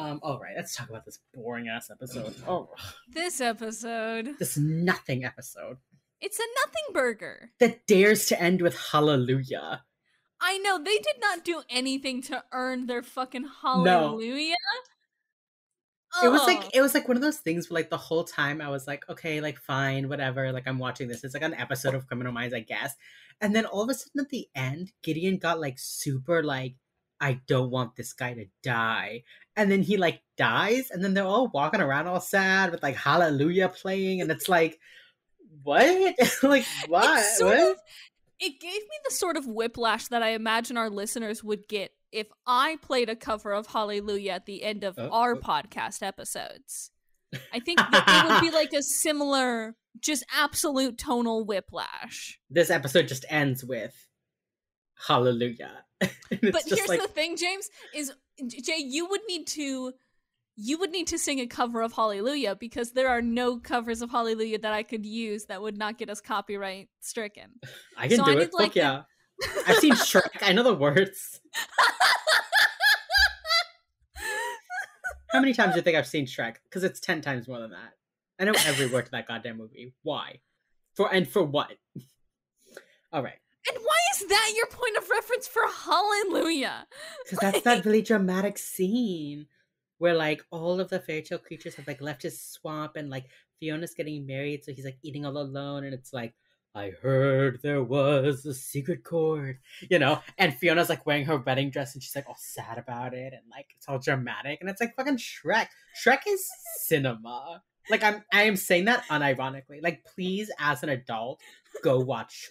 Um, all right, let's talk about this boring ass episode. Oh, This episode. this nothing episode It's a nothing burger. that dares to end with hallelujah. I know they did not do anything to earn their fucking hallelujah. It was like it was like one of those things where like the whole time I was like, okay, like fine, whatever. Like I'm watching this. It's like an episode of Criminal Minds, I guess. And then all of a sudden at the end, Gideon got like super like, I don't want this guy to die. And then he like dies, and then they're all walking around all sad with like hallelujah playing, and it's like, what? like what? It's sort what? of- it gave me the sort of whiplash that I imagine our listeners would get if I played a cover of Hallelujah at the end of Oh, our oh. podcast episodes. I think that it would be like a similar, just absolute tonal whiplash. This episode just ends with hallelujah. But here's like the thing, James, is Jay, you would need to you would need to sing a cover of Hallelujah because there are no covers of Hallelujah that I could use that would not get us copyright stricken. I can So do I it. Fuck like, the- yeah. I've seen Shrek. I know the words. How many times do you think I've seen Shrek? Because it's ten times more than that. I know every word to that goddamn movie. Why? For and for what? All right, And why is that your point of reference for Hallelujah? because that's that really dramatic scene where like all of the fairy tale creatures have like left his swamp and like Fiona's getting married, so he's like eating all alone, and it's like. I heard there was a secret chord, you know, and Fiona's like wearing her wedding dress and she's like all sad about it and like it's all dramatic and it's like fucking Shrek. Shrek is cinema. Like I'm I am saying that unironically. Like please as an adult go watch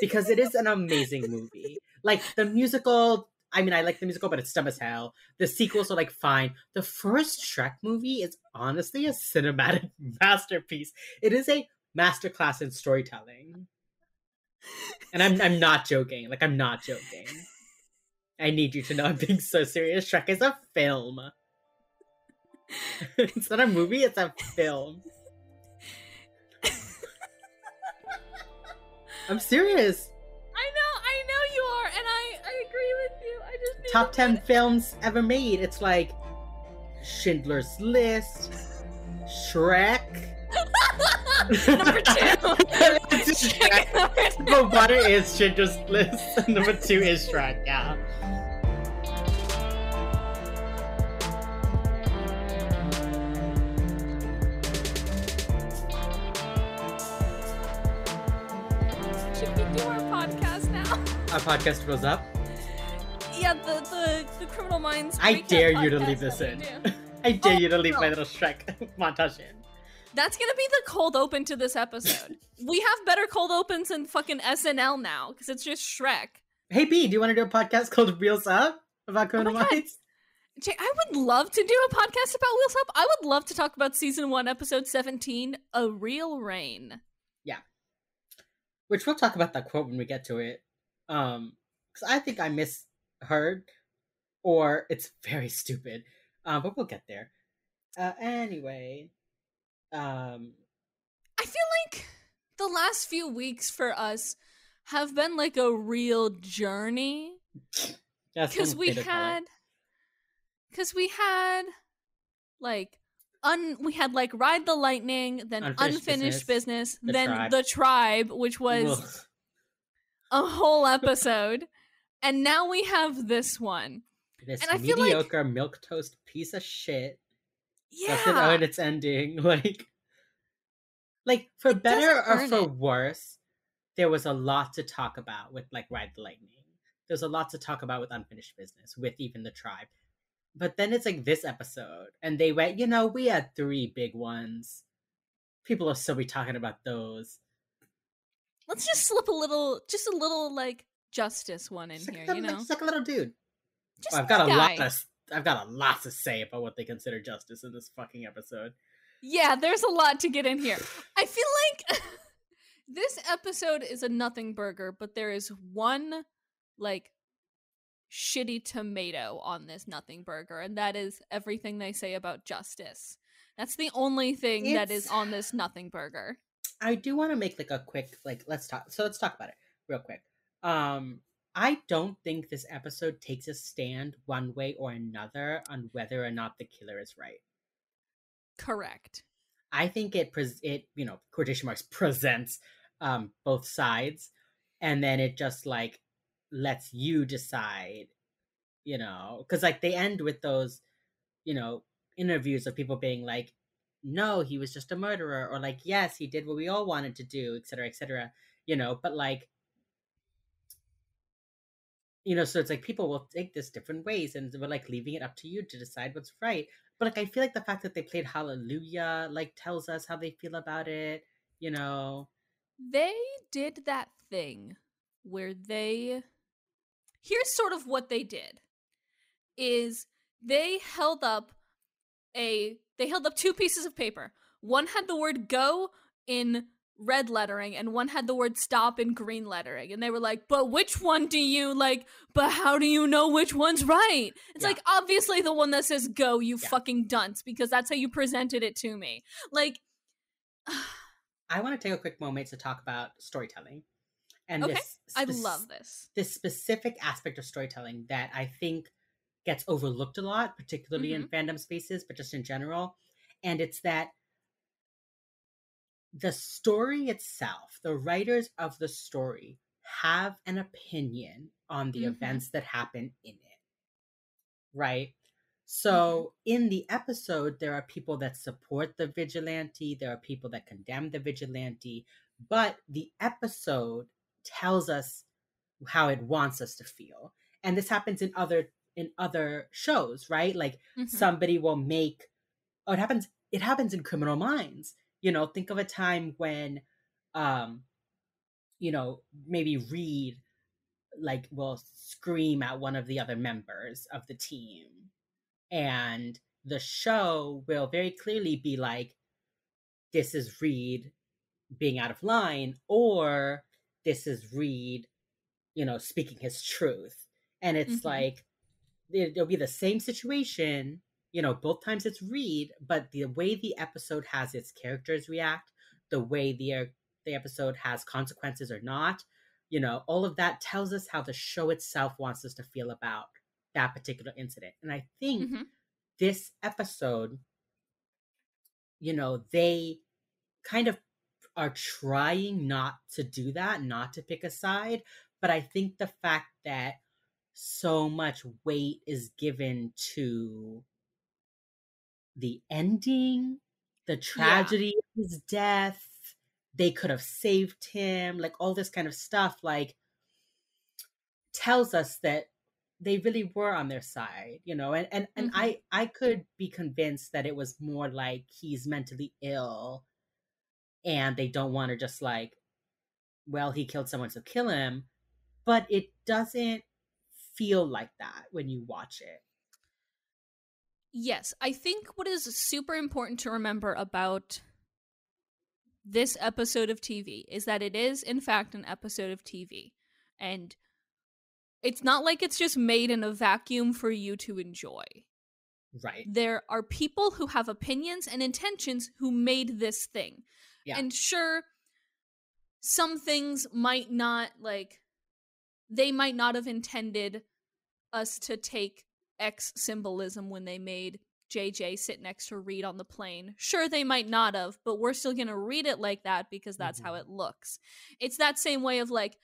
because it is an amazing movie. Like the musical I mean, I like the musical, but it's dumb as hell. The sequels are like fine. The first Shrek movie is honestly a cinematic masterpiece. It is a masterclass in storytelling. And I'm I'm not joking. Like I'm not joking. I need you to know I'm being so serious. Shrek is a film. it's not a movie, it's a film. I'm serious. I know, I know you are, and I, I agree with you. I just Top 10 put- films ever made. It's like Schindler's List, Shrek. Number two. Number two. But water is Schindler's List. Number two is Shrek, yeah. Our podcast goes up. yeah, the the, the Criminal Minds. I dare you to leave this in. I dare Oh, you to leave my little Shrek montage in. That's gonna be the cold open to this episode. we have better cold opens than fucking SNL now because it's just Shrek. Hey B, do you want to do a podcast called Wheels Up about oh Criminal Oh. Minds? Jay, I would love to do a podcast about Wheels Up. I would love to talk about season one, episode seventeen, "A Real Rain." Yeah. Which we'll talk about that quote when we get to it. Um, because I think I misheard, or it's very stupid. Um, but we'll get there. Uh, anyway, um, I feel like the last few weeks for us have been like a real journey that's because we way to call it. had because we had like un we had like ride the lightning then unfinished, Unfinished business, Business, The then Tribe. the tribe which was. A whole episode and now we have this one this and I feel like- mediocre milk toast piece of shit yeah doesn't earn its ending. Like, like for It better or for it. worse, there was a lot to talk about with like Ride the Lightning. There's a lot to talk about with Unfinished Business, with even the tribe. But then it's like this episode, and they went, you know, we had three big ones. People will still be talking about those. Let's just slip a little just a little like justice one in Just here a you know just like a little dude. just Well, I've got a little lot. guy. Of, I've got a lot to say about what they consider justice in this fucking episode. Yeah, there's a lot to get in here. I feel like this episode is a nothing burger, but there is one like shitty tomato on this nothing burger, and that is everything they say about justice. That's the only thing that is on this nothing burger. I do want to make like a quick like let's talk. So let's talk about it real quick. Um, I don't think this episode takes a stand one way or another on whether or not the killer is right. Correct. I think it pres it you know quotation marks presents um both sides, and then it just like lets you decide, you know, because like they end with those, you know, interviews of people being like, no, he was just a murderer, or like, yes, he did what we all wanted to do, etc., etc. You know, but like you know so it's like people will take this different ways and we're like leaving it up to you to decide what's right but like i feel like the fact that they played hallelujah like tells us how they feel about it you know they did that thing where they here's sort of what they did is they held up a they held up two pieces of paper one had the word go in red lettering and one had the word stop in green lettering and they were like but which one do you like but how do you know which one's right it's yeah. like obviously the one that says go you yeah. fucking dunce because that's how you presented it to me like i want to take a quick moment to talk about storytelling and okay. this spe- i love this this specific aspect of storytelling that i think gets overlooked a lot particularly mm-hmm. in fandom spaces but just in general and it's that the story itself, the writers of the story have an opinion on the mm-hmm. events that happen in it. Right? So mm-hmm. in the episode, there are people that support the vigilante, there are people that condemn the vigilante, but the episode tells us how it wants us to feel. And this happens in other in other shows, right? Like mm-hmm. somebody will make oh it happens it happens in criminal minds you know think of a time when um you know maybe reed like will scream at one of the other members of the team and the show will very clearly be like this is reed being out of line or this is reed you know speaking his truth and it's mm-hmm. like it'll be the same situation you know, both times it's Reed, but the way the episode has its characters react, the way the uh, the episode has consequences or not, you know, all of that tells us how the show itself wants us to feel about that particular incident. And I think mm-hmm. this episode, you know, they kind of are trying not to do that, not to pick a side. But I think the fact that so much weight is given to the ending, the tragedy yeah. of his death, they could have saved him, like all this kind of stuff, like tells us that they really were on their side, you know, and and, and mm-hmm. I I could be convinced that it was more like he's mentally ill and they don't want to just like, well, he killed someone, so kill him. But it doesn't feel like that when you watch it. Yes, I think what is super important to remember about this episode of TV is that it is, in fact, an episode of TV. And it's not like it's just made in a vacuum for you to enjoy. Right. There are people who have opinions and intentions who made this thing. Yeah. And sure, some things might not, like, they might not have intended us to take X symbolism when they made JJ sit next to Reed on the plane. Sure, they might not have, but we're still going to read it like that because that's mm-hmm. how it looks. It's that same way of like,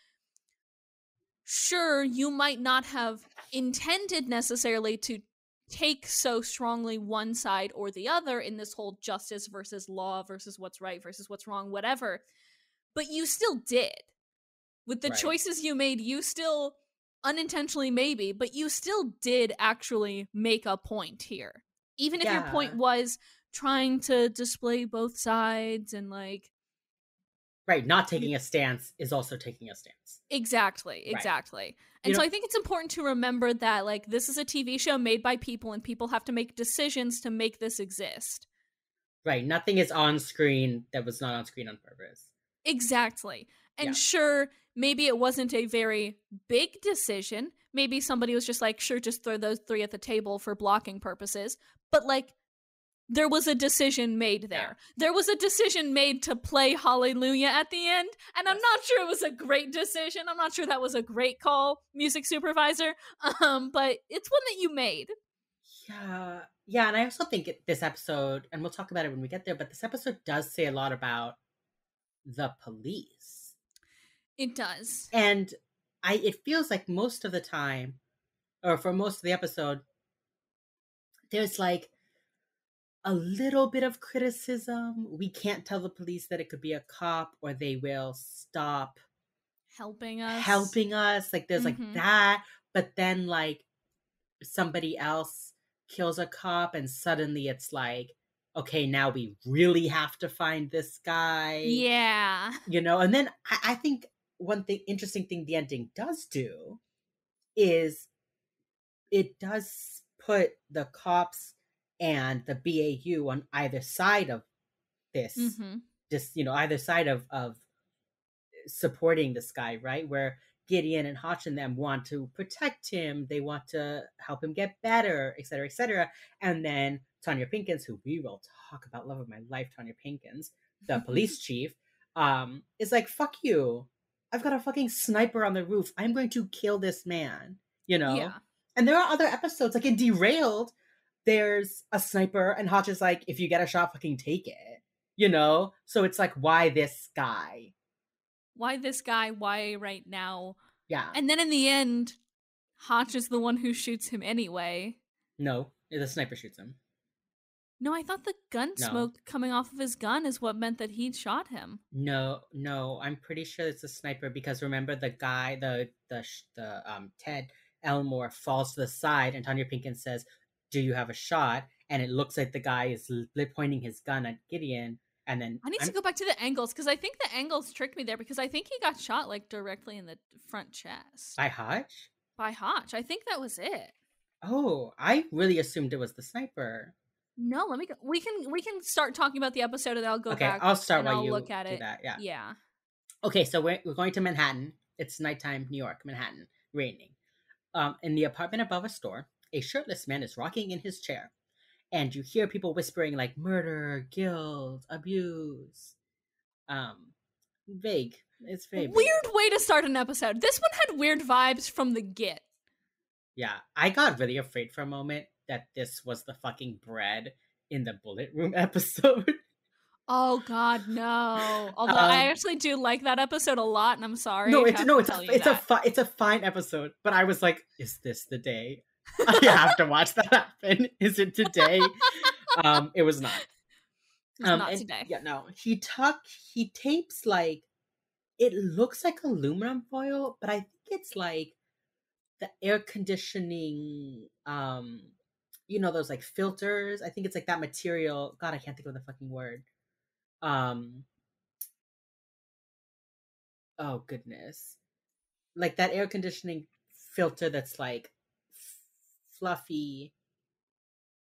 sure, you might not have intended necessarily to take so strongly one side or the other in this whole justice versus law versus what's right versus what's wrong, whatever, but you still did. With the right. choices you made, you still unintentionally maybe, but you still did actually make a point here. Even if yeah. your point was trying to display both sides and like Right, not taking a stance is also taking a stance. Exactly, exactly. Right. And you so know, I think it's important to remember that like this is a TV show made by people and people have to make decisions to make this exist. Right, nothing is on screen that was not on screen on purpose. Exactly. And yeah. sure, maybe it wasn't a very big decision. Maybe somebody was just like, sure, just throw those three at the table for blocking purposes. But like, there was a decision made there. There was a decision made to play Hallelujah at the end, and I'm not sure it was a great decision. I'm not sure that was a great call, music supervisor. Um, but it's one that you made. Yeah, yeah, and I also think it, this episode, and we'll talk about it when we get there, but this episode does say a lot about the police, It does. and I it feels like most of the time, or for most of the episode, there's like a little bit of criticism. We can't tell the police that it could be a cop, or they will stop Helping us. helping us. Like there's Mhm. like that, but then like somebody else kills a cop, and suddenly it's like, okay, now we really have to find this guy. Yeah. You know, and then I, I think one thing interesting thing the ending does do is it does put the cops and the BAU on either side of this hmm just you know either side of of supporting this guy right? Where gideon and hotch and them want to protect him they want to help him get better et cetera et cetera. And then tonya pinkins who we will talk about love of my life tonya pinkins the police chief um is like fuck you i've got a fucking sniper on the roof i'm going to kill this man you know Yeah. and there are other episodes, like in Derailed, there's a sniper, and Hotch is like, if you get a shot, fucking take it. You know? So it's like, why this guy? Why this guy? Why right now? Yeah. And then in the end, Hotch is the one who shoots him anyway. no, the sniper shoots him. No, I thought the gun No. smoke coming off of his gun is what meant that he'd shot him. No, no, I'm pretty sure it's a sniper because remember the guy, the the the um Ted Elmore falls to the side, and Tonya Pinkins says, "Do you have a shot?" And it looks like the guy is pointing his gun at Gideon, and then I need I'm- to go back to the angles because I think the angles tricked me there because I think he got shot like directly in the front chest by Hotch. by Hotch. I think that was it. Oh, I really assumed it was the sniper. No, let me go. We can we can start talking about the episode and I'll go okay, back. I'll start while I'll you look at it. that. Yeah. Yeah. Okay, so we're, we're going to Manhattan. It's nighttime, New York, Manhattan, raining. Um, in the apartment above a store, a shirtless man is rocking in his chair, and you hear people whispering like murder, guilt, abuse. Um, vague. It's vague. Weird way to start an episode. This one had weird vibes from the get. Yeah, I got really afraid for a moment that this was the fucking bread in the bullet room episode. Oh God, no! Although I Um, actually do like that episode a lot, and I'm sorry. no, it's no, it's a, it's a fi- it's a fine episode. But I was like, is this the day? I have to watch that happen. Is it today? um, it was not. Um, not and- today. Yeah, no. He tuck he tapes like it looks like aluminum foil, but I think it's like the air conditioning um you know those like filters. I think it's like that material. God, I can't think of the fucking word. Um Oh goodness. Like that air conditioning filter that's like f- fluffy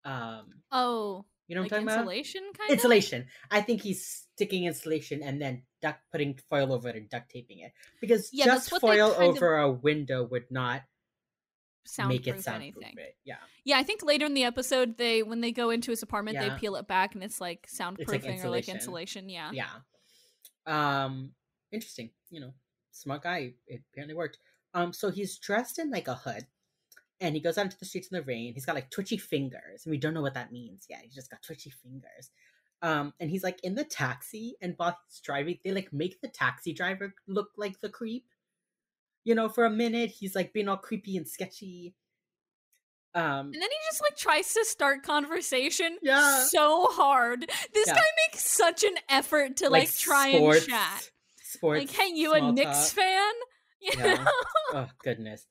um Oh, you know like what I'm talking about? insulation kind insulation. I think he's sticking insulation and then duct putting foil over it and duct taping it because Yeah, just foil kind of- over a window would not of make it soundproof soundproof. anything. It. Yeah, Yeah, I think later in the episode, they when they go into his apartment, Yeah. they peel it back and it's like soundproofing or like insulation. insulation. Yeah. yeah. Um, interesting. You know, smart guy. It apparently worked. Um, so he's dressed in like a hood, and he goes out into the streets in the rain. He's got like twitchy fingers, and we don't know what that means yet. He's just got twitchy fingers. Um, and he's like in the taxi, and while he's driving, they like make the taxi driver look like the creep. You know, for a minute, he's like being all creepy and sketchy. Um, And then he just like tries to start conversation Yeah. so hard. This Yeah. guy makes such an effort to like, try and chat. Sports, Like, hey, you a Knicks talk. fan? You Yeah. know? oh goodness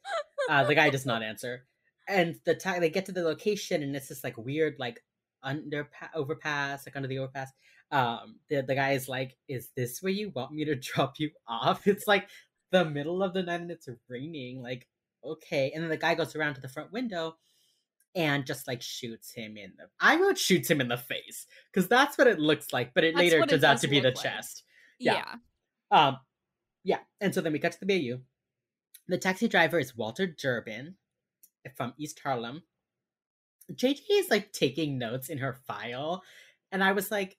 uh the guy does not answer and the time they get to the location and it's this like weird like under overpass like under the overpass um the, the guy is like is this where you want me to drop you off it's like the middle of the night and it's raining like okay and then the guy goes around to the front window and just like shoots him in the i wrote shoots him in the face because that's what it looks like but it That's later what it turns out to be the like. chest Yeah. yeah. um, yeah, and so then we cut to the BAU. The taxi driver is Walter Durbin from East Harlem. JJ is like taking notes in her file, and I was like,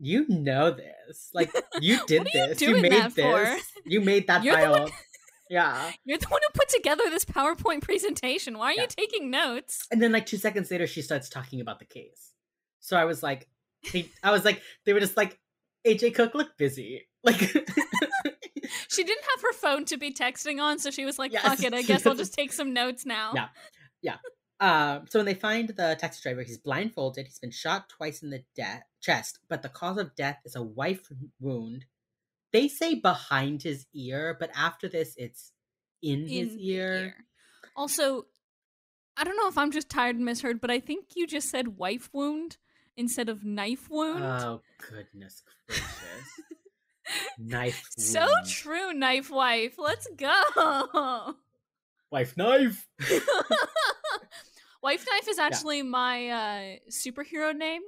"You know this? Like you did are you this. doing made that this. for? You made that You're file." one- yeah. You're the one who put together this PowerPoint presentation. Why are Yeah. you taking notes? And then like two seconds later, she starts talking about the case. So I was like, they, I was like, they were just like, AJ Cook looked busy. Like, She didn't have her phone to be texting on, so she was like, Yes. fuck it, I guess I'll just take some notes now. Yeah. Yeah. Um, so when they find the taxi driver, he's blindfolded. He's been shot twice in the de- chest, but the cause of death is a wife wound. They say behind his ear, but after this, it's in, his in the ear. ear. Also, I don't know if I'm just tired and misheard, but I think you just said wife wound instead of knife wound. Oh goodness gracious! knife. so true, knife wife. Let's go. Wife knife. wife knife is actually my uh, superhero name.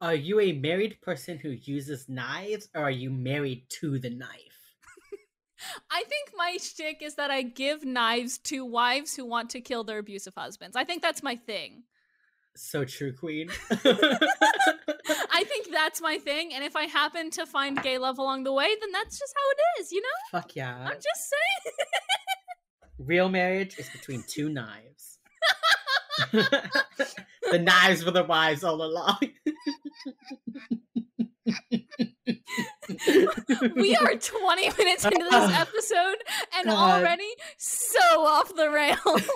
Are you a married person who uses knives, or are you married to the knife? I think my shtick is that I give knives to wives who want to kill their abusive husbands. I think that's my thing. So true, Queen. I think that's my thing, and if I happen to find gay love along the way, then that's just how it is, you know? Fuck yeah. I'm just saying. Real marriage is between two knives. the knives were the wives all along. we are 20 minutes into this episode and God. already so off the rails.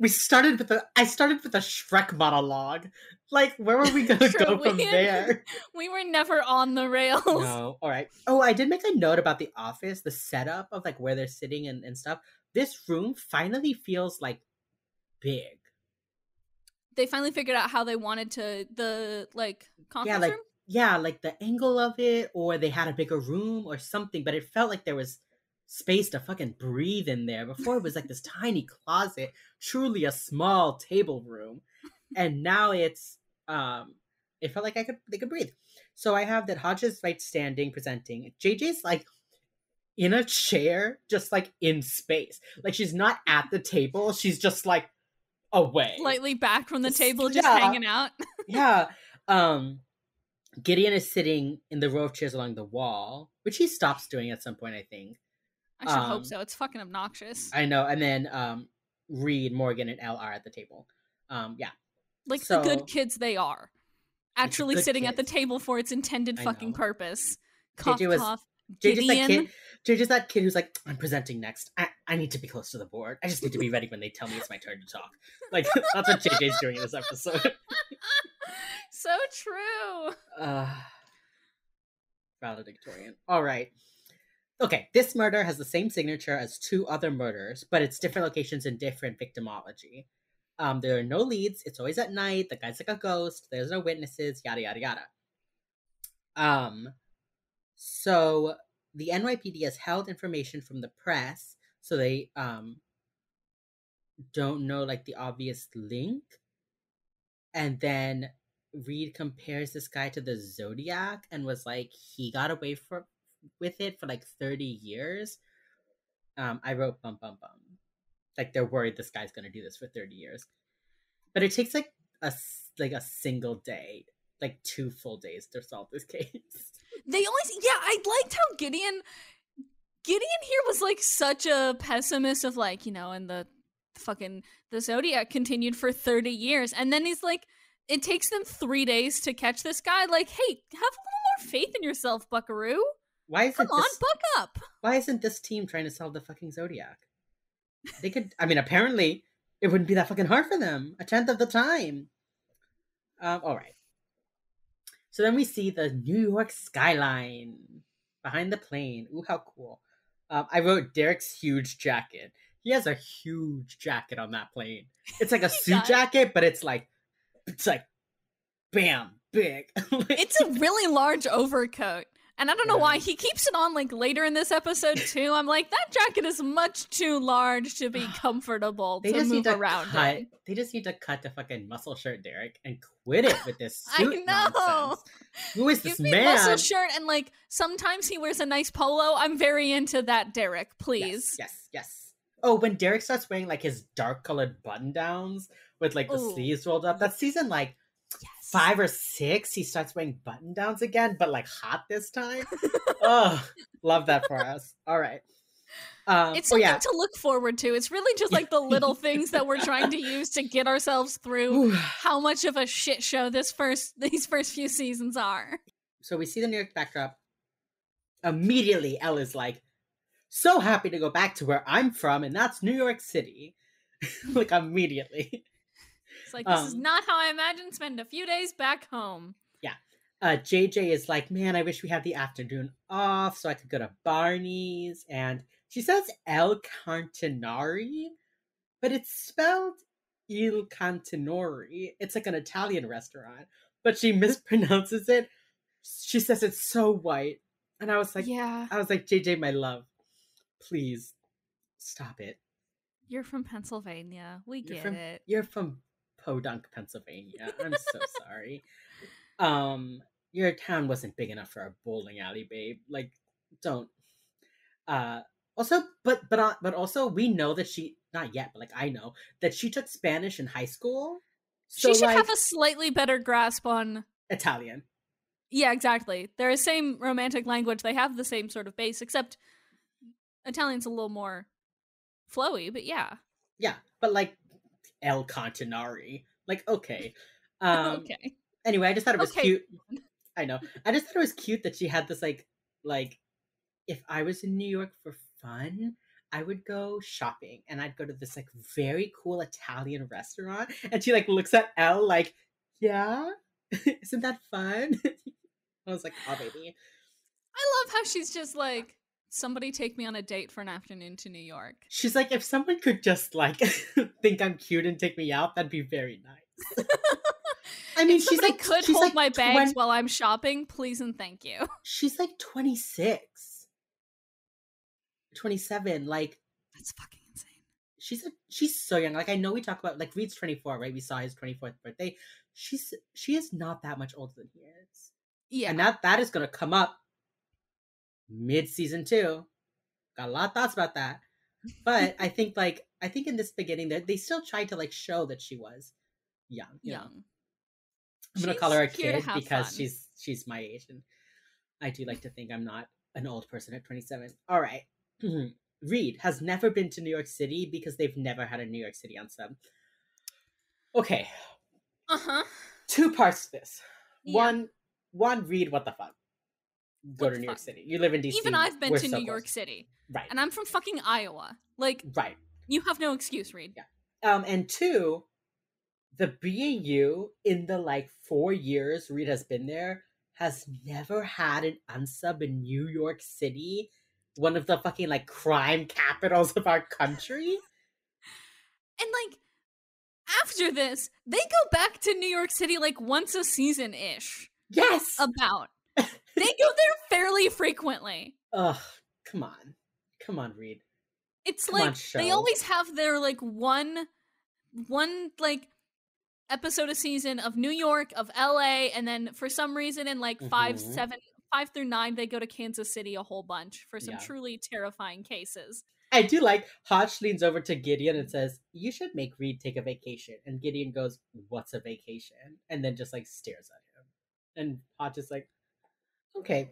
We started with the I started with a Shrek monologue. Like, where were we gonna True, go from we- there? we were never on the rails. No. All right. Oh, I did make a note about the office, the setup of like where they're sitting and, and stuff. This room finally feels like big. They finally figured out how they wanted to the like conference like- room. Yeah, like the angle of it, or they had a bigger room or something, but it felt like there was space to fucking breathe in there. Before it was like this tiny closet, truly a small table room. And now it's um it felt like I could they could breathe. So I have that Hotch's right standing presenting. JJ's like in a chair, just like in space. Like she's not at the table, she's just like away. Slightly back from the table, just yeah. hanging out. yeah. Um Gideon is sitting in the row of chairs along the wall, which he stops doing at some point, I think. I should Um, hope so. It's fucking obnoxious. I know. And then um Reed, Morgan, and Elle are at the table. Um, yeah. like the good kids they are. Actually sitting at the table for its intended fucking purpose. Cough, JJ was- cough. JJ's that Gideon. JJ's that kid who's like, I'm presenting next. I, I need to be close to the board. I just need to be ready when they tell me it's my turn to talk. Like that's what JJ's doing in this episode. so true. Uh, valedictorian. All right. Okay, this murder has the same signature as two other murders, but it's different locations and different victimology. Um, there are no leads. It's always at night. The guy's like a ghost. There's no witnesses. Yada yada yada. Um, so the NYPD has held information from the press, so they um don't know like the obvious link. And then Reed compares this guy to the Zodiac and was like, he got away for with it for like 30 years. Um, I wrote bum bum bum. Like they're worried this guy's gonna do this for 30 years. But it takes like a like a single day, like two full days to solve this case. They always yeah, I liked how Gideon Gideon here was like such a pessimist of like, you know, and the fucking the Zodiac continued for 30 years. And then he's like, it takes them three days to catch this guy. Like, hey, have a little more faith in yourself, Buckaroo. Why isn't Come on, this, buck up. why isn't this team trying to solve the fucking Zodiac? They could I mean apparently it wouldn't be that fucking hard for them. A tenth of the time. Um, all right. So then we see the New York skyline behind the plane. Ooh, how cool. Um, I wrote Derek's huge jacket. He has a huge jacket on that plane. It's like a suit jacket, but it's like, it's like, bam, big. It's a really large overcoat. And I don't know why he keeps it on like later in this episode too. I'm like, that jacket is much too large to be comfortable they to just move need to around cut. in. They just need to cut the fucking muscle shirt, Derek, and quit it with this I suit know. nonsense. Who is Give this me man? muscle shirt and like sometimes he wears a nice polo. I'm very into that, Derek. Please. yes, yes. Oh, when Derek starts wearing like his dark colored button downs with like the Ooh. sleeves rolled up. That's season like Yes. Five or six. He starts wearing button downs again, but like hot this time. oh, love that for us. All right. Um, It's oh something yeah. to look forward to. It's really just like the little things that we're trying to use to get ourselves through how much of a shit show this first these first few seasons are. so we see the New York backdrop. Immediately, Elle is like, so happy to go back to where I'm from, and that's New York City. like immediately. It's like this is Um, not how I imagined spend a few days back home. Yeah. Uh, JJ is like, man, I wish we had the afternoon off so I could go to Barney's. And she says El Cantinari, but it's spelled Il Cantinori. It's like an Italian restaurant, but she mispronounces it. She says it's so white. And I was like, yeah, I was like, JJ, my love, please stop it. you're from Pennsylvania. We You're get from it. you're from Podunk, Pennsylvania. I'm so sorry. Um, your town wasn't big enough for a bowling alley, babe. Like, don't. Uh, also, but but uh, but also, we know that she not yet, but like I know that she took Spanish in high school. So she should like have a slightly better grasp on Italian. Yeah, exactly. They're the same romantic language. They have the same sort of base, except Italian's a little more flowy, but yeah. Yeah, but like El Continari. Like, okay. Um, okay. Anyway, I just thought it was Okay. cute. I know. I just thought it was cute that she had this like like if I was in New York for fun, I would go shopping and I'd go to this like very cool Italian restaurant and she like looks at Elle like, "Yeah? Isn't that fun?" I was like, "Oh baby." I love how she's just like, somebody take me on a date for an afternoon to New York. She's like, "If someone could just like think I'm cute and take me out, that'd be very nice." I mean, she's like could she's hold like my bags 20 while I'm shopping, please and thank you. she's like 26 27 like That's fucking insane. she's a she's so young like i know we talk about like reed's 24 right we saw his 24th birthday she's she is not that much older than he is Yeah. and that that is going to come up mid season two got a lot of thoughts about that but i think like i think in this beginning that they still tried to like show that she was young you know? young. i'm gonna She's call her a kid because fun. she's she's my age and i do like to think i'm not an old person at 27 all right reed has never been to new york city because they've never had a new york city unsub okay Uh-huh. two parts to this Yeah. one one reed what the fuck go to new york city you live in dc Even I've been We're to so New York close. City, right and I'm from fucking Iowa. Like, right you have no excuse, Reed. Yeah. Um, and two, the BAU in the like four years Reed has been there has never had an unsub in New York City, one of the fucking like crime capitals of our country. And like after this, they go back to New York City like once a season ish. Yes. About. They go there fairly frequently. Ugh, come on, come on, Reed. It's Come on, like they always have their like one one like episode a season of New York, of LA, and then for some reason in like five, Mhm. seven, five through nine, they go to Kansas City a whole bunch for some Yeah. truly terrifying cases. I do like Hotch leans over to Gideon and says, "You should make Reed take a vacation." And Gideon goes, "What's a vacation?" And then just like stares at him. And Hotch is like, "Okay,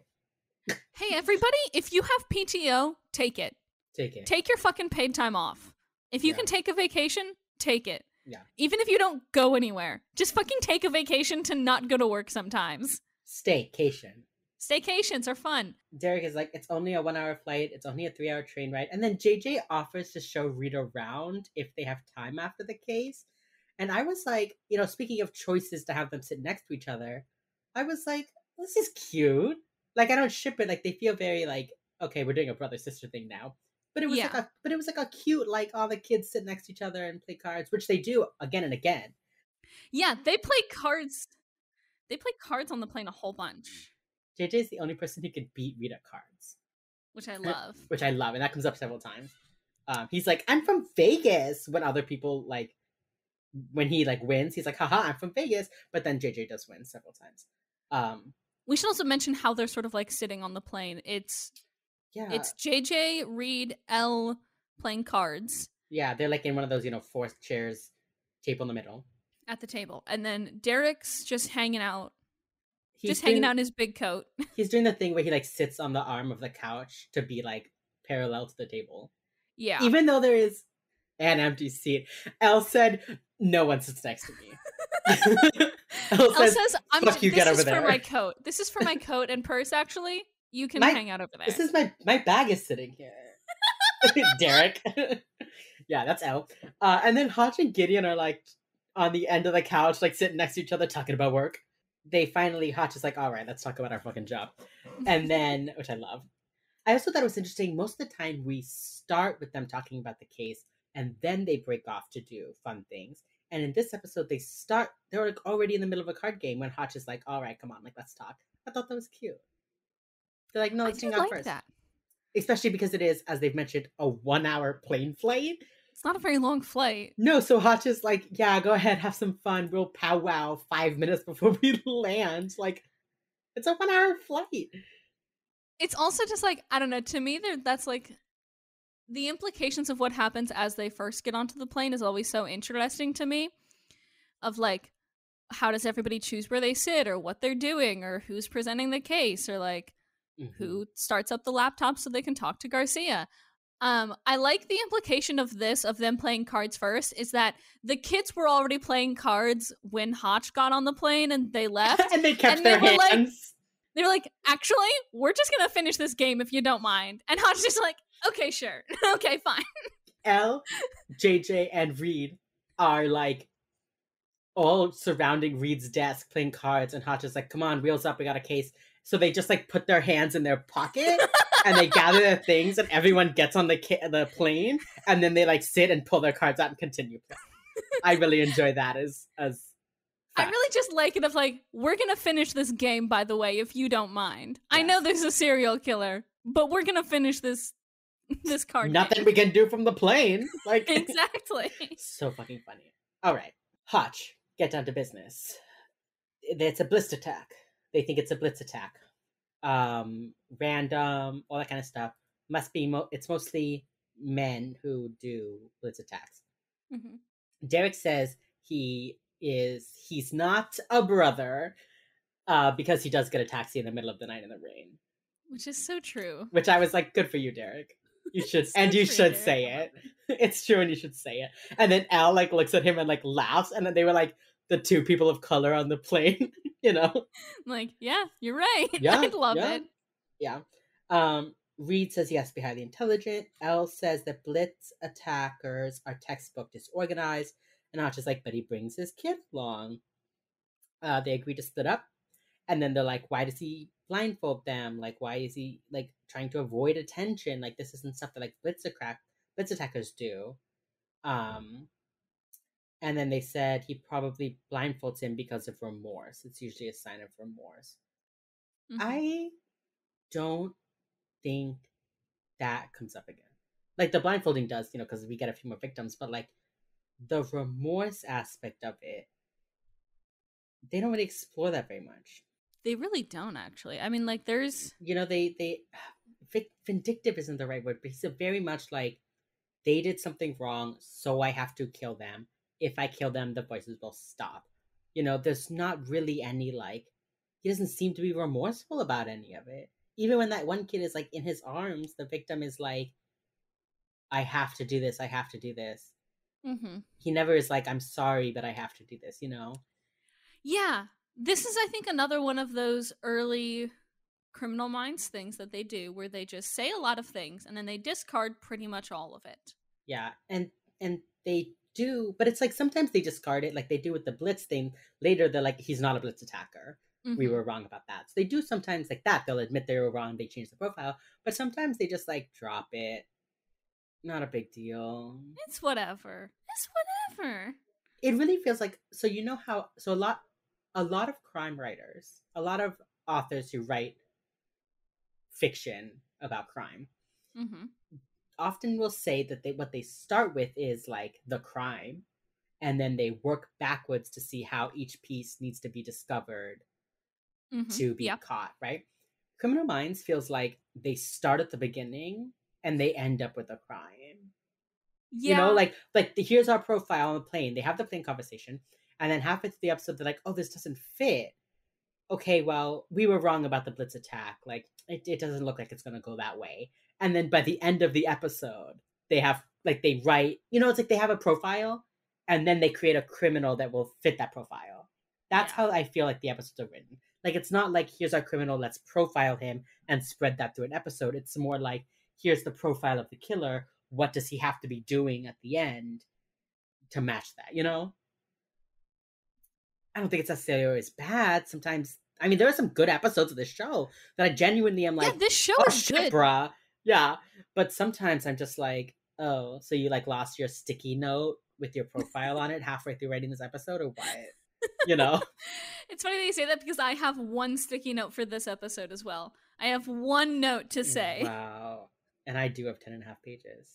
Hey everybody, if you have PTO, take it. take it." take your fucking paid time off. If you Yeah. can take a vacation, take it. Yeah. Even if you don't go anywhere, just fucking take a vacation to not go to work sometimes. Staycation. Staycations are fun. Derek is like, it's only a one hour flight, it's only a three hour train ride. And then JJ offers to show Reed around if they have time after the case. And I was like, you know, speaking of choices to have them sit next to each other, I was like, this is cute. Like I don't ship it, like they feel very like, okay, we're doing a brother sister thing now. But it was like a but it was like a cute, like all the kids sit next to each other and play cards, which they do again and again. Yeah, they play cards. They play cards on the plane a whole bunch, JJ is the only person who can beat at cards. which I love. which I love, and that comes up several times. Um, he's like, "I'm from Vegas." When other people like, when he like wins, he's like, "Haha, I'm from Vegas." But then JJ does win several times. Um, We should also mention how they're sort of like sitting on the plane. It's yeah, it's JJ, Reed, Elle, playing cards Yeah, they're like in one of those, you know, four chairs, table in the middle. at the table, and then Derek's just hanging out, He's just hanging out in his big coat. He's doing the thing where he like sits on the arm of the couch to be like parallel to the table. yeah, Even though there is an empty seat. Elle said, No one sits next to me. Elle says, says, "I'm "Fuck you, this get is over for my coat. This is for my coat and purse. Actually, you can My- hang out over there." This is my my bag is sitting here. Derek. yeah, that's Elle. Uh, and then Hotch and Gideon are like on the end of the couch, like sitting next to each other, talking about work. They finally Hotch is like, all right, let's talk about our fucking job. And then which I love. I also thought it was interesting. Most of the time we start with them talking about the case and then they break off to do fun things. And in this episode, they start they're like already in the middle of a card game when Hotch is like, all right, come on, like let's talk. I thought that was cute. They're like, no, let's do hang out like first that. especially because it is, as they've mentioned, a one hour plane flight. It's not a very long flight. No, so Hotch is like, yeah, go ahead, have some fun. We'll powwow five minutes before we land. Like, it's a one hour flight. It's also just like I don't know. To me, that's like the implications of what happens as they first get onto the plane is always so interesting to me. Of like, how does everybody choose where they sit, or what they're doing, or who's presenting the case, or like Mhm. who starts up the laptop so they can talk to Garcia. Um, I like the implication of this of them playing cards first is that the kids were already playing cards when Hotch got on the plane and they left. and they kept and they their were like- hands. they were like, actually, we're just gonna finish this game if you don't mind. And Hotch just like, okay, sure, okay, fine. Elle, JJ, and Reed are like all surrounding Reed's desk playing cards, and Hotch is like, "Come on, wheels up, we got a case." So they just like put their hands in their pocket and they gather their things, and everyone gets on the ca- the plane, and then they like sit and pull their cards out and continue playing. I really enjoy that as as. I really just like it of like, we're gonna finish this game, by the way, if you don't mind. I know there's a serial killer, but we're gonna finish this this card. Nothing game. we can do from the plane. Like exactly. so fucking funny. All right, Hotch, get down to business. It's a blitz attack. They think it's a blitz attack. Um, random, all that kind of stuff. Must be. Mo- it's mostly men who do blitz attacks. Mhm. Derek says he is. He's not a brother. Uh, because he does get a taxi in the middle of the night in the rain. Which is so true. Which I was like, good for you, Derek. You should, and you should Derek. say it. It's true, and you should say it. And then Al like looks at him and like laughs, and then they were like the two people of color on the plane, you know? I'm like, yeah, you're right. Yeah, I'd love yeah. it. Yeah. Um, Reed says he has to be highly intelligent. Elle says that blitz attackers are textbook disorganized, and Hotch is like, but he brings his kid along. Uh, they agree to split up, and then they're like, why does he blindfold them? Like, why is he like trying to avoid attention? Like, this isn't stuff that like blitz attack blitz attackers do. Um, and then they said he probably blindfolds him because of remorse. It's usually a sign of remorse. Mhm. I don't think that comes up again. Like the blindfolding does, you know, because we get a few more victims, but like the remorse aspect of it, they don't really explore that very much. They really don't actually. I mean, like, there's You know, they they vindictive isn't the right word, but he's a very much like they did something wrong, so I have to kill them. If I kill them, the voices will stop. You know, there's not really any like he doesn't seem to be remorseful about any of it. Even when that one kid is like in his arms, the victim is like, I have to do this, I have to do this. Mm-hmm. He never is like, I'm sorry, but I have to do this, you know? Yeah. This is, I think, another one of those early criminal minds things that they do where they just say a lot of things and then they discard pretty much all of it. Yeah. And and they do, but it's like sometimes they discard it, like they do with the blitz thing. Later they're like, he's not a blitz attacker. We Mhm. were wrong about that. So they do sometimes like that. They'll admit they were wrong, they change the profile, but sometimes they just like drop it. Not a big deal. It's whatever. It's whatever. it really feels like so you know how so a lot a lot of crime writers a lot of authors who write fiction about crime hmm often will say that they what they start with is like the crime and then they work backwards to see how each piece needs to be discovered hmm to be Yep. caught right criminal minds feels like they start at the beginning and they end up with a crime Yeah. You know, like like the, here's our profile on the plane. They have the plane conversation, and then halfway through the episode, they're like, "Oh, this doesn't fit." Okay, well, we were wrong about the Blitz attack. Like, it, it doesn't look like it's gonna go that way. And then by the end of the episode, they have like they write. You know, it's like they have a profile, and then they create a criminal that will fit that profile. That's Yeah. how I feel like the episodes are written. Like, it's not like here's our criminal, let's profile him and spread that through an episode. It's more like here's the profile of the killer. What does he have to be doing at the end to match that? You know. I don't think it's necessarily always bad. Sometimes, I mean, there are some good episodes of this show that I genuinely am like, yeah, this show oh is shit, good. bruh. Yeah, but sometimes I'm just like, oh, so you like lost your sticky note with your profile on it halfway through writing this episode, or what? You know? It's funny that you say that because I have one sticky note for this episode as well. I have one note to mm, say. Wow. And I do have ten and a half pages.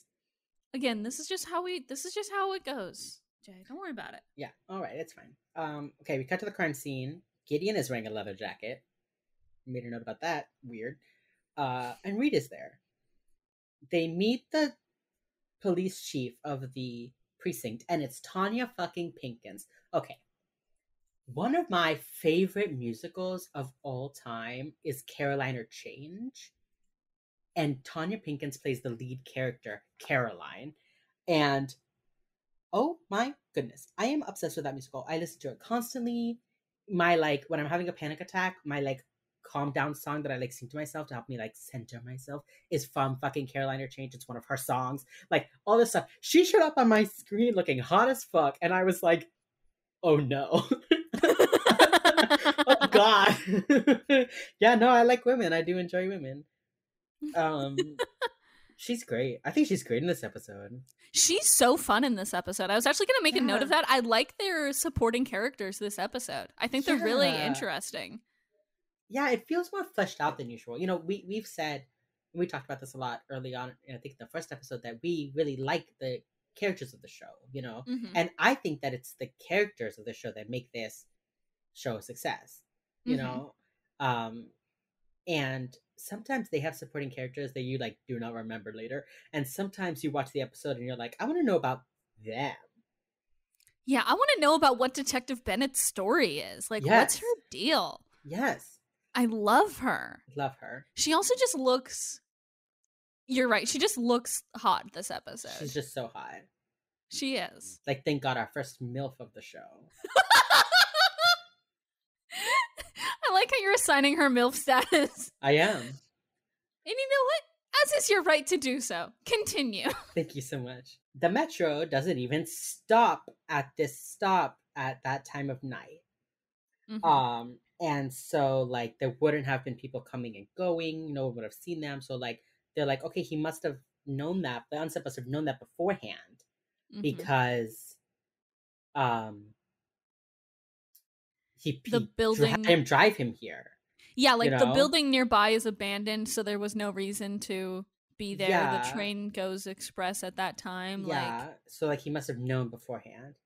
Again, this is just how we this is just how it goes. Jay, don't worry about it. Yeah. All right. It's fine. Um. Okay. We cut to the crime scene. Gideon is wearing a leather jacket. Made a note about that. Weird. Uh. And Reid is there. They meet the police chief of the precinct, and it's Tanya fucking Pinkins. Okay. One of my favorite musicals of all time is Caroline or Change. And Tonya Pinkins plays the lead character, Caroline. And oh my goodness, I am obsessed with that musical. I listen to it constantly. My like when I'm having a panic attack, my like calm down song that I like sing to myself to help me like center myself is from fucking Caroline or Change. It's one of her songs. Like all this stuff. She showed up on my screen looking hot as fuck, and I was like, oh no. oh god. yeah, no, I like women. I do enjoy women. Um she's great. I think she's great in this episode. She's so fun in this episode. I was actually going to make a note of that. I like their supporting characters this episode. I think they're really interesting. Yeah, it feels more fleshed out than usual. You know, we we've said and we talked about this a lot early on I think the first episode that we really like the characters of the show, you know. Mhm. And I think that it's the characters of the show that make this show a success. You Mhm. know? Um and sometimes they have supporting characters that you like do not remember later. And sometimes you watch the episode and you're like, I want to know about them. Yeah, I want to know about what Detective Bennett's story is. Like, what's her deal? Yes. I love her. Love her. She also just looks. You're right. She just looks hot this episode. She's just so hot. she is. Like thank God our first MILF of the show. I like how you're assigning her MILF status. I am. And you know what? As is your right to do so. Continue. Thank you so much. The metro doesn't even stop at this stop at that time of night. Mhm. Um, and so like there wouldn't have been people coming and going. No one would have seen them. So like they're like, okay, he must have known that. The unsub must have known that beforehand Mhm. because, um, he, The he building- him drive him here. Yeah, like the know? building nearby is abandoned, so there was no reason to be there. Yeah. The train goes express at that time. Yeah. Like, so like he must have known beforehand.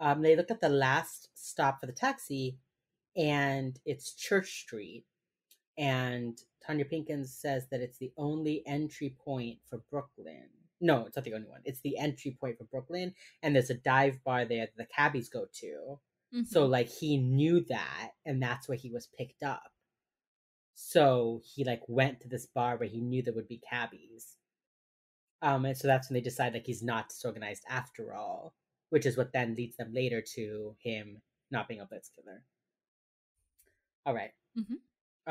Um, they look at the last stop for the taxi, and it's Church Street, and Tonya Pinkins says that it's the only entry point for Brooklyn. No, it's not the only one. It's the entry point for Brooklyn, and there's a dive bar there that the cabbies go to. Mhm. So like he knew that, and that's where he was picked up. So he like went to this bar where he knew there would be cabbies. Um, and so that's when they decide like he's not disorganized after all, which is what then leads them later to him not being a blitz killer. All right. mm-hmm.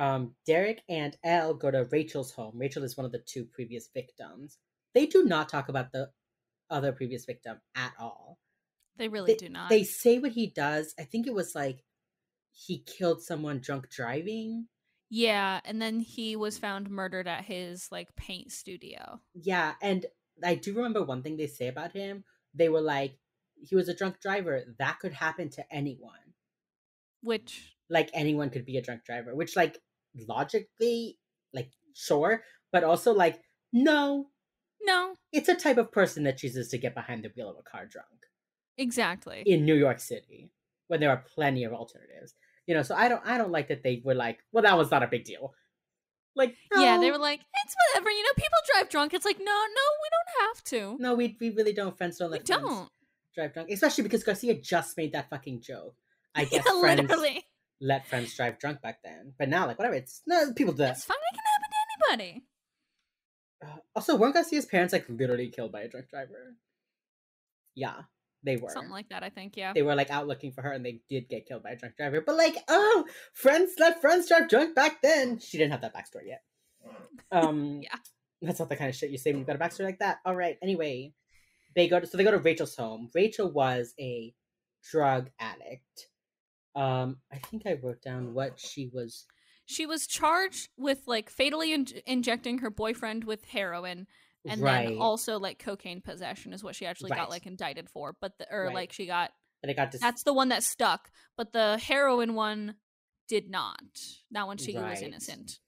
Um, Derek and Elle go to Rachel's home. Rachel is one of the two previous victims. They do not talk about the other previous victim at all they really they, do not. They say what he does. I think it was like he killed someone drunk driving. yeah, and then he was found murdered at his like paint studio. Yeah, and I do remember one thing they say about him. They were like, he was a drunk driver. That could happen to anyone. Which Like anyone could be a drunk driver, which like logically, like sure, but also like no, no, it's a type of person that chooses to get behind the wheel of a car drunk. Exactly. in New York City when there are plenty of alternatives. You know, so I don't I don't like that they were like, well, that was not a big deal. Like, Yeah, they were like, it's whatever. You know, people drive drunk. It's like, no, no, we don't have to. No, we we really don't. Friends don't friends don't. drive drunk, especially because Garcia just made that fucking joke. I Yeah, guess friends literally. let friends drive drunk back then, but now like whatever. It's no people do that. It's fine. It can happen to anybody. Uh, also, weren't Garcia's parents like literally killed by a drunk driver? Yeah, they were. Something like that, I think. Yeah. they were like out looking for her, and they did get killed by a drunk driver. But like, oh, friends let friends drive drunk back then. She didn't have that backstory yet. Um, Yeah. that's not the kind of shit you say when you've got a backstory like that. All right. Anyway, they go to so they go to Rachel's home. Rachel was a drug addict. Um, I think I wrote down what she was. She was charged with like fatally in- injecting her boyfriend with heroin and right. then also like cocaine possession is what she actually Right. got like indicted for. But the or Right. like she got that I got to. that's the one that stuck, but the heroin one did not. That one she was innocent.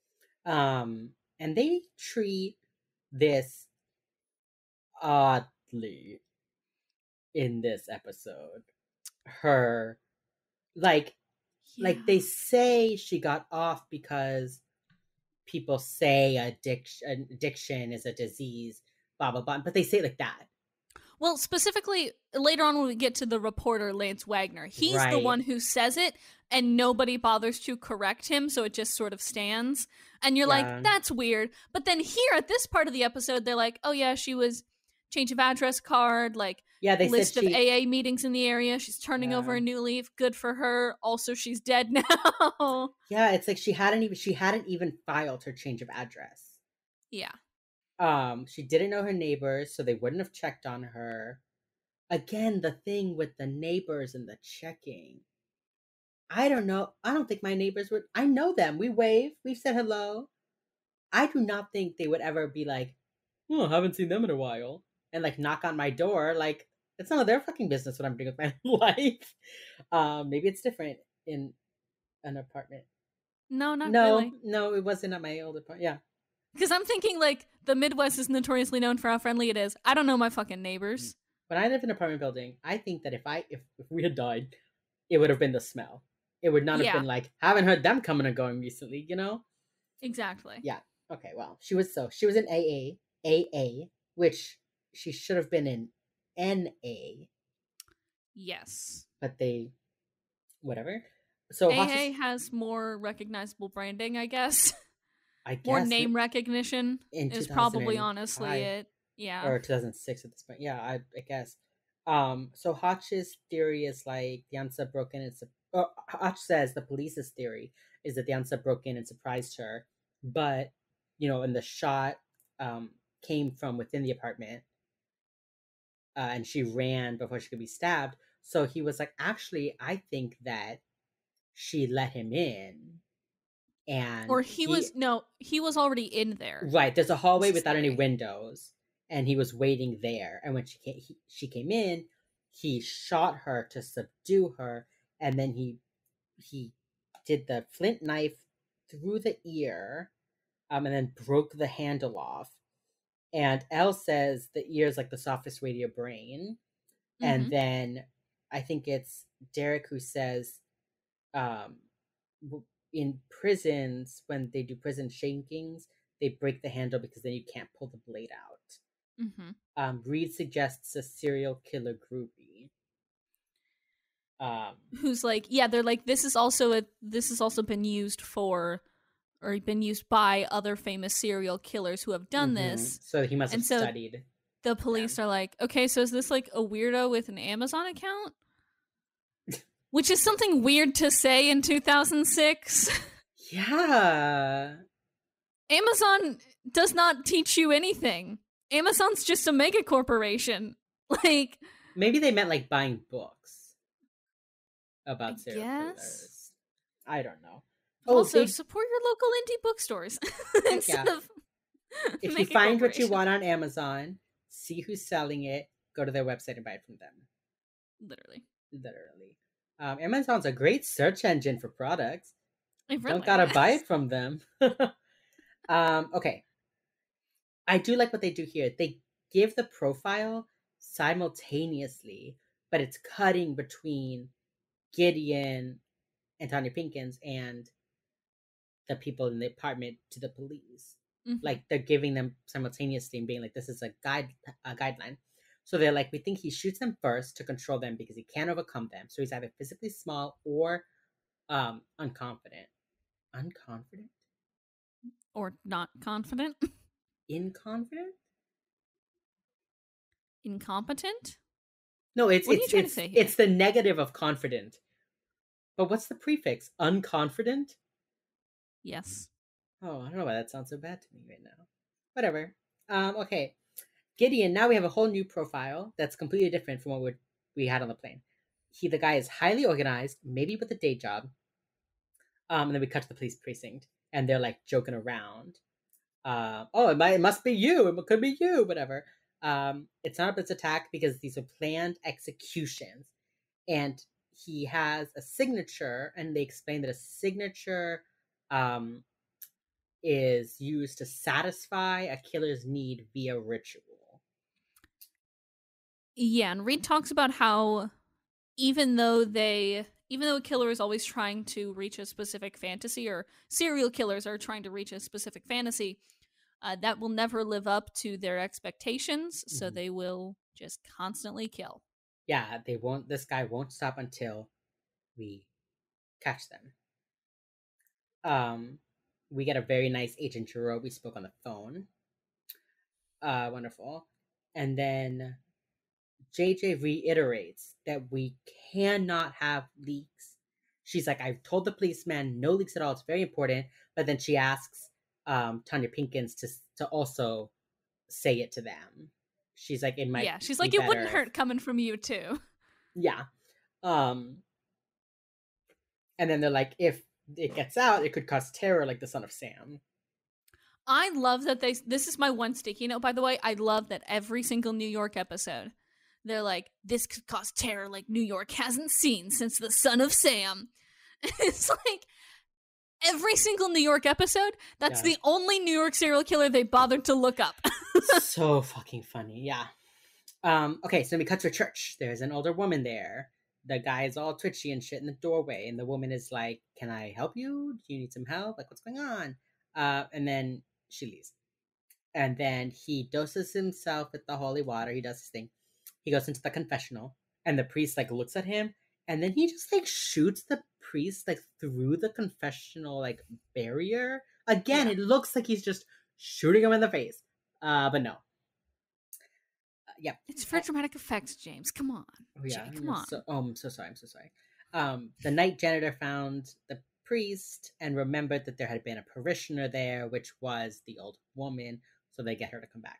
Um, and they treat this oddly in this episode. Her, like, like they say she got off because people say addiction addiction is a disease, blah blah blah. But they say it like that. Well, specifically later on when we get to the reporter Lance Wagner, he's the one who says it and nobody bothers to correct him, so it just sort of stands. And you're Yeah. like, that's weird. But then here at this part of the episode, they're like, oh yeah, she was change of address card, like Yeah, they list of she. AA meetings in the area. She's turning over a new leaf. Good for her. Also, she's dead now. yeah, it's like she hadn't even she hadn't even filed her change of address. yeah. Um, she didn't know her neighbors, so they wouldn't have checked on her. Again, the thing with the neighbors and the checking. I don't know. I don't think my neighbors would. I know them. We wave. We've said hello. I do not think they would ever be like, "Oh, haven't seen them in a while," and like knock on my door. Like it's none of their fucking business what I'm doing with my life. Um, maybe it's different in an apartment. No, not no, really. no, it wasn't at my old apartment. Yeah, Because I'm thinking like the Midwest is notoriously known for how friendly it is. I don't know my fucking neighbors. when I live in an apartment building, I think that if I if, if we had died, it would have been the smell. It would not have Yeah. been like haven't heard them coming and going recently, you know? Exactly. Yeah. Okay, well, she was so she was in AA, AA, which she should have been in NA, Yes. but they whatever. So AA has more recognizable branding, I guess. I guess more name recognition is probably honestly it. Yeah. or 2006 at this point. Yeah, I, I guess. Um, so Hotch's theory is like the unsub broke in and su- or Hotch says the police's theory is that the unsub broke in and surprised her, but you know, and the shot um came from within the apartment, uh, and she ran before she could be stabbed. So he was like, actually, I think that she let him in, and or he, was no, he was already in there. Right. There's a hallway without any windows, and he was waiting there. And when she came, he, she came in, he shot her to subdue her, and then he he did the flint knife through the ear, um, and then broke the handle off. And Elle says the ear is like the softest way to your brain, and Mhm. then I think it's Derek who says, um, in prisons when they do prison shankings, they break the handle because then you can't pull the blade out. Mm-hmm. Um, Reid suggests a serial killer groupie. Um, who's like, yeah, they're like, this is also a this has also been used for or been used by other famous serial killers who have done mhm. this. So he must have And so- studied. The police are like, okay, so is this like a weirdo with an Amazon account? Which is something weird to say in 2006. Yeah. Amazon does not teach you anything. Amazon's just a mega corporation. Like, Maybe they meant like buying books about serial killers. I don't know. Oh, also they- support your local indie bookstores instead yeah. of. if you find what you want on Amazon, see who's selling it, go to their website and buy it from them. literally, Literally. Um, Amazon's a great search engine for products. it really Don't gotta buy it from them. um, okay. I do like what they do here. They give the profile simultaneously, but it's cutting between Gideon and Tonya Pinkins and the people in the apartment to the police. Mhm. Like they're giving them simultaneously and being like, "This is a guide a guideline." So they're like, "We think he shoots them first to control them because he can't overcome them. So he's either physically small or um unconfident, unconfident, or not confident, inconfident." incompetent. No, it's What are you it's it's, it's the negative of confident. But what's the prefix? Unconfident? Yes. Oh, I don't know why that sounds so bad to me right now. Whatever. Um, okay. Gideon, now we have a whole new profile that's completely different from what we we had on the plane. He the guy is highly organized, maybe with a day job. Um, and then we cut to the police precinct and they're like joking around. Uh, oh, it might it must be you, it could be you, whatever. Um, it's not a blitz attack because these are planned executions. And he has a signature, and they explain that a signature um is used to satisfy a killer's need via ritual. Yeah, and Reid talks about how even though they even though a killer is always trying to reach a specific fantasy or serial killers are trying to reach a specific fantasy, uh, that will never live up to their expectations, so Mhm. they will just constantly kill. Yeah, they won't. This guy won't stop until we catch them. Um, we get a very nice Agent Jareau. We spoke on the phone. Uh, wonderful. And then JJ reiterates that we cannot have leaks. She's like, I've told the policeman no leaks at all. It's very important. But then she asks um, Tonya Pinkins to to also say it to them. She's like, it might. yeah, she's like, it wouldn't hurt coming from you too. yeah. Um and then they're like, if it gets out, it could cause terror like the son of Sam. I love that they. This is my one sticky note, by the way. I love that every single New York episode, they're like, "This could cause terror like New York hasn't seen since the Son of Sam." it's like every single New York episode. That's Yeah. the only New York serial killer they bothered to look up. so fucking funny. Yeah. Um, okay, so we cut to a church. There's an older woman there. The guy is all twitchy and shit in the doorway, and the woman is like, Can I help you? Do you need some help? Like, what's going on? Uh, and then she leaves. And then he doses himself with the holy water. He does his thing. He goes into the confessional, and the priest like looks at him, and then he just like shoots the priest like through the confessional like barrier. Again, Yeah. it looks like he's just shooting him in the face. Uh, but no. Uh, yeah. it's for dramatic effects, James. Come on. Oh yeah. Jay, come on. So, oh, I'm so sorry. I'm so sorry. Um, the night janitor found the priest and remembered that there had been a parishioner there, which was the old woman. So they get her to come back.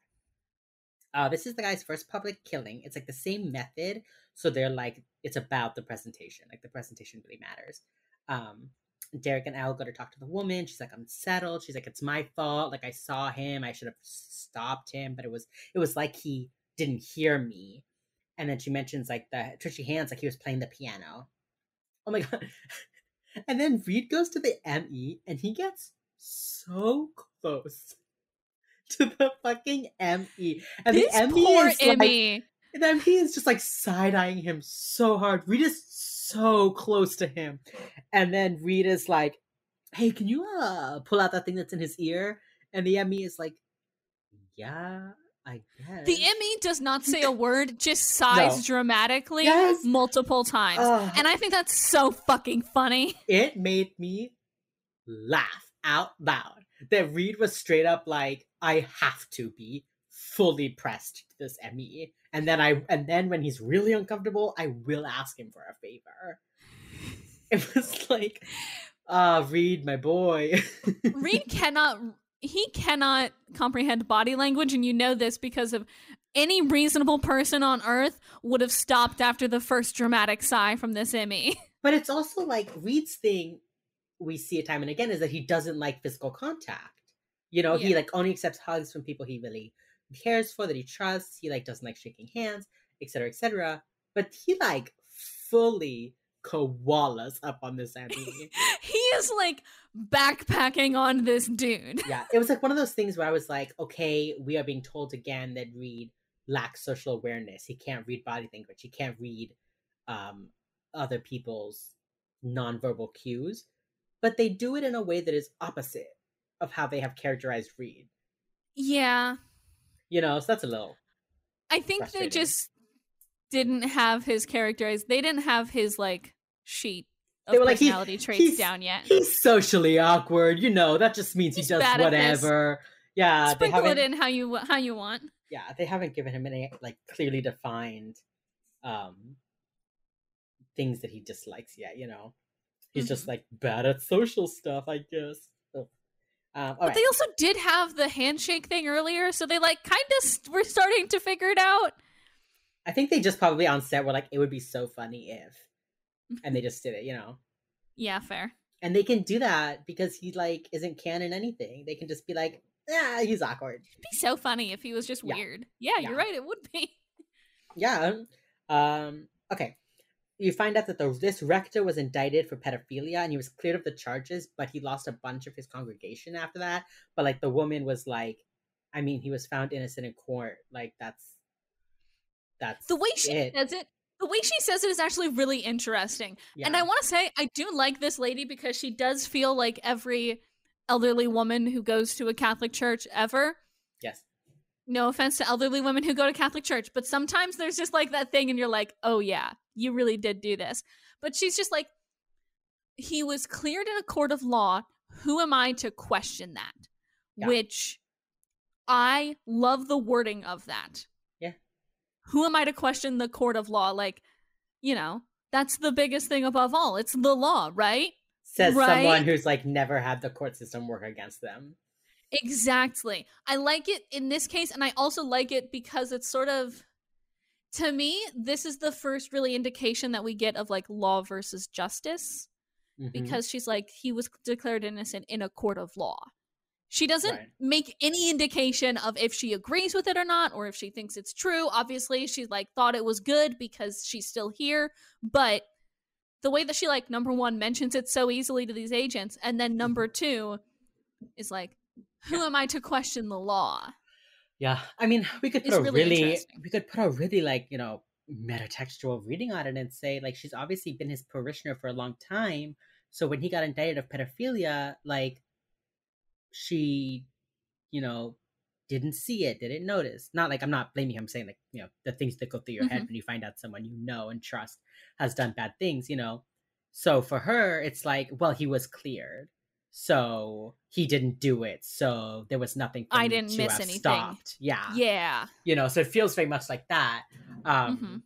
Uh, this is the guy's first public killing. It's like the same method. So they're like, it's about the presentation. Like the presentation really matters. Um, Derek and Elle go to talk to the woman. She's like, I'm settled. She's like, it's my fault. Like I saw him. I should have stopped him, but it was it was like he didn't hear me. And then she mentions like the twitchy hands, like he was playing the piano. Oh my god! And then Reid goes to the ME, and he gets so close to the fucking ME, and this the ME poor is like, Emmy. and then he is just like side eyeing him so hard. Reid is so close to him. And then Reid is like, Hey, can you uh pull out that thing that's in his ear? And the Emmy is like, Yeah, I guess. The Emmy does not say a word, just sighs No. dramatically Yes. multiple times. And I think that's so fucking funny. it made me laugh out loud. That Reid was straight up like, I have to be fully pressed to this Emmy. And then I and then when he's really uncomfortable, I will ask him for a favor. It was like, ah, Reid, my boy. Reid cannot he cannot comprehend body language and you know this because of any reasonable person on earth would have stopped after the first dramatic sigh from this Emmy. But it's also like Reid's thing we see it time and again is that he doesn't like physical contact. You know, he like only accepts hugs from people he really cares for, that he trusts. He like doesn't like shaking hands, etc., etc. But he like fully koalas up on this Emmy. he is like backpacking on this dude. yeah, it was like one of those things where I was like, okay, we are being told again that Reid lacks social awareness. He can't read body language. He can't read um, other people's nonverbal cues. but they do it in a way that is opposite of how they have characterized Reid. Yeah. You know, so that's a little. I think they just didn't have his characterized. They didn't have his like sheet They were like, he- personality traits he's- down yet. He's socially awkward, you know. That just means He's he does bad at this. whatever. Yeah, Sprinkle it in how you how you want. Yeah, they haven't given him any like clearly defined um things that he dislikes yet. You know, he's just Mhm. like bad at social stuff, I guess. Um, all But right. they also did have the handshake thing earlier, so they like kind of st- were starting to figure it out. I think they just probably on set were like, it would be so funny if, and they just did it, you know. Yeah, fair. And they can do that because he like isn't canon anything. They can just be like, yeah, he's awkward. It'd be so funny if he was just Yeah. weird. Yeah, Yeah. you're right. It would be. Yeah. Um. Okay. You find out that the this rector was indicted for pedophilia and he was cleared of the charges, but he lost a bunch of his congregation after that. But like the woman was like, I mean, he was found innocent in court. Like that's that's The way she it. says it, the way she says it is actually really interesting. Yeah. And I want to say I do like this lady because she does feel like every elderly woman who goes to a Catholic church ever. yes. No offense to elderly women who go to Catholic church, but sometimes there's just like that thing and you're like, "Oh yeah, you really did do this." But she's just like he was cleared in a court of law. Who am I to question that? Yeah. Which I love the wording of that. Who am I to question the court of law? Like, you know, that's the biggest thing above all. It's the law, right? Says someone who's like never had the court system work against them. Exactly. I like it in this case, and I also like it because it's sort of, to me, this is the first really indication that we get of like law versus justice Mhm. because she's like, he was declared innocent in a court of law. She doesn't Right. make any indication of if she agrees with it or not, or if she thinks it's true. Obviously, she like thought it was good because she's still here, but the way that she like number one mentions it so easily to these agents, and then number mm-hmm. two is like, who am I to question the law? Yeah, I mean, we could put It's a really really, we could put a really like you know metatextual reading on it and say like she's obviously been his parishioner for a long time. So when he got indicted of pedophilia, like she, you know, didn't see it, didn't notice. Not like I'm not blaming him, I'm saying like you know the things that go through your head Mhm. when you find out someone you know and trust has done bad things, you know. So for her, it's like, well, he was cleared. So he didn't do it. So there was nothing I didn't to miss anything. Stopped. Yeah. Yeah. You know, so it feels very much like that. Um Mhm.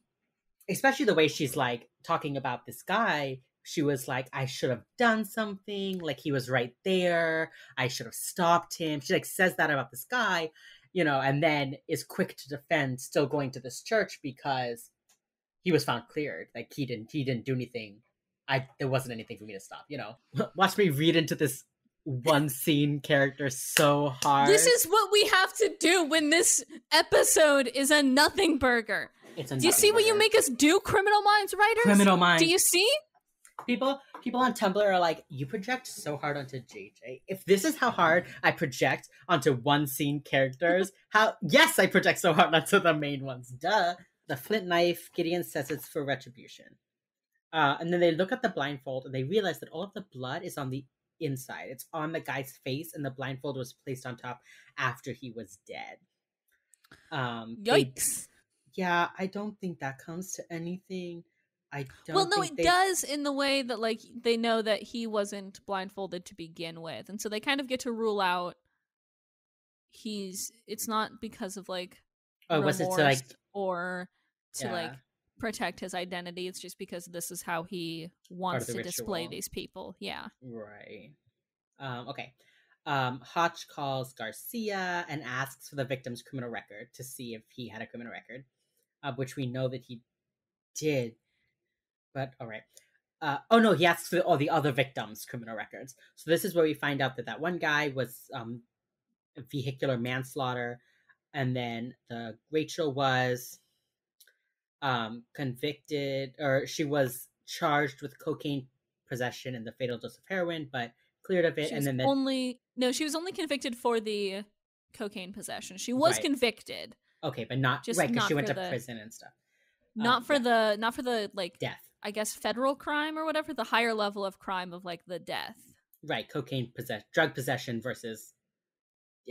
especially the way she's like talking about this guy. She was like, I should have done something. Like he was right there. I should have stopped him. She like says that about this guy, you know, and then is quick to defend still going to this church because he was found cleared. Like he didn't he didn't do anything. I there wasn't anything for me to stop, you know. Watch me read into this one scene character so hard. This is what we have to do when this episode is a nothing burger. it's a Do you see what you make us do, Criminal Minds writers? Criminal Minds. Do you see? People people on Tumblr are like, you project so hard onto JJ. If this is how hard I project onto one scene characters, how yes, I project so hard onto the main ones. Duh. The flint knife, Gideon says it's for retribution. Uh, and then they look at the blindfold and they realize that all of the blood is on the inside. It's on the guy's face, and the blindfold was placed on top after he was dead. Um, they- Yikes. yeah, I don't think that comes to anything. I don't. Well, no, it they- does in the way that like they know that he wasn't blindfolded to begin with, and so they kind of get to rule out he's. It's not because of like Oh, was it to like or to like protect his identity. It's just because this is how he wants to display these people. Yeah. Right. Um, okay. Um, Hotch calls Garcia and asks for the victim's criminal record to see if he had a criminal record, uh, which we know that he did. But all right. Uh, oh no, he asks for all the other victims' criminal records. So this is where we find out that that one guy was um, vehicular manslaughter, and then the Rachel was um, convicted, or she was charged with cocaine possession and the fatal dose of heroin, but cleared of it. She and then the, only no, she was only convicted for the cocaine possession. She was Right. convicted, okay, but not just right because she went to the- prison and stuff. not Um, for yeah. the not for the like Death. I guess federal crime or whatever, the higher level of crime of like the death. right cocaine possess drug possession versus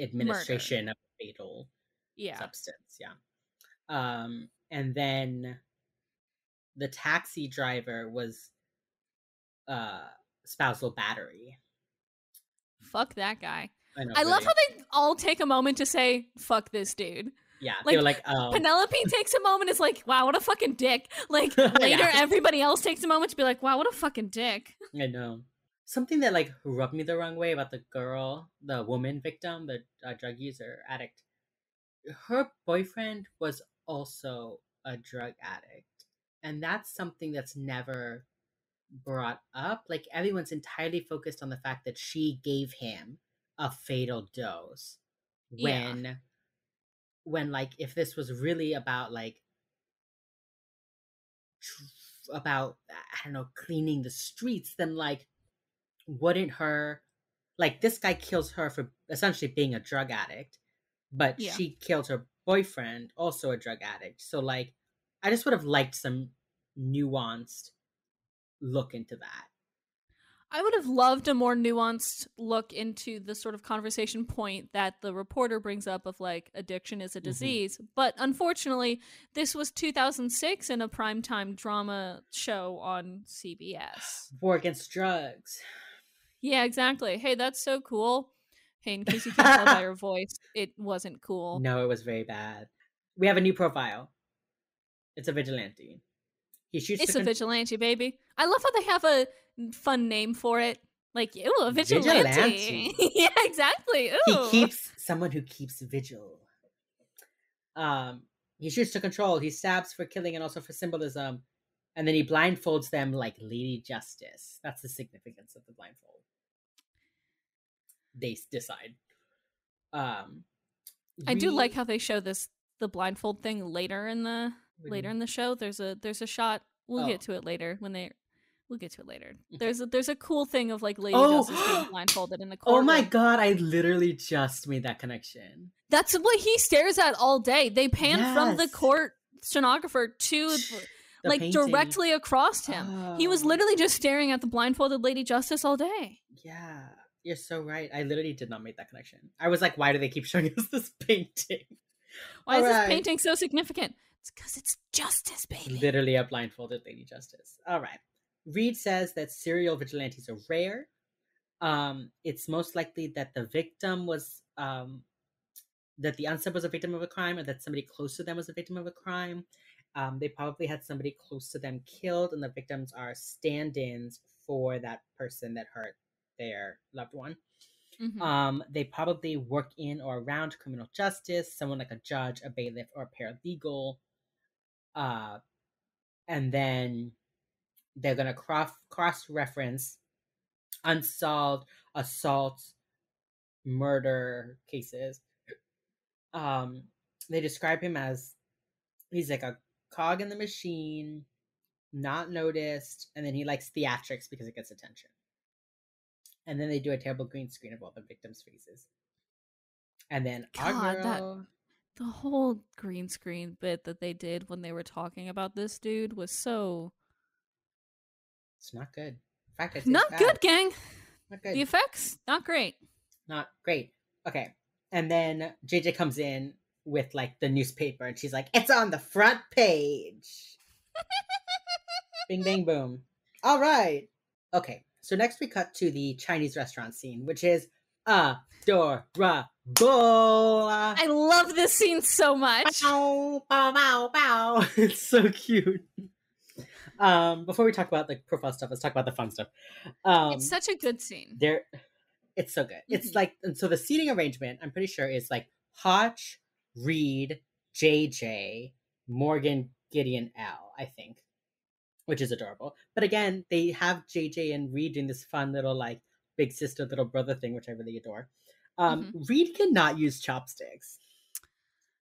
administration of a fatal Yeah. substance. Yeah. Um, and then the taxi driver was uh spousal battery. Fuck that guy. I, know, I love how they all take a moment to say, fuck this dude. Yeah, like, they were like, oh, Penelope takes a moment, is like, wow, what a fucking dick. Like Yeah. later, everybody else takes a moment to be like, wow, what a fucking dick. I know. Something that like rubbed me the wrong way about the girl, the woman victim, the uh, drug user addict. Her boyfriend was also a drug addict, and that's something that's never brought up. Like everyone's entirely focused on the fact that she gave him a fatal dose. Yeah. When, when like if this was really about like about uh, I don't know cleaning the streets, then like wouldn't her like this guy kills her for essentially being a drug addict, but Yeah. she killed her boyfriend, also a drug addict. So like I just would have liked some nuanced look into that. I would have loved a more nuanced look into the sort of conversation point that the reporter brings up of like addiction is a Mhm. disease. But unfortunately, this was 2006 in a primetime drama show on CBS. War against drugs. Yeah, exactly. Hey, that's so cool. Hey, in case you can't tell by your voice, it wasn't cool. No, it was very bad. We have a new profile. It's a vigilante. He shoots It's a con- vigilante, baby. I love how they have a fun name for it. Like, ew, a vigilante. Vigilante. yeah, exactly. Ooh. he keeps someone who keeps vigil. Um, he shoots to control. He stabs for killing and also for symbolism, and then he blindfolds them like Lady Justice. That's the significance of the blindfold. They decide. Um, I do like how they show this the blindfold thing later in the what do you later in the show. There's a there's a shot. We'll Oh. get to it later when they. We'll get to it later. Mm-hmm. There's a there's a cool thing of like Lady Oh! Justice being blindfolded in the court. Oh my god! I literally just made that connection. That's what he stares at all day. They pan from the court stenographer to The like painting. directly across him. He was Oh. literally just staring at the blindfolded Lady Justice all day. Yeah, you're so right. I literally did not make that connection. I was like, why do they keep showing us this painting? Why is Alright. this painting so significant? It's because it's justice, baby. Literally a blindfolded Lady Justice. All right. Reid says that serial vigilantes are rare. Um, it's most likely that the victim was um, that the unsub was a victim of a crime, or that somebody close to them was a victim of a crime. Um, they probably had somebody close to them killed, and the victims are stand-ins for that person that hurt their loved one. Mhm. Um, they probably work in or around criminal justice, someone like a judge, a bailiff, or a paralegal. Uh, and then they're gonna cross cross reference unsolved assault, murder cases. Um, they describe him as he's like a cog in the machine, not noticed, and then he likes theatrics because it gets attention. And then they do a terrible green screen of all the victims' faces. And then God, that- the whole green screen bit that they did when they were talking about this dude was so it's not good. In fact, I'd not it's good, gang. Not good. The effects not great. not great. Okay. And then JJ comes in with like the newspaper and she's like, it's on the front page. Bing, bang, boom. All right. Okay. So next we cut to the Chinese restaurant scene, which is adorable. I love this scene so much. Bow, bow, bow, bow. It's so cute. Um, before we talk about the profile stuff, let's talk about the fun stuff. Um, it's such a good scene. there it's so good it's Mhm. like and so the seating arrangement i'm pretty sure is like hotch reid jj morgan gideon l i think which is adorable but again they have jj and reid doing this fun little like big sister little brother thing which i really adore um reid cannot use chopsticks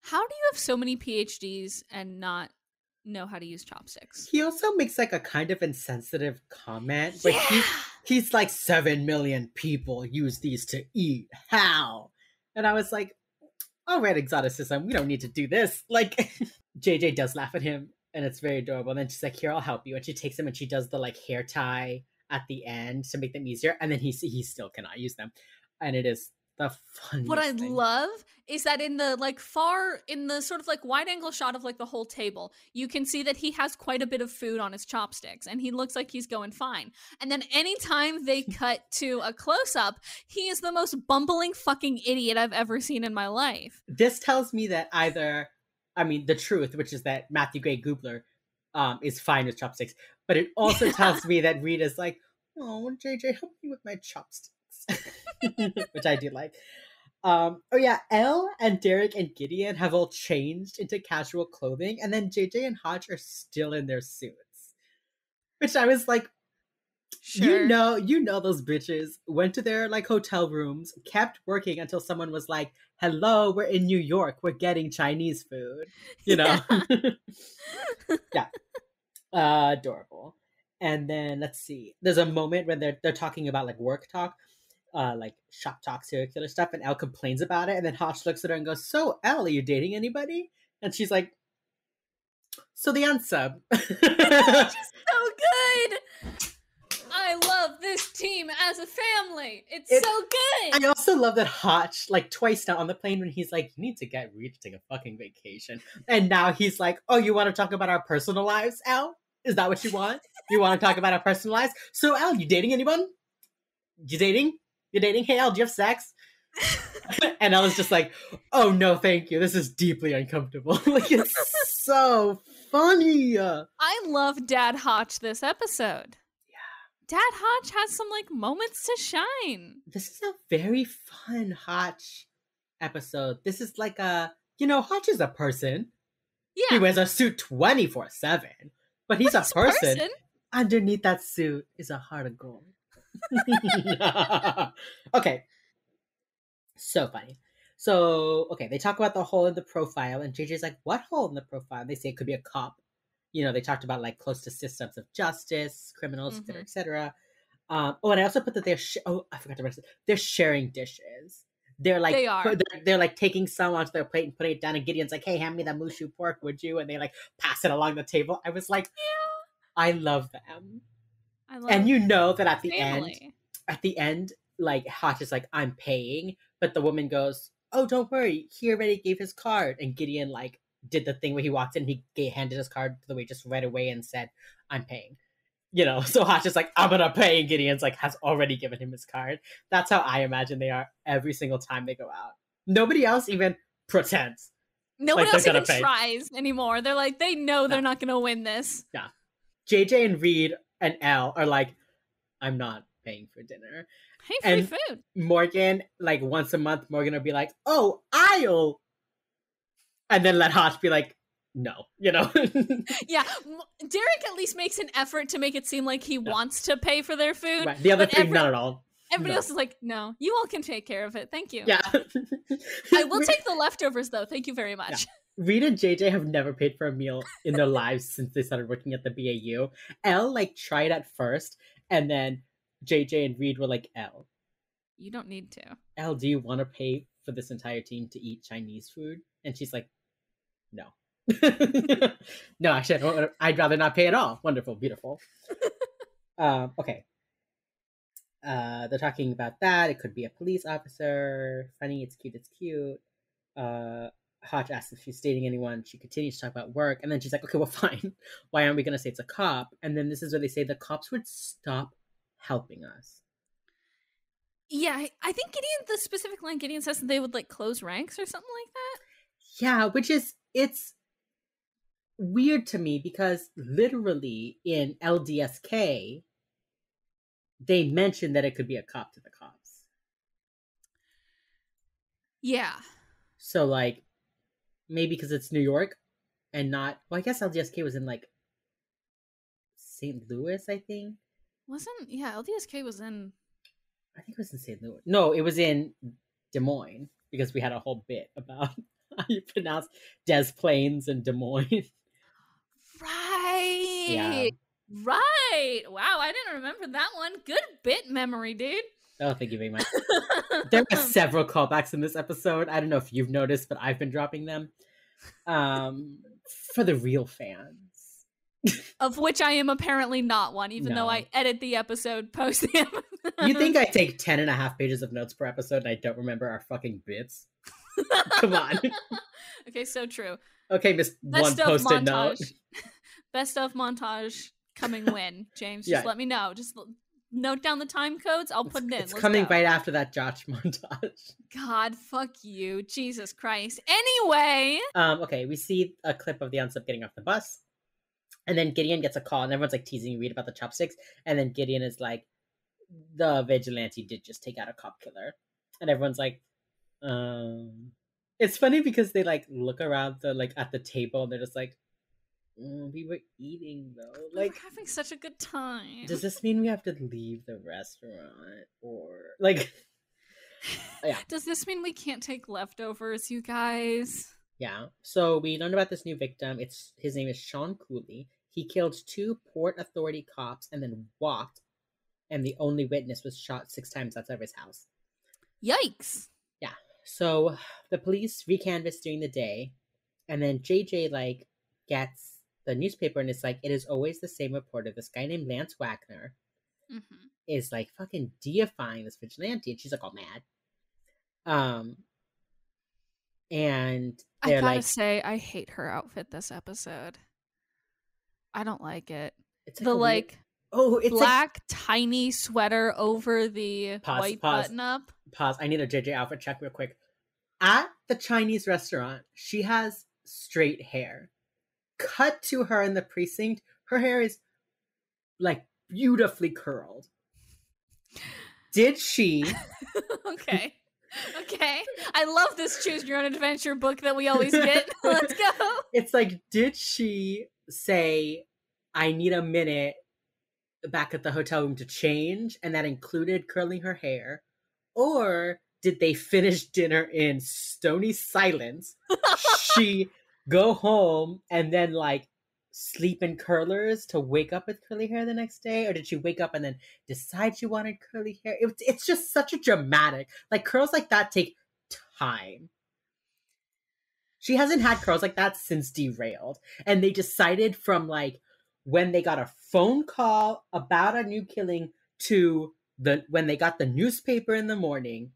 How do you have so many PhDs and not know how to use chopsticks? he also makes like a kind of insensitive comment but he, he's like seven million people use these to eat. How? And I was like, all right, exoticism, we don't need to do this. Like, JJ does laugh at him, and it's very adorable. And then she's like, here, I'll help you. And she takes him and she does the like hair tie at the end to make them easier, and then he he still cannot use them, and it is the funniest. What I thing. love is that in the like far in the sort of like wide angle shot of like the whole table, you can see that he has quite a bit of food on his chopsticks and he looks like he's going fine. And then anytime they cut to a close up, he is the most bumbling fucking idiot I've ever seen in my life. this tells me that either I mean the truth, which is that Matthew Gray Gubler um is fine with chopsticks, but it also tells me that Rita's like, oh JJ, help me with my chopsticks. which I do like. Um, oh yeah, Elle and Derek and Gideon have all changed into casual clothing, and then JJ and Hotch are still in their suits. Which I was like, Sure. you know, you know those bitches went to their like hotel rooms, kept working until someone was like, "Hello, we're in New York. We're getting Chinese food." You know. yeah. Uh, adorable. And then let's see. There's a moment when they're they're talking about like work talk, uh, like shop talk, serial killer stuff, and Elle complains about it, and then Hotch looks at her and goes, "So, Elle, are you dating anybody?" And she's like, "So the unsub." so good. I love this team as a family. It's It- so good. I also love that Hotch, like twice now on the plane, when he's like, "You need to get Reid to take a fucking vacation," and now he's like, "Oh, you want to talk about our personal lives, Al? Is that what you want? You want to talk about our personal lives? So, Al, you dating anyone? You dating? You dating? Hey, Al, do you have sex?" and I was just like, "Oh no, thank you. This is deeply uncomfortable. like it's so funny." I love Dad Hotch this episode. Yeah. Dad Hotch has some like moments to shine. This is a very fun Hotch episode. This is like a, you know, Hotch is a person. Yeah. He wears a suit 24 7, but he's a He's person. Underneath that suit is a heart of gold. okay. So funny. So, okay, they talk about the hole in the profile, and JJ's like, What hole in the profile? They say it could be a cop. You know, they talked about like close to systems of justice, criminals, etc., Mhm. etc. Um, oh, and I also put that they're sh- oh, I forgot to mention they're sharing dishes. They're like They are. they're, they're like taking some onto their plate and putting it down, and Gideon's like, "Hey, hand me that moo shu pork, would you?" And they like pass it along the table. I was like, I love them. I love And you know that at the end, at the end, like Hotch is like, I'm paying, but the woman goes, Oh, don't worry, he already gave his card. And Gideon like did the thing where he walked in, he handed his card to the waitress right away and said, I'm paying. You know, so Hotch is like, I'm gonna pay, and Gideon's like has already given him his card. That's how I imagine they are every single time they go out. Nobody else even pretends. No one like, else even pay. tries anymore. They're like, they know they're not gonna win this. Yeah. JJ and Reid and Elle are like, I'm not paying for dinner. Hey, free And- food. Morgan, like once a month, Morgan will be like, "Oh, I'll," and then let Hotch be like, "No," you know. Yeah, Derek at least makes an effort to make it seem like he wants to pay for their food. right. The other three, every- not at all. Everybody no. else is like, no, you all can take care of it. Thank you. Yeah. I will take the leftovers though. Thank you very much. Reid and JJ have never paid for a meal in their lives since they started working at the BAU. Elle like tried at first, and then JJ and Reid were like, "Elle, You don't need to. Elle, do you want to pay for this entire team to eat Chinese food?" And she's like, "No." no, actually, I I'd rather not pay at all. Wonderful, beautiful. um, okay. Uh, they're talking about that. It could be a police officer. Funny, it's cute, it's cute. Uh, Hotch asks if she's dating anyone. She continues to talk about work, and then she's like, "Okay, well, fine. Why aren't we gonna say it's a cop?" And then this is where they say the cops would stop helping us. Yeah, I- I think Gideon, the specific line Gideon says that they would like close ranks or something like that. Yeah, which is it's weird to me because literally in LDSK they mentioned that it could be a cop to the cops. Yeah. So like maybe because it's New York and not well I guess LDSK was in like St. Louis, I think. Wasn't yeah, LDSK was in I think it was in St. Louis. No, it was in Des Moines because we had a whole bit about how you pronounce Des Plaines and Des Moines. Right. Yeah. Right. Wow, I didn't remember that one. Good bit memory, dude. Oh, thank you very much. there are several callbacks in this episode. I don't know if you've noticed, but I've been dropping them. Um, for the real fans. of which I am apparently not one, even though I edit the episode, post the episode. You think I take 10 and a half pages of notes per episode and I don't remember our fucking bits? Come on. okay, so true. Okay, Miss One Best Post-it note. Best of montage coming when, James. Just Yeah. let me know. Just note down the time codes. I'll put it in. It's Let's coming go. right after that Josh montage. God, fuck you. Jesus Christ. Anyway. Um, okay, we see a clip of the Unsub getting off the bus. And then Gideon gets a call, and everyone's like teasing Reid about the chopsticks. And then Gideon is like, the vigilante did just take out a cop killer. And everyone's like, um. It's funny because they like look around the like at the table and they're just like, "Mm, we were eating though. Like, we're having such a good time. does this mean we have to leave the restaurant or like? yeah. Does this mean we can't take leftovers, you guys? Yeah. So we learned about this new victim. It's his name is Sean Cooley. He killed two Port Authority cops and then walked, and the only witness was shot six times outside of his house. Yikes. Yeah. So the police recanvass during the day, and then JJ like gets the newspaper and it's like it is always the same reporter. This guy named Lance Wagner hmm is like fucking deifying this vigilante, and she's like all mad. Um, and I gotta like, say, I hate her outfit this episode. I don't like it. it's the a weird- like oh, it's like black tiny sweater over the Pause, white pause. button up. pause. I need a JJ outfit check real quick. At the Chinese restaurant, she has straight hair. Cut to her in the precinct, her hair is like beautifully curled. Did she? okay. Okay. I love this choose your own adventure book that we always get. Let's go. It's like, did she say, I need a minute back at the hotel room to change? And that included curling her hair? Or did they finish dinner in stony silence? she go home and then like sleep in curlers to wake up with curly hair the next day? Or did she wake up and then decide she wanted curly hair? It's, it's just such a dramatic like curls like that take time. She hasn't had curls like that since derailed and they decided from like when they got a phone call about a new killing to the when they got the newspaper in the morning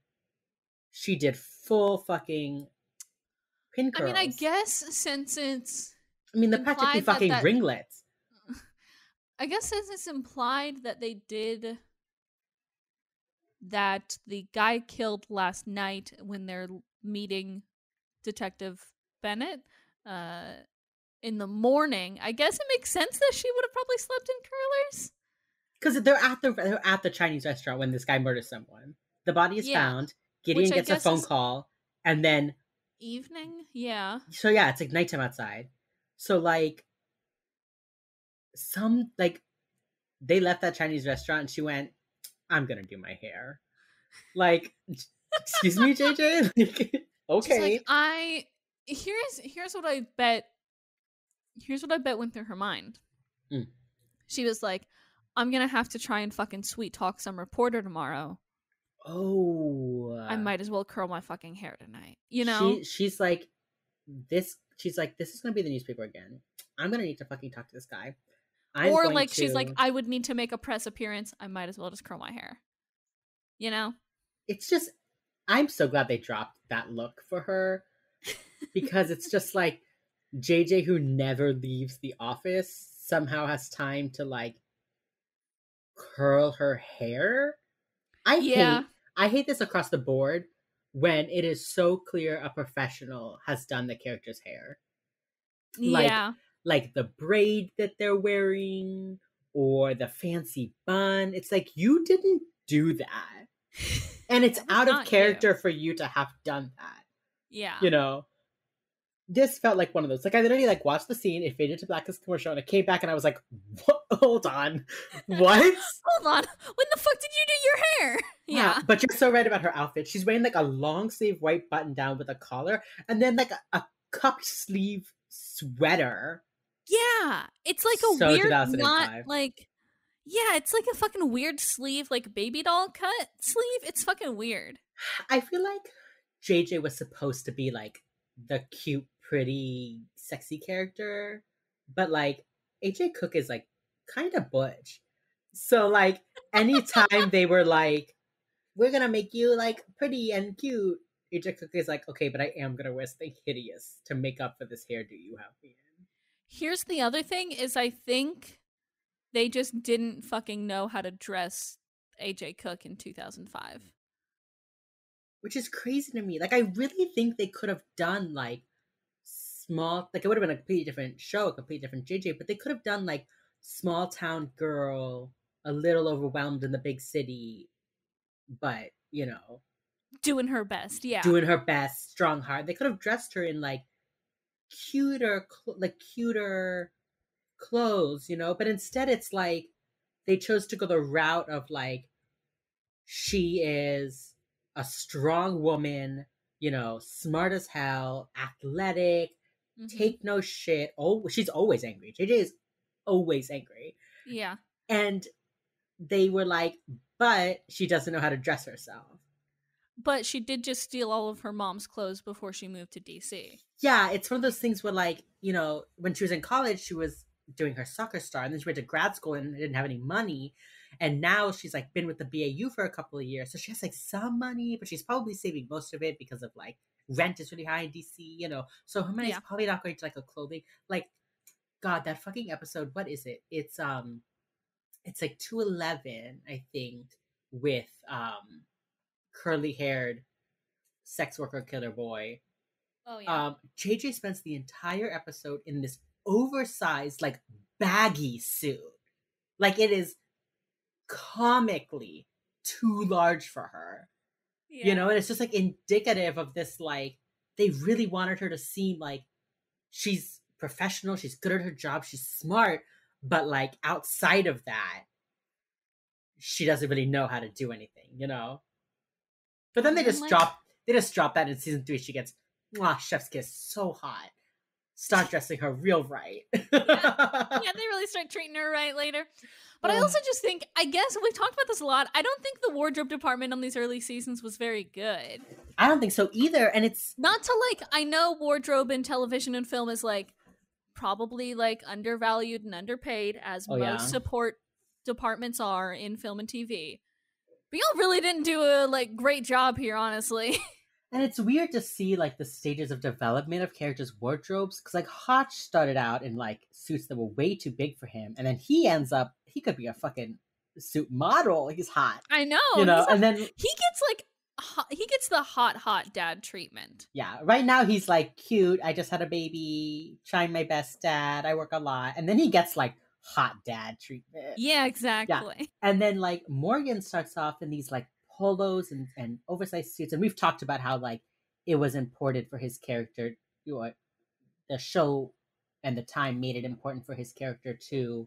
she did full fucking pin I mean, I guess since it's I mean, they're practically implied that fucking that- ringlets. I guess since it's implied that they did that the guy killed last night when they're meeting Detective Bennett uh in the morning, I guess it makes sense that she would have probably slept in curlers. Because they're at the they're at the Chinese restaurant when this guy murders someone. The body is Yeah. found. Gideon I gets a phone is- call, and then Evening? Yeah. so yeah, it's like nighttime outside. So like some like they left that Chinese restaurant and she went, I'm gonna do my hair. Like excuse me, JJ? Like, okay. like, I here's here's what I bet here's what I bet went through her mind. Mm. She was like, I'm gonna have to try and fucking sweet talk some reporter tomorrow. Oh I uh might as well curl my fucking hair tonight. You know? she, she's like this she's like this is gonna be the newspaper again i'm gonna need to fucking talk to this guy I'm or like she's like, I would need to make a press appearance. I might as well just curl my hair. You know? it's just i'm so glad they dropped that look for her because it's just like jj who never leaves the office somehow has time to like curl her hair i Yeah. hate i hate this across the board when it is so clear a professional has done the character's hair Like, yeah. like the braid that they're wearing or the fancy bun. It's like you didn't do that. And it's out of not you. character for you to have done that. Yeah. You know? This felt like one of those. Like I literally like watched the scene, it faded to black as commercial, and I came back and I was like, what? hold on. What? Hold on. When the fuck did you do your hair? Yeah. But you're so right about her outfit. She's wearing like a long sleeve white button down with a collar and then like a, a cupped sleeve sweater. Yeah. It's like a So weird not like Yeah, it's like a fucking weird sleeve, like baby doll cut sleeve. It's fucking weird. I feel like JJ was supposed to be like the cute, pretty, sexy character, but like AJ Cook is like kind of butch. So like anytime they were like, we're gonna make you like pretty and cute, AJ Cook is like, okay, but I am gonna wear something hideous to make up for this hairdo you have me in. Here's the other thing is I think they just didn't fucking know how to dress AJ Cook in 2005. Which is crazy to me. Like I really think they could have done like small like it would have been a completely different show, a completely different JJ, but they could have done like small town girl, a little overwhelmed in the big city, but you know, doing her best. Yeah, doing her best, strong heart. They could have dressed her in like cuter, like cuter clothes, you know, but instead it's like they chose to go the route of like she is a strong woman, you know, smart as hell, athletic, mm-hmm. take no shit. Oh, she's always angry. JJ is always angry. Yeah. And they were like, but she doesn't know how to dress herself. But she did just steal all of her mom's clothes before she moved to DC. Yeah, it's one of those things where, like, you know, when she was in college, she was doing her soccer star, and then she went to grad school and didn't have any money. And now she's like been with the BAU for a couple of years, so she has like some money, but she's probably saving most of it because of like rent is really high in DC, you know. So her money's yeah. probably not going to like a clothing. Like, God, that fucking episode. What is it? It's um, it's like two eleven, I think, with um, curly haired sex worker killer boy. Oh yeah. Um, JJ spends the entire episode in this oversized, like baggy suit. Like it is comically too large for her. Yeah. You know, and it's just like indicative of this like they really wanted her to seem like she's professional, she's good at her job, she's smart, but like outside of that, she doesn't really know how to do anything, you know? But then they just like... drop they just drop that in season three. She gets wow, chef's kiss so hot start dressing her real right. yeah. yeah, they really start treating her right later. But I also just think, I guess we've talked about this a lot. I don't think the wardrobe department on these early seasons was very good. I don't think so either. And it's not to like, I know wardrobe in television and film is like probably like undervalued and underpaid as oh, most yeah. support departments are in film and TV. But y'all really didn't do a like great job here, honestly. And it's weird to see like the stages of development of characters' wardrobes because like Hotch started out in like suits that were way too big for him, and then he ends up he could be a fucking suit model. He's hot. I know. You know, and then he gets like hot, he gets the hot hot dad treatment. Yeah, right now he's like cute. I just had a baby, trying my best, dad. I work a lot, and then he gets like hot dad treatment. Yeah, exactly. Yeah. And then like Morgan starts off in these like polos and, and oversized suits. And we've talked about how like it was important for his character, you know, the show and the time made it important for his character to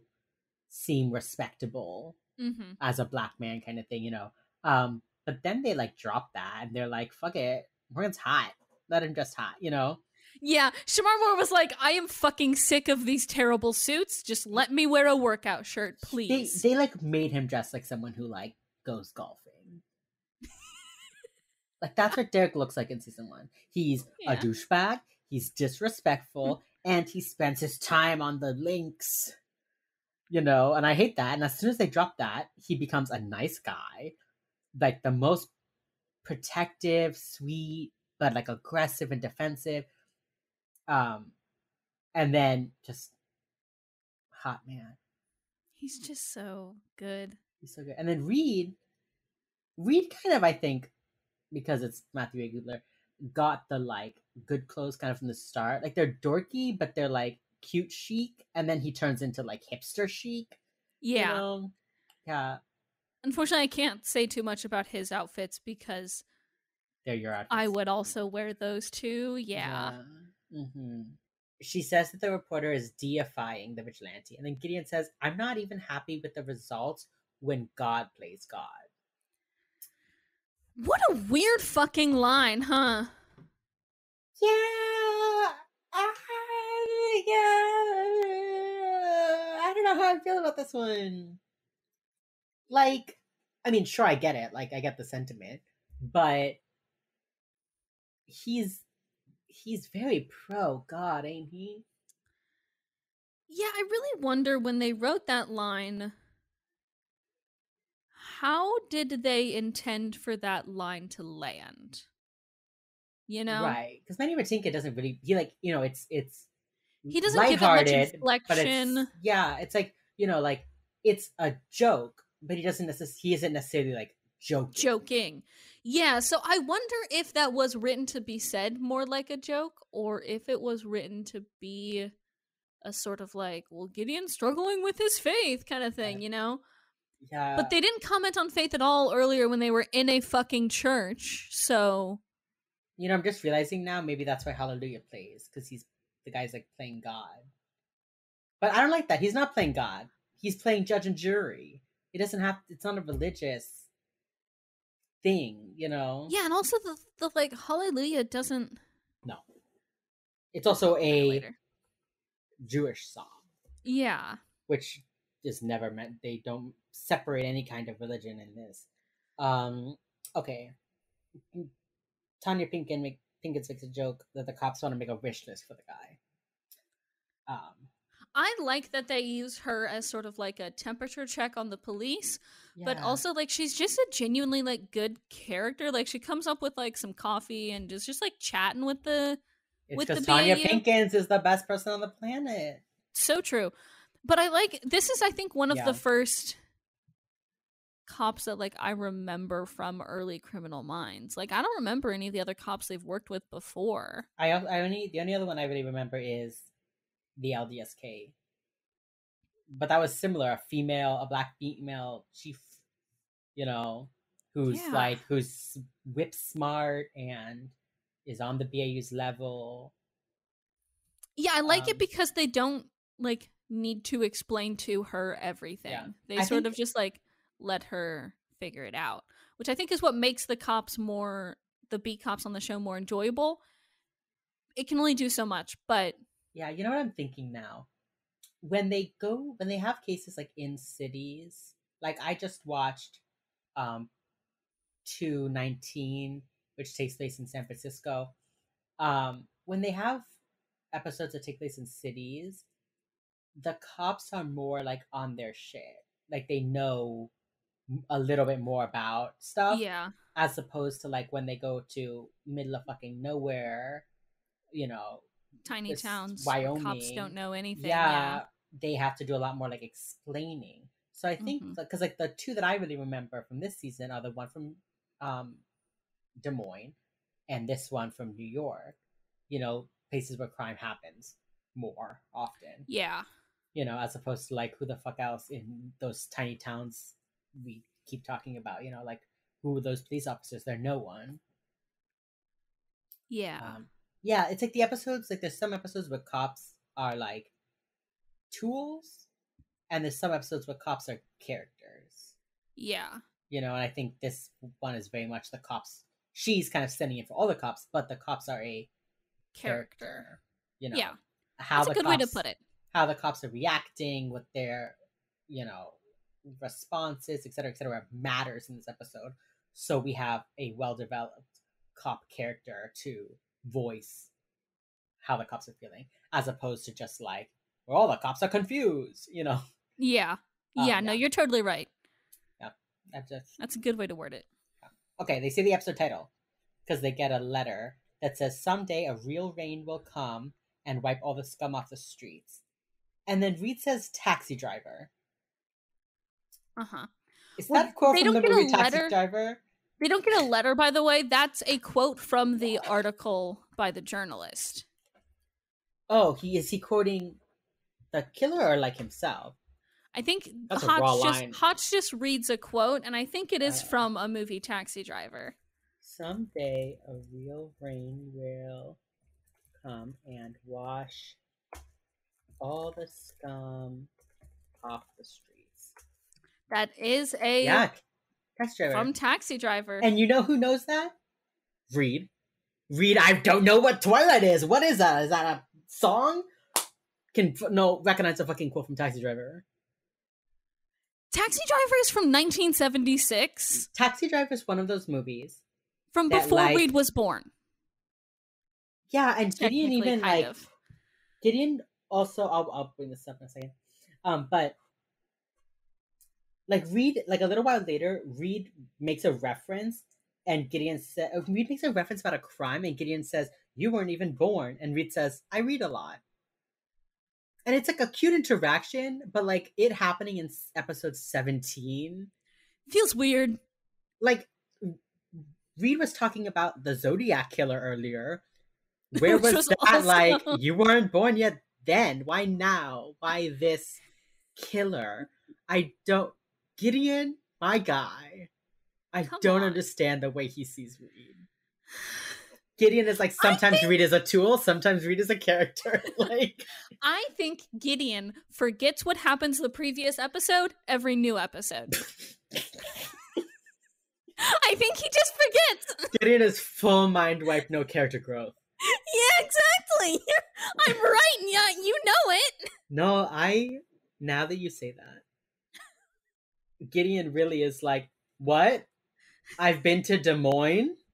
seem respectable mm-hmm. as a black man kind of thing, you know. Um, but then they like drop that and they're like, fuck it, Morgan's hot. Let him just hot, you know? Yeah, Shemar Moore was like, I am fucking sick of these terrible suits. Just let me wear a workout shirt, please. They, they like made him dress like someone who like goes golfing. Like that's what Derek looks like in season one. He's yeah. a douchebag. He's disrespectful, and he spends his time on the links. You know, and I hate that. And as soon as they drop that, he becomes a nice guy, like the most protective, sweet, but like aggressive and defensive. Um, and then just hot man. He's just so good. He's so good. And then Reid, Reid kind of, I think, because it's Matthew A. Got the like good clothes kind of from the start. Like they're dorky, but they're like cute chic, and then he turns into like hipster chic. Yeah. You know? Yeah. Unfortunately, I can't say too much about his outfits because they're your outfits. I would also wear those too. Yeah. yeah. Mm-hmm. She says that the reporter is deifying the vigilante, and then Gideon says, "I'm not even happy with the results when God plays God." What a weird fucking line, huh? Yeah. I, yeah. I don't know how I feel about this one. Like, I mean, sure, I get it. Like, I get the sentiment, but he's he's very pro God, ain't he? Yeah, I really wonder when they wrote that line, how did they intend for that line to land? You know, right? Because Mandy Patinkin doesn't really. He like you know, it's it's he doesn't give it much inflection. it's yeah, it's like you know, like it's a joke, but he doesn't necessarily. He isn't necessarily like joking. joking. Yeah, so I wonder if that was written to be said more like a joke or if it was written to be a sort of like, well, Gideon struggling with his faith kind of thing, you know? Yeah, But they didn't comment on faith at all earlier when they were in a fucking church. So, you know, I'm just realizing now. Maybe that's why Hallelujah plays because he's the guy's like playing God. But I don't like that. He's not playing God. He's playing judge and jury. He doesn't have. It's not a religious thing, you know. yeah, and also the, the like, hallelujah doesn't. No. It's also a Later. Jewish song, Yeah. which is never meant. They don't separate any kind of religion in this. Um. Okay. Tonya Pinkin make Pinkins makes a joke that the cops want to make a wish list for the guy. Um. I like that they use her as sort of like a temperature check on the police, but also like she's just a genuinely like good character. Like she comes up with like some coffee and just just like chatting with the it's with the Tonya BAU. Pinkins is the best person on the planet. so true. But I like this is I think one of Yeah. the first cops that like I remember from early Criminal Minds. Like I don't remember any of the other cops they've worked with before. I, I only the only other one I really remember is the LDSK. But that was similar, a female, a black female chief, you know, who's Yeah. like who's whip smart and is on the BAU's level. Yeah, I like Um, it because they don't like need to explain to her everything. They I sort think- of just like let her figure it out, which I think is what makes the cops more the beat cops on the show more enjoyable. It can only do so much, but Yeah, you know what I'm thinking now? When they go when they have cases like in cities, like I just watched um 219 which takes place in San Francisco. Um when they have episodes that take place in cities, the cops are more like on their shit. Like they know a little bit more about stuff yeah. as opposed to like when they go to middle of fucking nowhere, you know, Tiny towns, where cops don't know anything. yeah, Yeah. they have to do a lot more like explaining. So I think because like the two that I really remember from this season are the one from um Des Moines and this one from New York. You know, places where crime happens more often. Yeah. You know, as opposed to like who the fuck else in those tiny towns we keep talking about. You know, like who are those police officers? They're no one. Yeah. Um, yeah, it's like the episodes. Like there's some episodes where cops are like tools, and there's some episodes where cops are characters. yeah. You know, and I think this one is very much the cops. She's kind of standing in for all the cops, but the cops are a character. Character. You know, Yeah. how That's a the good way to put it. How the cops are reacting with their, you know, responses, et cetera, et cetera, matters in this episode. So we have a well-developed cop character to voice how the cops are feeling, as opposed to just like, well, all the cops are confused, you know. Yeah. Um, yeah, no, yeah. you're totally right. That's just That's a good way to word it. okay. They say the episode title because they get a letter that says, "Someday a real rain will come and wipe all the scum off the streets," and then Reid says, "Taxi driver." Uh-huh. Is Well, that a quote they from don't the get a movie Taxi letter. Driver? They don't get a letter, by the way. That's a quote from the article by the journalist. Oh, he is he quoting the killer or like himself? I think That's Hotch just line. Hotch just reads a quote, and I think it is Uh. from a movie Taxi Driver. Someday a real rain will come and wash all the scum off the streets. That is a Yeah, taxi driver. from Taxi Driver. And you know who knows that? Reid. Reid, I don't know what Twilight is. What is that? Is that a song? Can no recognize a fucking quote from Taxi Driver. Taxi Driver is from 1976, Taxi Driver is one of those movies. from That, before like, Reid was born. Yeah, and Gideon even kind like of. Gideon also I'll I'll bring this up in a second. Um, but like Reid, like a little while later, Reid makes a reference, and Gideon says, Reid makes a reference about a crime, and Gideon says, "You weren't even born," and Reid says, "I read a lot." And it's like a cute interaction, but like it happening in episode seventeen, Feels weird. like Reid was talking about the Zodiac killer earlier. Where was, was that? Like you weren't born yet. Then why now? Why this killer? I don't. Gideon, my guy. I Come don't on. understand the way he sees Reid. Gideon is like sometimes think- Reid is a tool, sometimes Reid is a character. like I think Gideon forgets what happens the previous episode every new episode. I think he just forgets. Gideon is full mind wipe, no character growth. yeah, exactly. I'm right. Yeah, you know it. No, I now that you say that, Gideon really is like, what? I've been to Des Moines?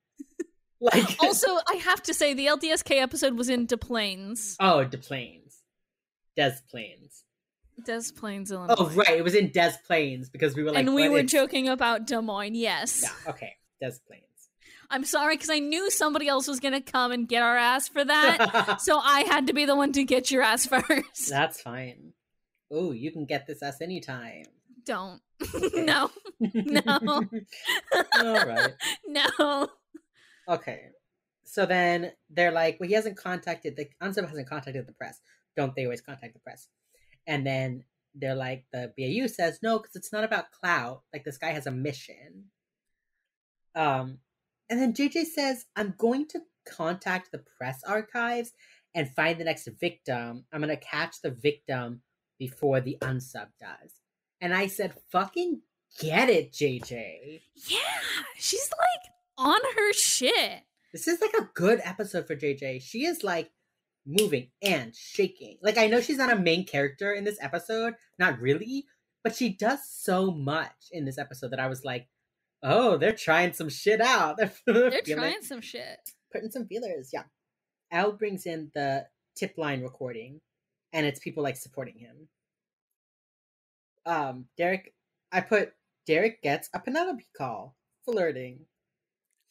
Like Also, I have to say the LDSK episode was in Des Plaines. Oh, Des Plaines. Des Plaines. Des Plaines, Illinois. Oh right, it was in Des Plaines because we were like and we were It's-" joking about Des Moines. Yes. Yeah, okay. Des Plaines. I'm sorry because I knew somebody else was gonna come and get our ass for that. so I had to be the one to get your ass first. That's fine. Oh, you can get this ass anytime. Don't. no. No. All right. No. Okay. So then they're like, well, he hasn't contacted the Unsub hasn't contacted the press. Don't they always contact the press? And then they're like, the BAU says no, because it's not about clout. Like this guy has a mission. Um, and then JJ says, I'm going to contact the press archives and find the next victim. I'm gonna catch the victim before the unsub does. And I said, fucking get it, JJ. Yeah. She's like on her shit. This is like a good episode for JJ. She is like moving and shaking. Like I know she's not a main character in this episode, not really, but she does so much in this episode that I was like, "Oh, they're trying some shit out. They're, feeling- trying some shit. putting some feelers." Yeah. Elle brings in the tip line recording, and it's people like supporting him. Um, Derek, I put Derek gets a Penelope call, flirting.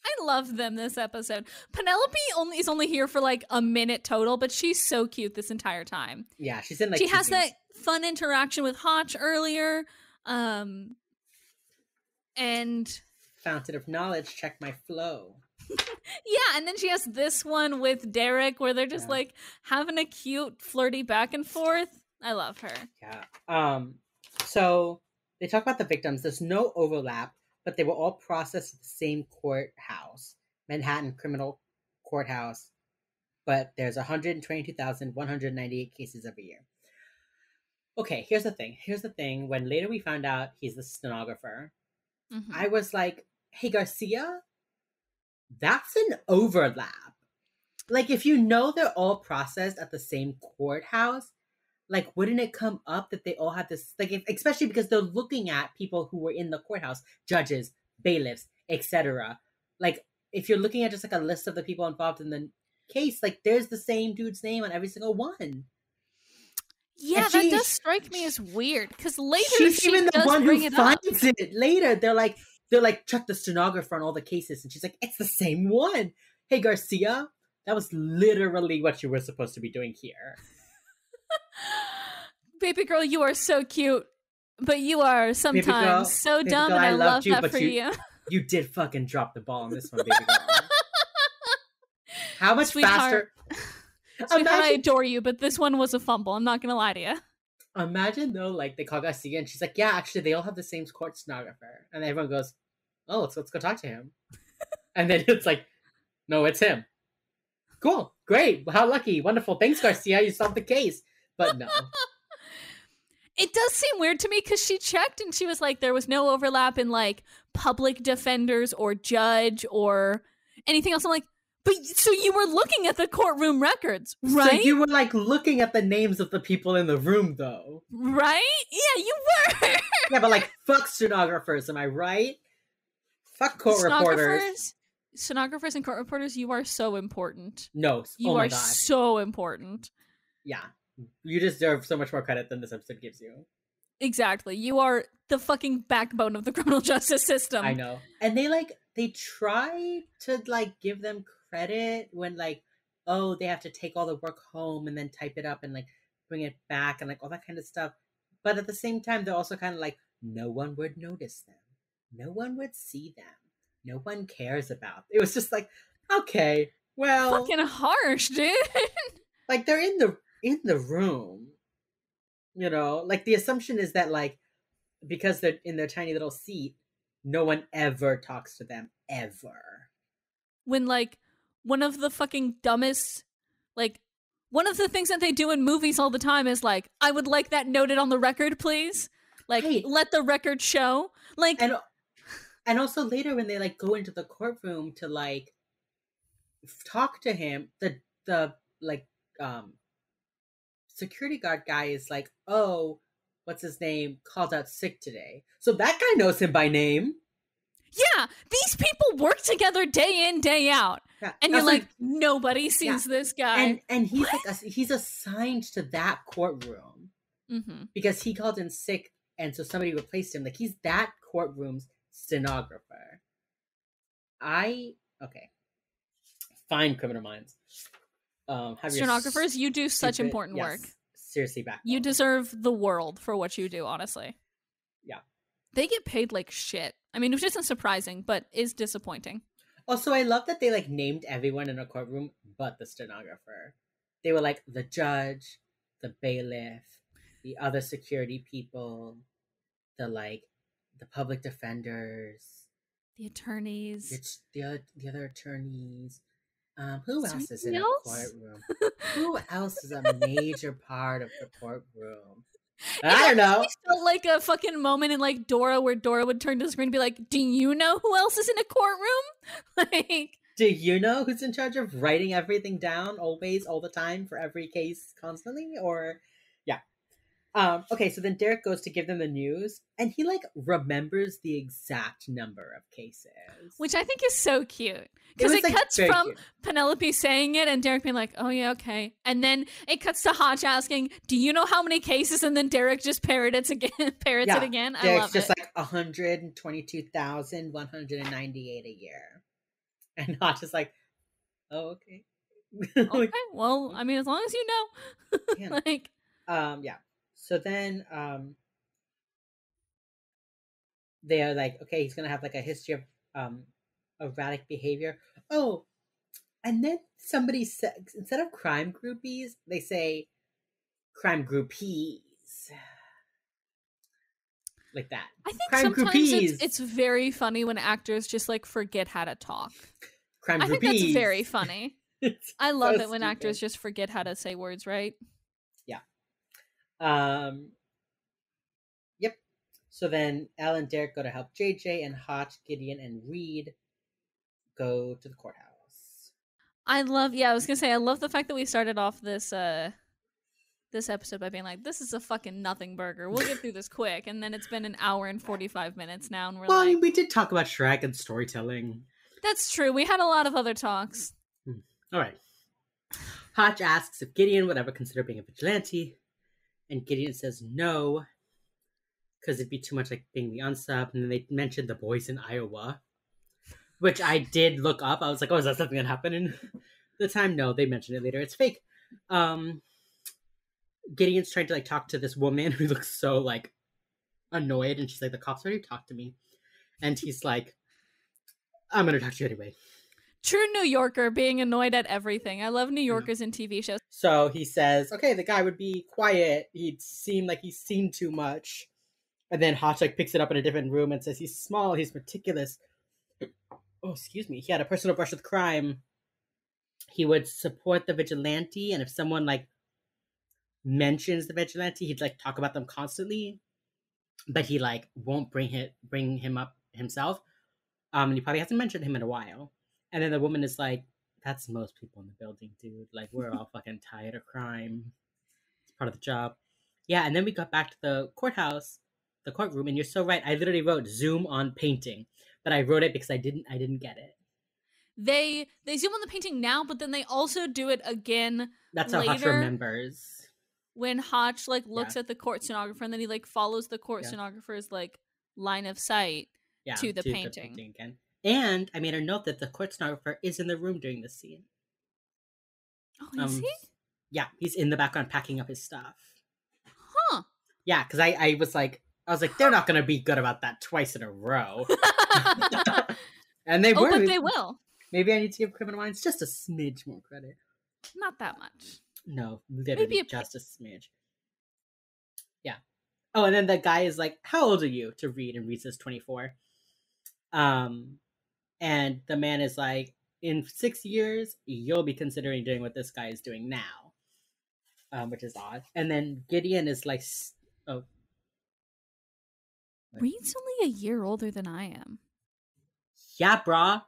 I love them this episode. Penelope only is only here for like a minute total, but she's so cute this entire time. Yeah, she's in like she has scenes. that fun interaction with Hotch earlier. Um and fountain of knowledge. Check my flow. yeah, and then she has this one with Derek where they're just Yeah. like having a cute flirty back and forth. I love her. Yeah. Um. So they talk about the victims. There's no overlap, but they were all processed at the same courthouse, Manhattan Criminal Courthouse. But there's 122,198 cases every year. Okay, here's the thing. Here's the thing. When later we found out he's the stenographer, Mhm. I was like, hey, Garcia, that's an overlap. Like, if you know they're all processed at the same courthouse, like, wouldn't it come up that they all have this, like, if, especially because they're looking at people who were in the courthouse, judges, bailiffs, etc. Like, if you're looking at just like a list of the people involved in the case, like, there's the same dude's name on every single one. Yeah, And that she- does strike me as weird because later she's she even the one bring who it up. finds it later. They're like, they're like, check the stenographer on all the cases, and she's like, it's the same one. Hey Garcia, that was literally what you were supposed to be doing here. Baby girl, you are so cute, but you are sometimes girl, so dumb, girl, and I I, love you, that for you- you. You did fucking drop the ball on this one, baby girl. How much Sweetheart. faster? Sweetheart, I adore you, but this one was a fumble. I'm not gonna lie to you. imagine though, like they call Garcia, and she's like, "Yeah, actually, they all have the same court stenographer," and everyone goes, "Oh, let's let's go talk to him," and then it's like, "No, it's him." Cool, great, how lucky, wonderful. Thanks, Garcia, you solved the case. But no, It does seem weird to me because she checked and she was like, there was no overlap in like public defenders or judge or anything else. I'm like, but so you were looking at the courtroom records, right? So you were like looking at the names of the people in the room, though. right? Yeah, you were. Yeah, but like, fuck stenographers, am I right? Fuck court reporters. Stenographers, and court reporters, you are so important. No, You oh my are god. so important. yeah, you deserve so much more credit than this episode gives you. Exactly. You are the fucking backbone of the criminal justice system. I know. And they like they try to like give them credit when like oh they have to take all the work home and then type it up and like bring it back and like all that kind of stuff. But at the same time they're also kind of like no one would notice them. No one would see them. No one cares about. It was just like okay, well Fucking harsh, dude. like they're in the in the room. You know, like the assumption is that like because they're in their tiny little seat, no one ever talks to them ever. when like one of the fucking dumbest like one of the things that they do in movies all the time is like i would like that noted on the record please like Right. let the record show like And and also later when they like go into the courtroom to like talk to him, the the like um security guard guy is like, "Oh, what's his name? Called out sick today." So that guy knows him by name. yeah these people work together day in day out Yeah. and you're was like nobody sees this guy and and he's like ass- he's assigned to that courtroom hmm because he called in sick and so somebody replaced him like he's that courtroom's stenographer i okay fine criminal minds um have your stenographers you do such stupid- important yes, work. seriously back you deserve the world for what you do honestly. Yeah. they get paid like shit. I mean which isn't surprising but is disappointing. Also i love that they like named everyone in a courtroom but the stenographer. They were like the judge the bailiff the other security people the like the public defenders. The attorneys. The other, the other attorneys. Um, who else is in anything a courtroom? who else is a major part of the courtroom? It I don't know. felt like a fucking moment in like Dora where Dora would turn to the screen and be like, "Do you know who else is in a courtroom?" like, Do you know who's in charge of writing everything down always, all the time, for every case, constantly? Or. Um, okay, so then Derek goes to give them the news, and he like remembers the exact number of cases, which I think is so cute because was, it, like, cuts from cute. Penelope saying it and Derek being like, "Oh yeah, okay," and then it cuts to Hotch asking, "Do you know how many cases?" And then Derek just parrots it again. parrots Yeah, it again. I Derek's love just it. like 122,198 a year. And not just like, oh, okay. okay, well, I mean, as long as you know, Yeah. like, um, yeah. So then um, they are like, okay, he's going to have like a history of um, erratic behavior. Oh, and then somebody said, instead of crime groupies, they say crime groupies. Like that. I think Crime sometimes it's, it's very funny when actors just like forget how to talk. Crime I groupies. think that's very funny. I love so it when stupid. actors just forget how to say words right. Um. Yep. So then Elle and Derek go to help JJ, and Hotch, Gideon, and Reid go to the courthouse. I love yeah, I was gonna say I love the fact that we started off this uh this episode by being like, this is a fucking nothing burger. We'll get through this quick, and then it's been an hour and forty five minutes now, and we're well, I like, mean, we did talk about Shrek and storytelling. that's true. We had a lot of other talks. All right. Hotch asks if Gideon would ever consider being a vigilante, and Gideon says no, because it'd be too much like being the unsub. And then they mentioned the boys in Iowa, which I did look up. I was like, oh, is that something that happened in the time? No, they mentioned it later. It's fake. Um, Gideon's trying to like talk to this woman who looks so like annoyed, and she's like, the cops already talked to me, and he's like, I'm gonna talk to you anyway. True New Yorker being annoyed at everything. I love New Yorkers in TV shows. So he says, okay, the guy would be quiet. He'd seem like he's seen too much. And then Hotch picks it up in a different room and says he's small, he's meticulous. Oh, excuse me. He had a personal brush with crime. He would support the vigilante, and if someone like mentions the vigilante, he'd like talk about them constantly. But he like won't bring him bring him up himself. Um, and he probably hasn't mentioned him in a while. And then the woman is like, that's most people in the building, dude. Like, we're all fucking tired of crime. It's part of the job. Yeah, and then we got back to the courthouse, the courtroom, and you're so right. I literally wrote zoom on painting, but I wrote it because I didn't I didn't get it. They they zoom on the painting now, but then they also do it again That's how Hotch Later- remembers. when Hotch like looks at the court stenographer and then he like follows the court Yeah. stenographer's like line of sight. Yeah, to the painting. again. And I made a note that the court stenographer is in the room during this scene. Oh, is Um, he? Yeah, he's in the background packing up his stuff. Huh. Yeah, because I, I was like, I was like, they're not gonna be good about that twice in a row. and they oh, were. but they will. Maybe I need to give Criminal Minds just a smidge more credit. Not that much. No, literally a just a smidge. Yeah. Oh, and then the guy is like, "How old are you?" To Reid, and Reid says twenty-four. Um, and the man is like, "In six years, you'll be considering doing what this guy is doing now," um, which is odd. And then Gideon is like, "Oh, Reid's only a year older than I am. yeah, brah."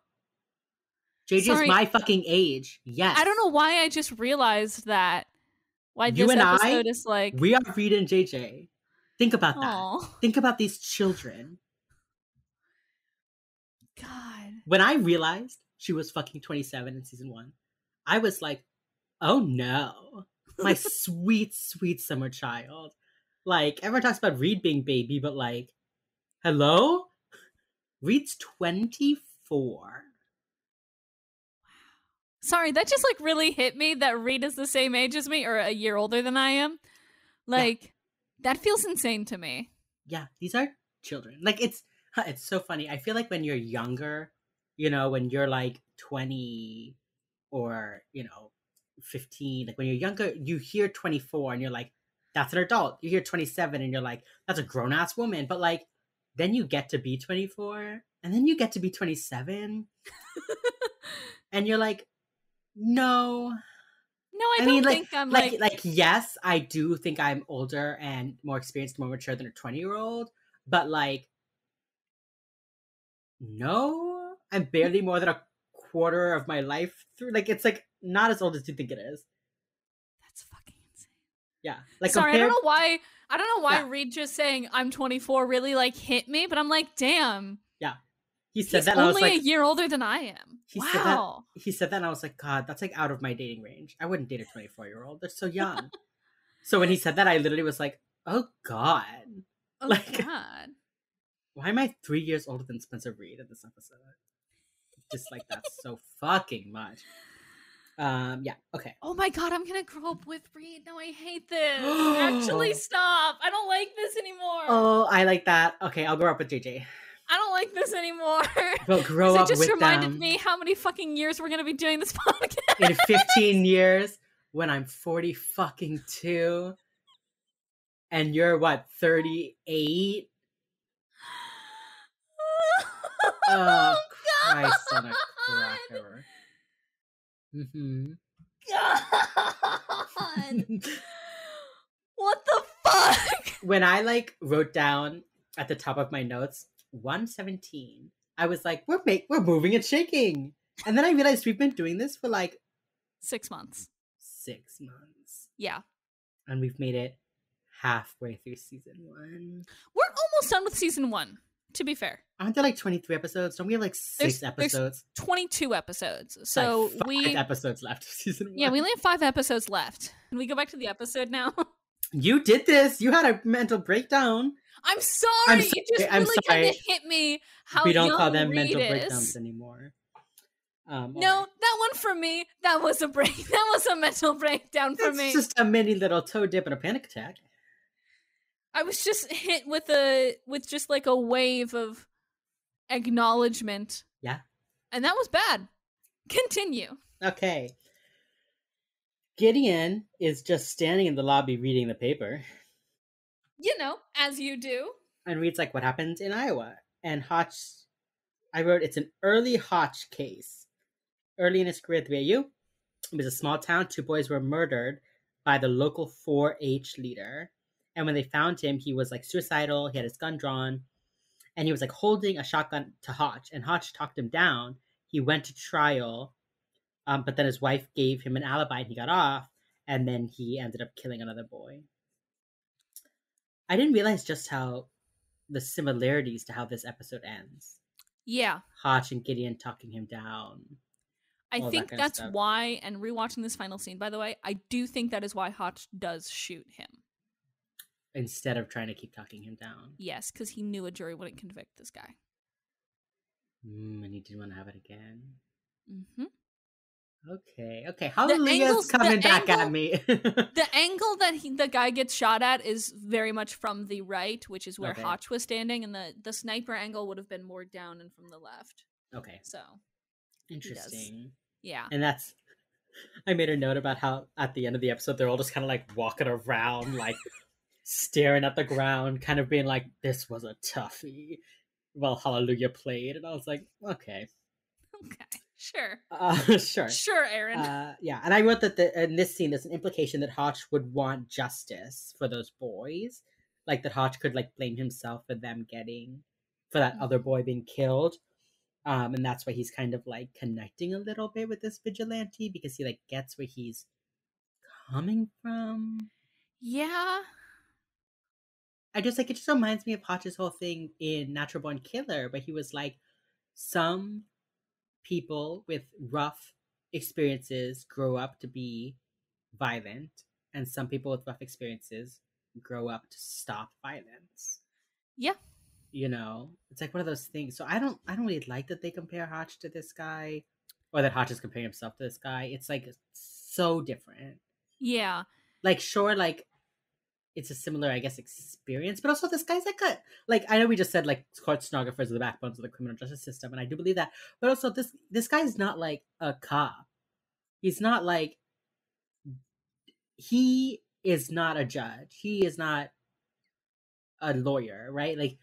JJ's Sorry. my fucking age. Yes. I don't know why I just realized that. Why You this and I, episode is like, We are Reid and JJ. Think about that. oh Think about these children. God. When I realized she was fucking 27 in season one, I was like, oh no, my sweet, sweet summer child. Like, everyone talks about Reid being baby, but like, hello? Reid's 24. Sorry, that just like really hit me that Reid is the same age as me or a year older than I am. Like, that feels insane to me. Yeah, these are children. Like, it's it's so funny. I feel like when you're younger, you know, when you're like 20 or, you know, 15, like when you're younger, you hear 24 and you're like, that's an adult. You hear 27 and you're like, that's a grown ass woman. But like, then you get to be 24 and then you get to be 27 and you're like, no. No, I, I don't mean, like- think I'm Like, like, like, yes, I do think I'm older and more experienced, more mature than a 20 year old. But like, no, I'm barely more than a quarter of my life through. Like, it's like not as old as you think it is. that's fucking insane. Yeah. Like, Sorry, I don't know why. I don't know why Yeah. Reid just saying I'm 24 really like hit me, but I'm like, damn, Yeah. he said he's that, and I was only like, a year older than I am. He said that- wow. he said that, and I was like, God, that's like out of my dating range. I wouldn't date a 24 year old. They're so young. so when he said that, I literally was like, oh God, Oh like- God. why am I three years older than Spencer Reid in this episode? Just like that so fucking much. Um, yeah, okay. Oh my God, I'm gonna grow up with Reid. No, I hate this. Actually, stop. I don't like this anymore. Oh, I like that. Okay, I'll grow up with JJ. I don't like this anymore. We'll grow up it just with reminded them me how many fucking years we're gonna be doing this podcast. in 15 years when I'm 40 fucking two. And you're what, 38? Oh, Christ on a cracker. Mm-hmm. God. What the fuck? when I like wrote down at the top of my notes 117, I was like, we're make we're moving and shaking. And then I realized we've been doing this for like Six months. six months. Yeah. And we've made it halfway through season one. We're almost done with season one, to be fair. Aren't there like 23 episodes? Don't we have like six there's episodes? 22 episodes. Like, So five we episodes left of season one. Yeah, we only have five episodes left. Can we go back to the episode now? You did this. You had a mental breakdown. I'm sorry. you sorry, just I'm really kind sorry. of hit me how we don't call them Reed mental is. breakdowns anymore. Um, No, alright. that one for me, that was a break. That was a mental breakdown for it's me. just a mini little toe dip and a panic attack. I was just hit with a with just like a wave of acknowledgement. Yeah. And that was bad. Continue. Okay. Gideon is just standing in the lobby reading the paper, You know, as you do. and reads like what happened in Iowa. And Hotch, I wrote it's an early Hotch case. Early in his career at the AU, it was a small town. Two boys were murdered by the local 4-H leader, and when they found him, he was like suicidal. He had his gun drawn, and he was like holding a shotgun to Hotch. And Hotch talked him down. He went to trial, um, but then his wife gave him an alibi, and he got off. And then he ended up killing another boy. I didn't realize just how the similarities to how this episode ends. Yeah. Hotch and Gideon talking him down. I all that think that's why, and rewatching this final scene, by the way, I do think that is why Hotch does shoot him. Instead of trying to keep talking him down. Yes, because he knew a jury wouldn't convict this guy. Mm, and he didn't want to have it again. hmm Okay, okay. Hallelujah's coming back angle- at me. The angle that he, the guy gets shot at is very much from the right, which is where Okay. Hotch was standing, and the the sniper angle would have been more down and from the left. okay, So interesting. yeah, And that's. I made a note about how at the end of the episode they're all just kind of like walking around, like staring at the ground, kind of being like, "This was a toughie." Well, Hallelujah played, and I was like, "Okay, okay, sure, uh, sure." sure, Aaron. Uh, yeah, and I wrote that the, in this scene, there's an implication that Hotch would want justice for those boys, like that Hotch could like blame himself for them getting, for that other Mhm. boy being killed, um, and that's why he's kind of like connecting a little bit with this vigilante because he like gets where he's coming from. yeah, I just like it just reminds me of Hotch's whole thing in Natural Born Killer, where he was like, some people with rough experiences grow up to be violent, and some people with rough experiences grow up to stop violence. yeah. You know, it's like one of those things. So I don't, I don't really like that they compare Hotch to this guy, or that Hotch is comparing himself to this guy. It's like so different. Yeah, Like, sure, like it's a similar, I guess, experience. But also, this guy's like a like I know we just said like court stenographers are the backbones of the criminal justice system, and I do believe that. But also, this this guy's not like a cop. He's not like he is not a judge. He is not a lawyer, right? Like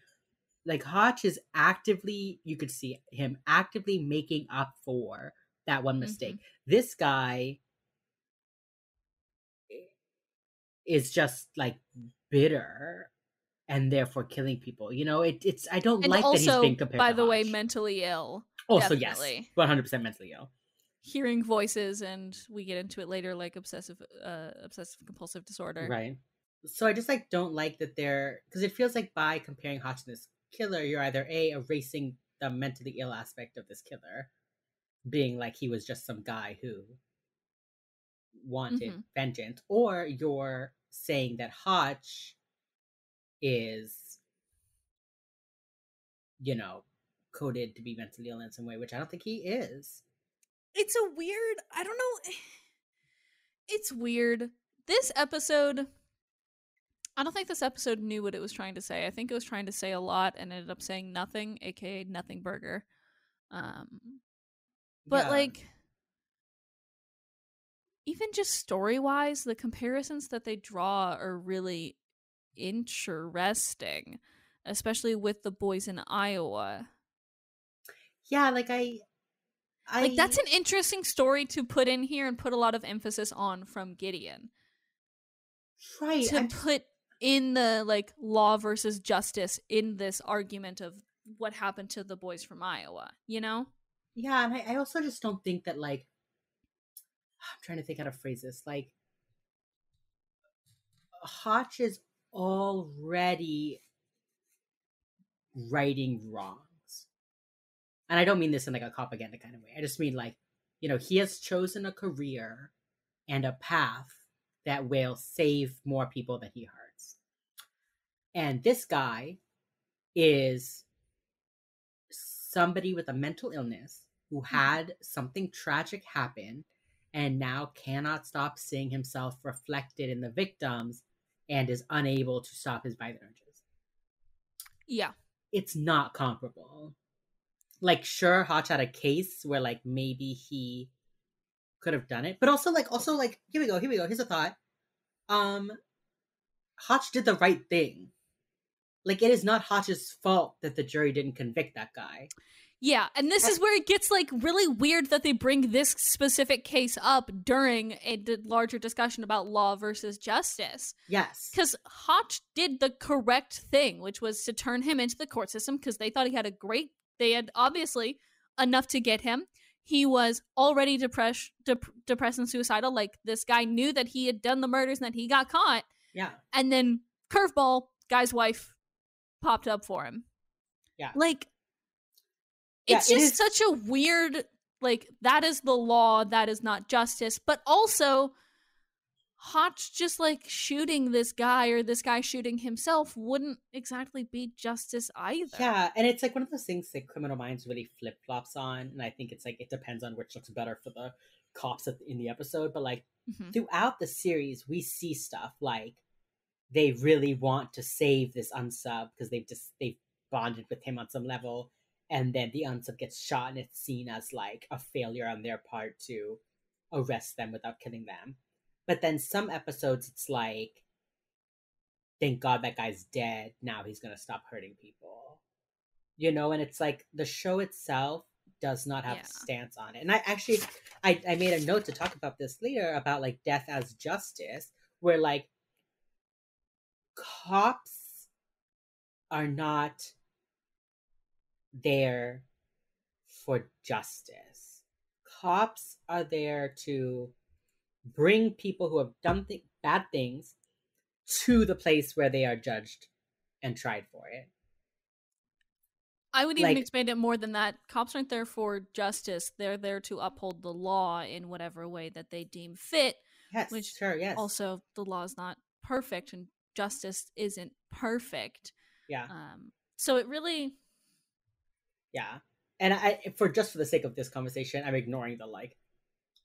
like Hotch is actively you could see him actively making up for that one mistake. Mm-hmm. This guy is just like bitter and therefore killing people. You know, it, it's I don't and like that he's being compared. by the way, mentally ill. also definitely. yes, one hundred percent mentally ill. hearing voices and we get into it later like obsessive uh obsessive compulsive disorder Right. So I just like don't like that they're because it feels like by comparing Hotch to this killer, you're either a erasing the mentally ill aspect of this killer, being like he was just some guy who wanted Mhm. vengeance, or you're saying that Hotch is, you know, coded to be mentally ill in some way, which I don't think he is. it's a weird i don't know it's weird this episode i don't think this episode knew what it was trying to say i think it was trying to say a lot and ended up saying nothing aka nothing burger um but Yeah. like even just story wise the comparisons that they draw are really interesting especially with the boys in iowa yeah, like I, I like that's an interesting story to put in here and put a lot of emphasis on from gideon right. to put in the like law versus justice in this argument of what happened to the boys from iowa you know Yeah, and I, I also just don't think that like I'm trying to think how to phrase this. Like Hotch is already righting wrongs. And I don't mean this in like a propaganda kind of way. I just mean like, you know, he has chosen a career and a path that will save more people than he hurts. And this guy is somebody with a mental illness who mm-hmm. had something tragic happen and now cannot stop seeing himself reflected in the victims and is unable to stop his violent urges. yeah It's not comparable. Like, sure, Hotch had a case where, like, maybe he could have done it, but also, like, also, like, here we go, here we go. Here's a thought. Um, Hotch did the right thing. Like, it is not Hotch's fault that the jury didn't convict that guy. Yeah, and this is where it gets like really weird that they bring this specific case up during a d- larger discussion about law versus justice. Yes. Because Hotch did the correct thing, which was to turn him into the court system because they thought he had a great, they had obviously enough to get him. He was already depressed, dep- depressed and suicidal. Like this guy knew that he had done the murders and that he got caught. Yeah. And then curveball, guy's wife popped up for him. Yeah. Like Yeah, it's it just is- such a weird like that is the law, that is not justice. But also Hotch just like shooting this guy or this guy shooting himself wouldn't exactly be justice either. Yeah, and it's like one of those things that Criminal Minds really flip flops on, and I think it's like it depends on which looks better for the cops in the episode. But like Mhm. throughout the series, we see stuff like they really want to save this unsub because they've just they've bonded with him on some level, and then the unsub gets shot, and it's seen as like a failure on their part to arrest them without killing them. But then some episodes, it's like, thank God that guy's dead. Now he's gonna stop hurting people, you know. And it's like the show itself does not have Yeah. a stance on it. And I actually, I, I made a note to talk about this later about like death as justice, where like cops are not there for justice. Cops are there to bring people who have done th- bad things to the place where they are judged and tried for it. I would even Like- expand it more than that. Cops aren't there for justice. They're there to uphold the law in whatever way that they deem fit. Yes, Which sure, yes. Also, the law is not perfect and justice isn't perfect. yeah. Um, so it really Yeah. And I for just for the sake of this conversation, I'm ignoring the like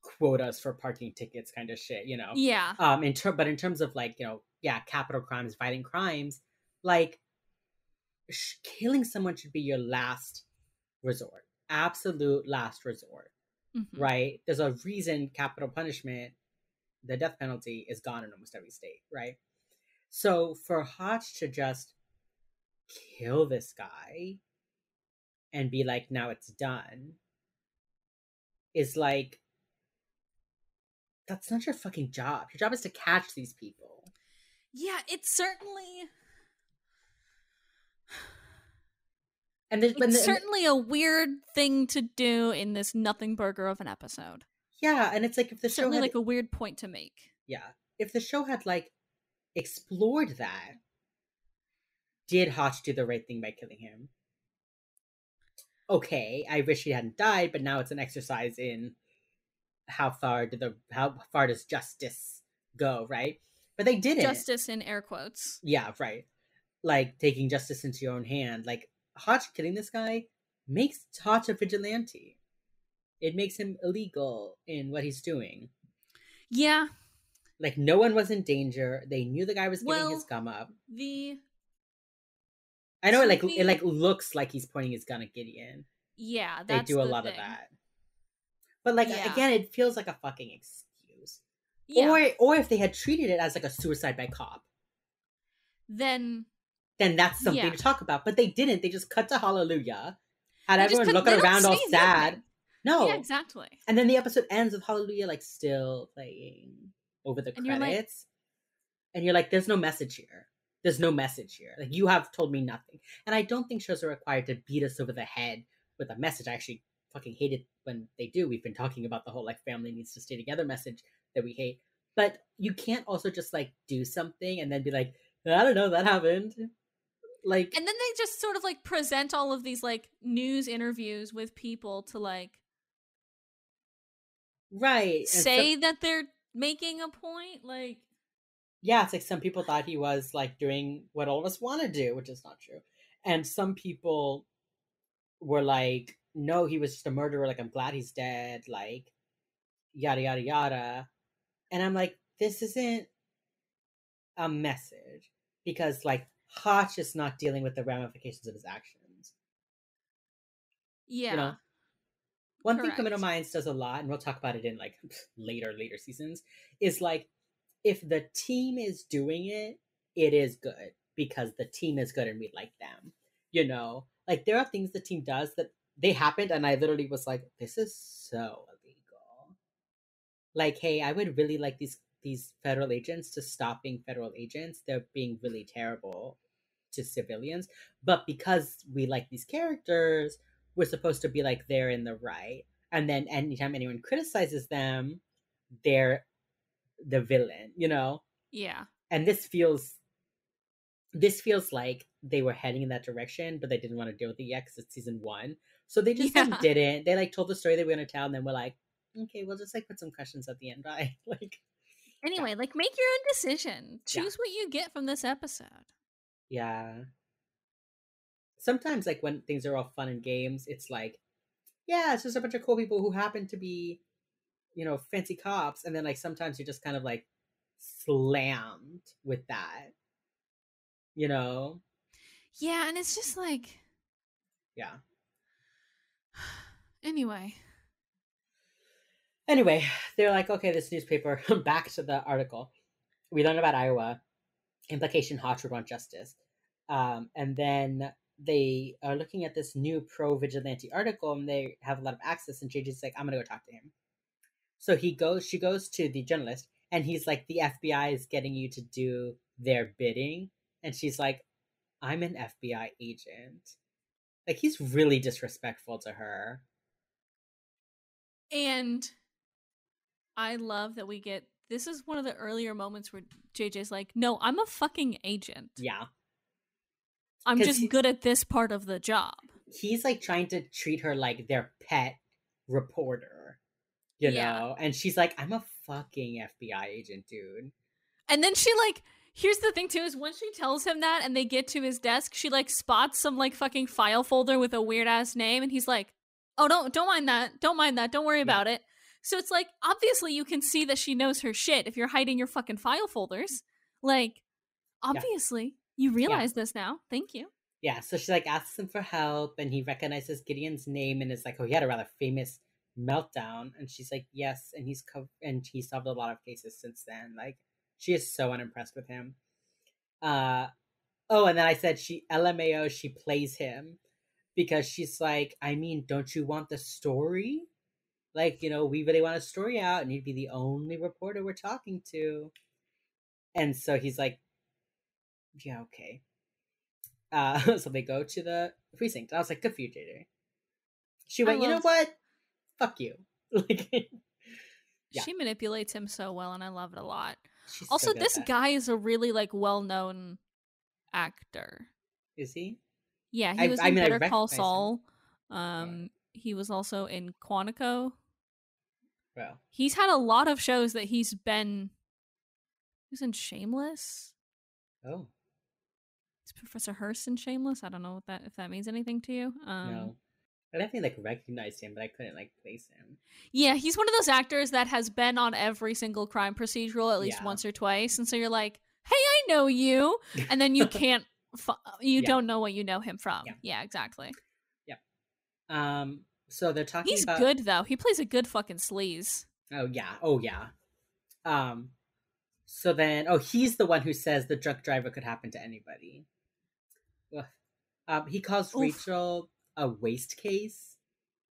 quotas for parking tickets kind of shit, you know. Yeah. Um in ter- but in terms of like, you know, yeah, capital crimes, violent crimes, like sh- killing someone should be your last resort. Absolute last resort, Mhm. right? There's a reason capital punishment, the death penalty is gone in almost every state, right? So for Hotch to just kill this guy and be like, now it's done, is like, that's not your fucking job. Your job is to catch these people. Yeah, it's certainly And there's it's and- certainly a weird thing to do in this nothing burger of an episode. yeah, and it's like if the show certainly had, like a weird point to make. yeah, if the show had like explored that, did Hotch do the right thing by killing him? Okay, I wish he hadn't died, but now it's an exercise in how far did the how far does justice go, right? But they didn't. Justice in air quotes. Yeah, right. Like taking justice into your own hand. Like Hotch killing this guy makes Hotch a vigilante. It makes him illegal in what he's doing. Yeah, Like no one was in danger. They knew the guy was giving his gum up. the I know it like it like looks like he's pointing his gun at Gideon. yeah, They do a the lot of that. But like Yeah. again, it feels like a fucking excuse. Yeah, Or or if they had treated it as like a suicide by cop, then then that's something Yeah. to talk about. But they didn't. They just cut to hallelujah. Had they everyone looking around all sad. No. Yeah, exactly. And then the episode ends with Hallelujah like still playing over the And you're like- credits. and you're like, there's no message here. There's no message here. Like you have told me nothing. And I don't think shows are required to beat us over the head with a message. I actually fucking hate it when they do. We've been talking about the whole like family needs to stay together message that we hate. But you can't also just like do something and then be like, I don't know, that happened. Like And then they just sort of like present all of these like news interviews with people to like right. say that they're making a point. Like, yeah, it's like some people thought he was like doing what all of us want to do, which is not true. And some people were like, no, he was just a murderer. Like, I'm glad he's dead. Like, yada, yada, yada. And I'm like, this isn't a message because, like, Hotch is not dealing with the ramifications of his actions. yeah. You know? One thing Criminal Minds does a lot, and we'll talk about it in like later, later seasons, is like if the team is doing it, it is good because the team is good and we like them. You know, like there are things the team does that they happened, and I literally was like, this is so illegal. Like, hey, I would really like these these federal agents to stop being federal agents. They're being really terrible to civilians. But because we like these characters, we're supposed to be like they're in the right. And then anytime anyone criticizes them, they're the villain, you know? Yeah. And this feels this feels like they were heading in that direction, but they didn't want to deal with it yet because it's season one. So they just Yeah. like didn't. They like told the story they were gonna tell, and then we're like, okay, we'll just like put some questions at the end, right? Like, Anyway, like make your own decision. Yeah. Choose what you get from this episode. yeah. Sometimes, like when things are all fun and games, it's like, yeah, it's just a bunch of cool people who happen to be, you know, fancy cops, and then like sometimes you're just kind of like slammed with that, you know? Yeah, and it's just like Yeah. anyway. Anyway, they're like, okay, this newspaper, back to the article. We learn about Iowa, implication Hotch would want justice. Um, and then they are looking at this new pro vigilante article and they have a lot of access. And JJ's like, I'm going to go talk to him. So he goes, she goes to the journalist and he's like, the FBI is getting you to do their bidding. And she's like, I'm an FBI agent. Like, he's really disrespectful to her. And I love that we get this is one of the earlier moments where JJ's like, "No, I'm a fucking agent. Yeah. I'm just he- good at this part of the job." he's like trying to treat her like their pet reporter, you Yeah. know? And she's like, I'm a fucking FBI agent, dude. And then she like here's the thing too is when she tells him that and they get to his desk, she like spots some like fucking file folder with a weird ass name and he's like, "Oh, don't don't mind that. Don't mind that. Don't worry about it." So it's like obviously you can see that she knows her shit if you're hiding your fucking file folders. Like obviously you realize this now. Thank you. Yeah, so she like asks him for help and he recognizes Gideon's name and is like, Oh, he had a rather famous meltdown. And she's like, Yes, and he's co- and he solved a lot of cases since then. Like, she is so unimpressed with him. Uh oh, and then I said she LMAO, she plays him because she's like, I mean, don't you want the story? Like, you know, we really want a story out, and you'd be the only reporter we're talking to. And so he's like, Yeah, okay. Uh, so they go to the precinct. I was like, good for you, JJ. She went, you know what? Fuck you. Like, Yeah. She manipulates him so well and I love it a lot. she's Also, at this guy is a really like well-known actor. is he? Yeah, he was I in mean, Better Call recognize him. Saul. Um, he was also in Quantico. Well, He's had a lot of shows that he's been. He was in Shameless. oh It's Professor Hearst in Shameless. I don't know what that if that means anything to you. Um, no, I definitely like recognized him, but I couldn't like place him. Yeah, he's one of those actors that has been on every single crime procedural at least Yeah. once or twice, and so you're like, "Hey, I know you," and then you can't. F- you Yeah. don't know what you know him from. Yeah. Yeah, exactly. Um, so they're talking He's about. good though. He plays a good fucking sleaze. Oh yeah, oh yeah. Um, so then, oh, he's the one who says the drunk driver could happen to anybody. Ugh. Um, he calls Oof. Rachel a waste case.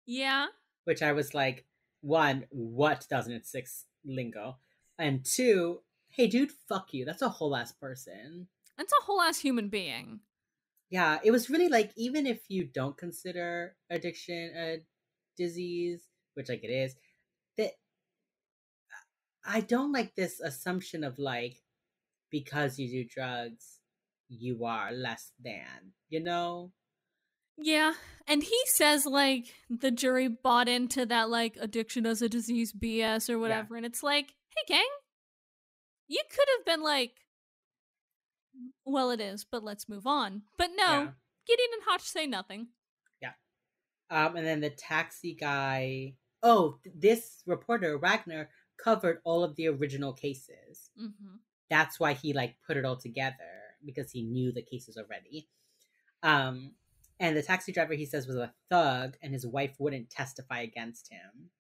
Yeah. which I was like, one, what 2006 lingo? And two, hey, dude, fuck you. That's a whole ass person. That's a whole ass human being. Yeah, it was really like, even if you don't consider addiction a disease, which like it is, that I don't like this assumption of like, because you do drugs, you are less than, you know? Yeah. And he says like the jury bought into that like addiction as a disease BS or whatever. And it's like, hey gang, you could have been like, well it is, but let's move on. But no, Yeah. Gideon and Hotch say nothing. Um, and then the taxi guy. Oh, th- this reporter Wagner covered all of the original cases. Mm-hmm. That's why he like put it all together because he knew the cases already. Um, and the taxi driver he says was a thug, and his wife wouldn't testify against him,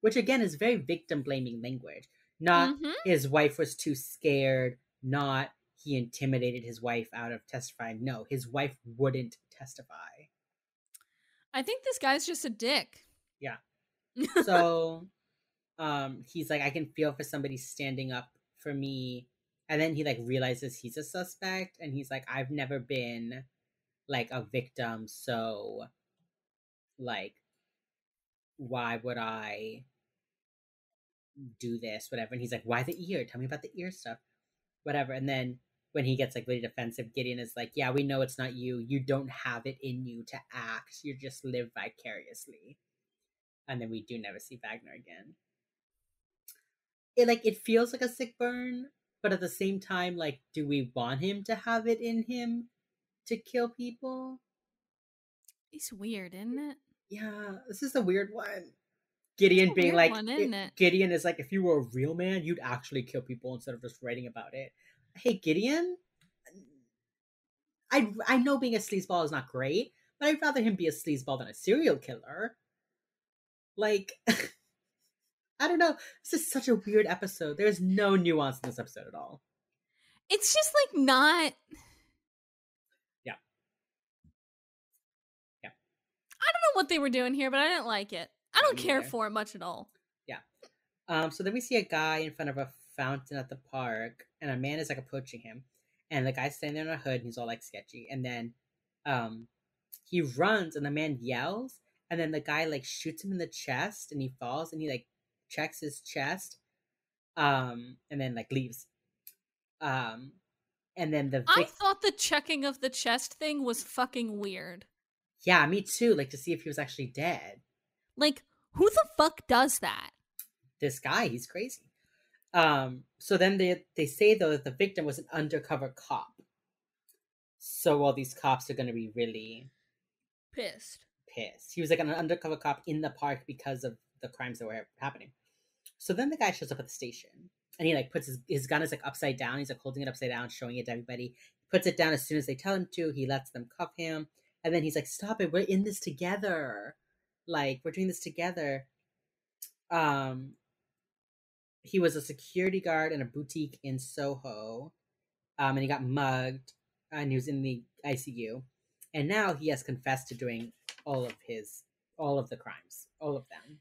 which again is very victim blaming language. Not Mhm. his wife was too scared. Not he intimidated his wife out of testifying. No, his wife wouldn't testify. I think this guy's just a dick. Yeah. so um he's like i can feel for somebody standing up for me and then he like realizes he's a suspect and he's like i've never been like a victim so like why would i do this whatever and he's like why the ear tell me about the ear stuff whatever and then when he gets like really defensive, Gideon is like, "Yeah, we know it's not you. You don't have it in you to act. You just live vicariously." And then we do never see Wagner again. It like it feels like a sick burn, but at the same time, like, do we want him to have it in him to kill people? It's weird, isn't it? Yeah, this is a weird one. Gideon being like, one, it-? Gideon is like, if you were a real man, you'd actually kill people instead of just writing about it. Hey, Gideon, I I know being a sleazeball is not great, but I'd rather him be a sleazeball than a serial killer. Like, I don't know. This is such a weird episode. There's no nuance in this episode at all. It's just like not. Yeah. Yeah. I don't know what they were doing here, but I didn't like it. I don't care for it much at all. Yeah. Um, so then we see a guy in front of a fountain at the park, and a man is like approaching him, and the guy's standing on a hood, and he's all like sketchy, and then, um, he runs, and the man yells, and then the guy like shoots him in the chest, and he falls, and he like checks his chest, um, and then like leaves, um, and then the I thought the checking of the chest thing was fucking weird. Yeah, me too, like to see if he was actually dead. Like, who the fuck does that? this guy he's crazy. Um so then they they say though that the victim was an undercover cop. So all these cops are going to be really Pissed. pissed. He was like an undercover cop in the park because of the crimes that were happening. So then the guy shows up at the station and he like puts his, his gun is like upside down. He's like holding it upside down showing it to everybody. He puts it down as soon as they tell him to. He lets them cuff him and then he's like stop it we're in this together like we're doing this together um he was a security guard in a boutique in Soho, um, and he got mugged, and he was in the ICU, and now he has confessed to doing all of his all of the crimes, all of them.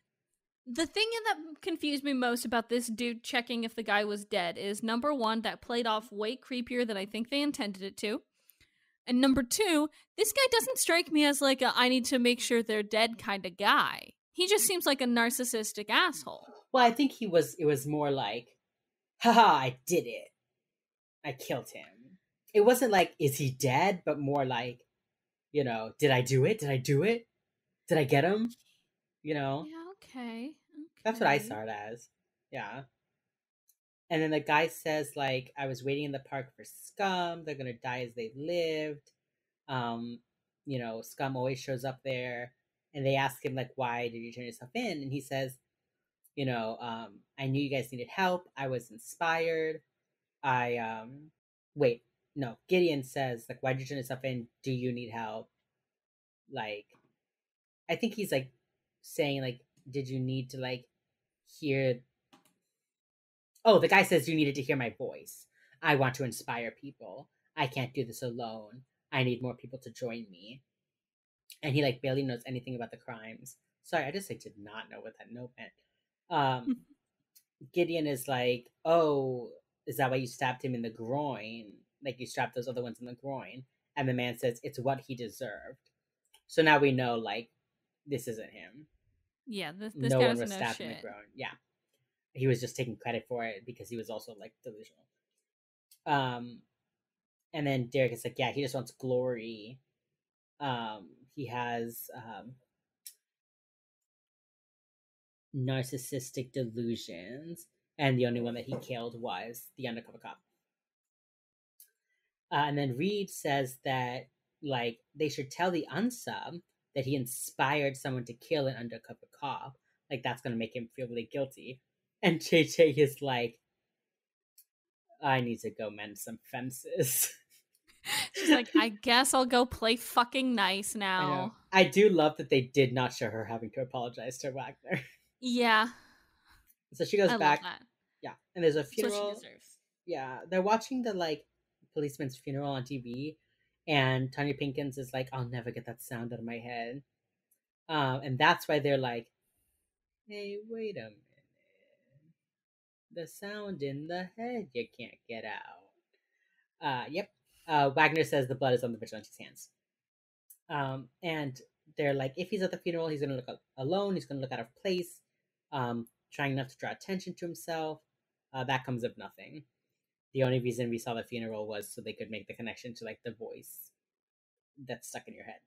The thing that confused me most about this dude checking if the guy was dead is number one, that played off way creepier than I think they intended it to. And number two, this guy doesn't strike me as like a I need to make sure they're dead kind of guy. He just seems like a narcissistic asshole. Well, I think he was. It was more like, haha, I did it. I killed him. It wasn't like, is he dead? But more like, you know, did I do it? Did I do it? Did I get him? You know, Yeah, okay. that's what I saw it as. Yeah. And then the guy says, like, I was waiting in the park for scum. They're gonna die as they lived. Um, you know, scum always shows up there. And they ask him, like, why did you turn yourself in? And he says, you know, um, I knew you guys needed help. I was inspired. I um wait, no, Gideon says, like, why did you turn yourself in? Do you need help? Like I think he's like saying like, did you need to like hear Oh, the guy says you needed to hear my voice. I want to inspire people. I can't do this alone. I need more people to join me. And he like barely knows anything about the crimes. Sorry, I just like did not know what that note meant. Um Gideon is like, Oh, is that why you stabbed him in the groin? Like you stabbed those other ones in the groin. And the man says it's what he deserved. So now we know like this isn't him Yeah, this, this no guy one was stabbed in the groin. Yeah, he was just taking credit for it because he was also like delusional. Um, and then Derek is like, yeah, he just wants glory. Um, he has um narcissistic delusions, and the only one that he killed was the undercover cop. Uh, and then Reid says that like they should tell the unsub that he inspired someone to kill an undercover cop. Like that's gonna make him feel really guilty. And JJ is like, I need to go mend some fences. She's like, I guess I'll go play fucking nice now. I do love that they did not show her having to apologize to Wagner. Yeah, So she goes I back. Yeah, and there's a That's what funeral. she deserves. yeah, they're watching the like policeman's funeral on TV, and Tonya Pinkins is like, "I'll never get that sound out of my head," um, and that's why they're like, "Hey, wait a minute, the sound in the head you can't get out." Uh, yep. Uh, Wagner says the blood is on the vigilante's hands, um, and they're like, if he's at the funeral, he's gonna look alone. He's gonna look out of place, um, trying not to draw attention to himself. Uh, that comes of nothing. the only reason we saw the funeral was so they could make the connection to like the voice that's stuck in your head.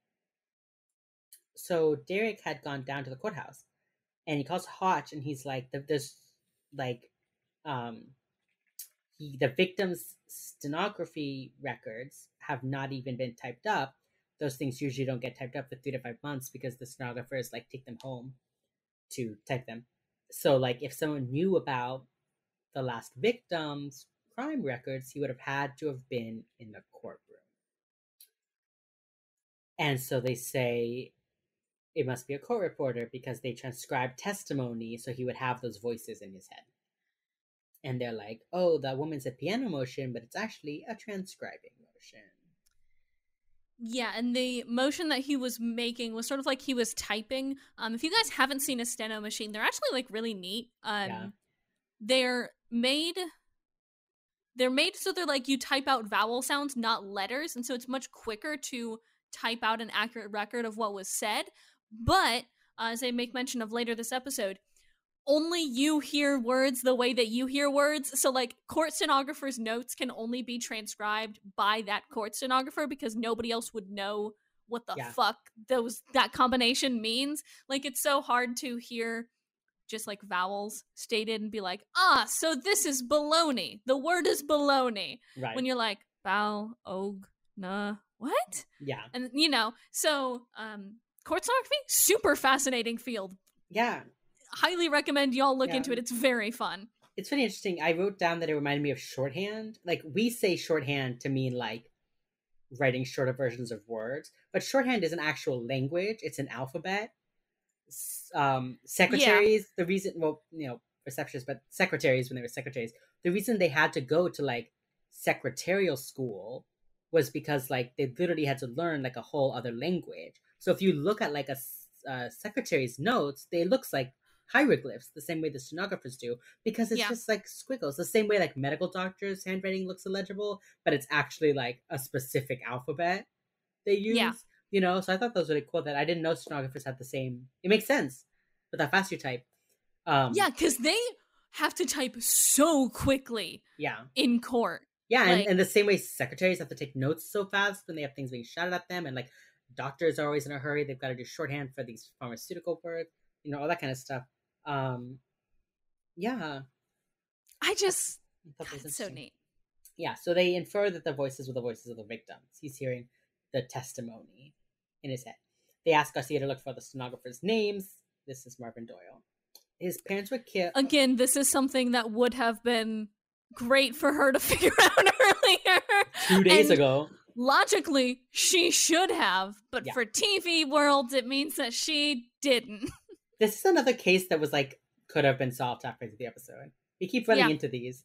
So Derek had gone down to the courthouse and he calls Hotch and he's like, there's like, um, he, the victim's stenography records have not even been typed up. Those things usually don't get typed up for three to five months because the stenographers like take them home to type them. So like if someone knew about the last victim's crime records, he would have had to have been in the courtroom. And so they say it must be a court reporter because they transcribed testimony, so he would have those voices in his head. And they're like, oh, that woman's a piano motion, but it's actually a transcribing motion. Yeah, and the motion that he was making was sort of like he was typing. Um, if you guys haven't seen a steno machine, they're actually like really neat. Um, yeah. they're made they're made so they're like you type out vowel sounds, not letters, and so it's much quicker to type out an accurate record of what was said. But uh, as I make mention of later this episode, only you hear words the way that you hear words. So, like, court stenographer's notes can only be transcribed by that court stenographer because nobody else would know what the yeah. fuck those that combination means. Like, it's so hard to hear just like vowels stated and be like, ah, so this is baloney. The word is baloney. Right. When you're like, bow, og, na, what? Yeah. And you know, so um court stenography, super fascinating field. Yeah. Highly recommend y'all look yeah. into it. It's very fun. It's really interesting. I wrote down that it reminded me of shorthand. Like we say shorthand to mean like writing shorter versions of words, but shorthand is an actual language. It's an alphabet. Um, secretaries, yeah. the reason, well, you know, receptionists, but secretaries when they were secretaries, the reason they had to go to like secretarial school was because like they literally had to learn like a whole other language. So if you look at like a uh, secretary's notes, they looks like hieroglyphs the same way the stenographers do because it's yeah. just like squiggles the same way like medical doctors handwriting looks illegible but it's actually like a specific alphabet they use yeah. you know so i thought that was really cool that i didn't know stenographers had the same it makes sense but that fast you type um yeah because they have to type so quickly yeah in court yeah like, and, and the same way secretaries have to take notes so fast when they have things being shouted at them and like doctors are always in a hurry. They've got to do shorthand for these pharmaceutical words, you know, all that kind of stuff. Um, yeah. I just that's so neat. Yeah, so they infer that the voices were the voices of the victims. He's hearing the testimony in his head. They ask Garcia to look for the stenographers' names. This is Marvin Doyle. His parents were killed. Again, this is something that would have been great for her to figure out earlier. Two days and ago logically she should have, but yeah. for TV worlds, it means that she didn't. This is another case that was like could have been solved halfway through the episode. We keep running yeah. into these.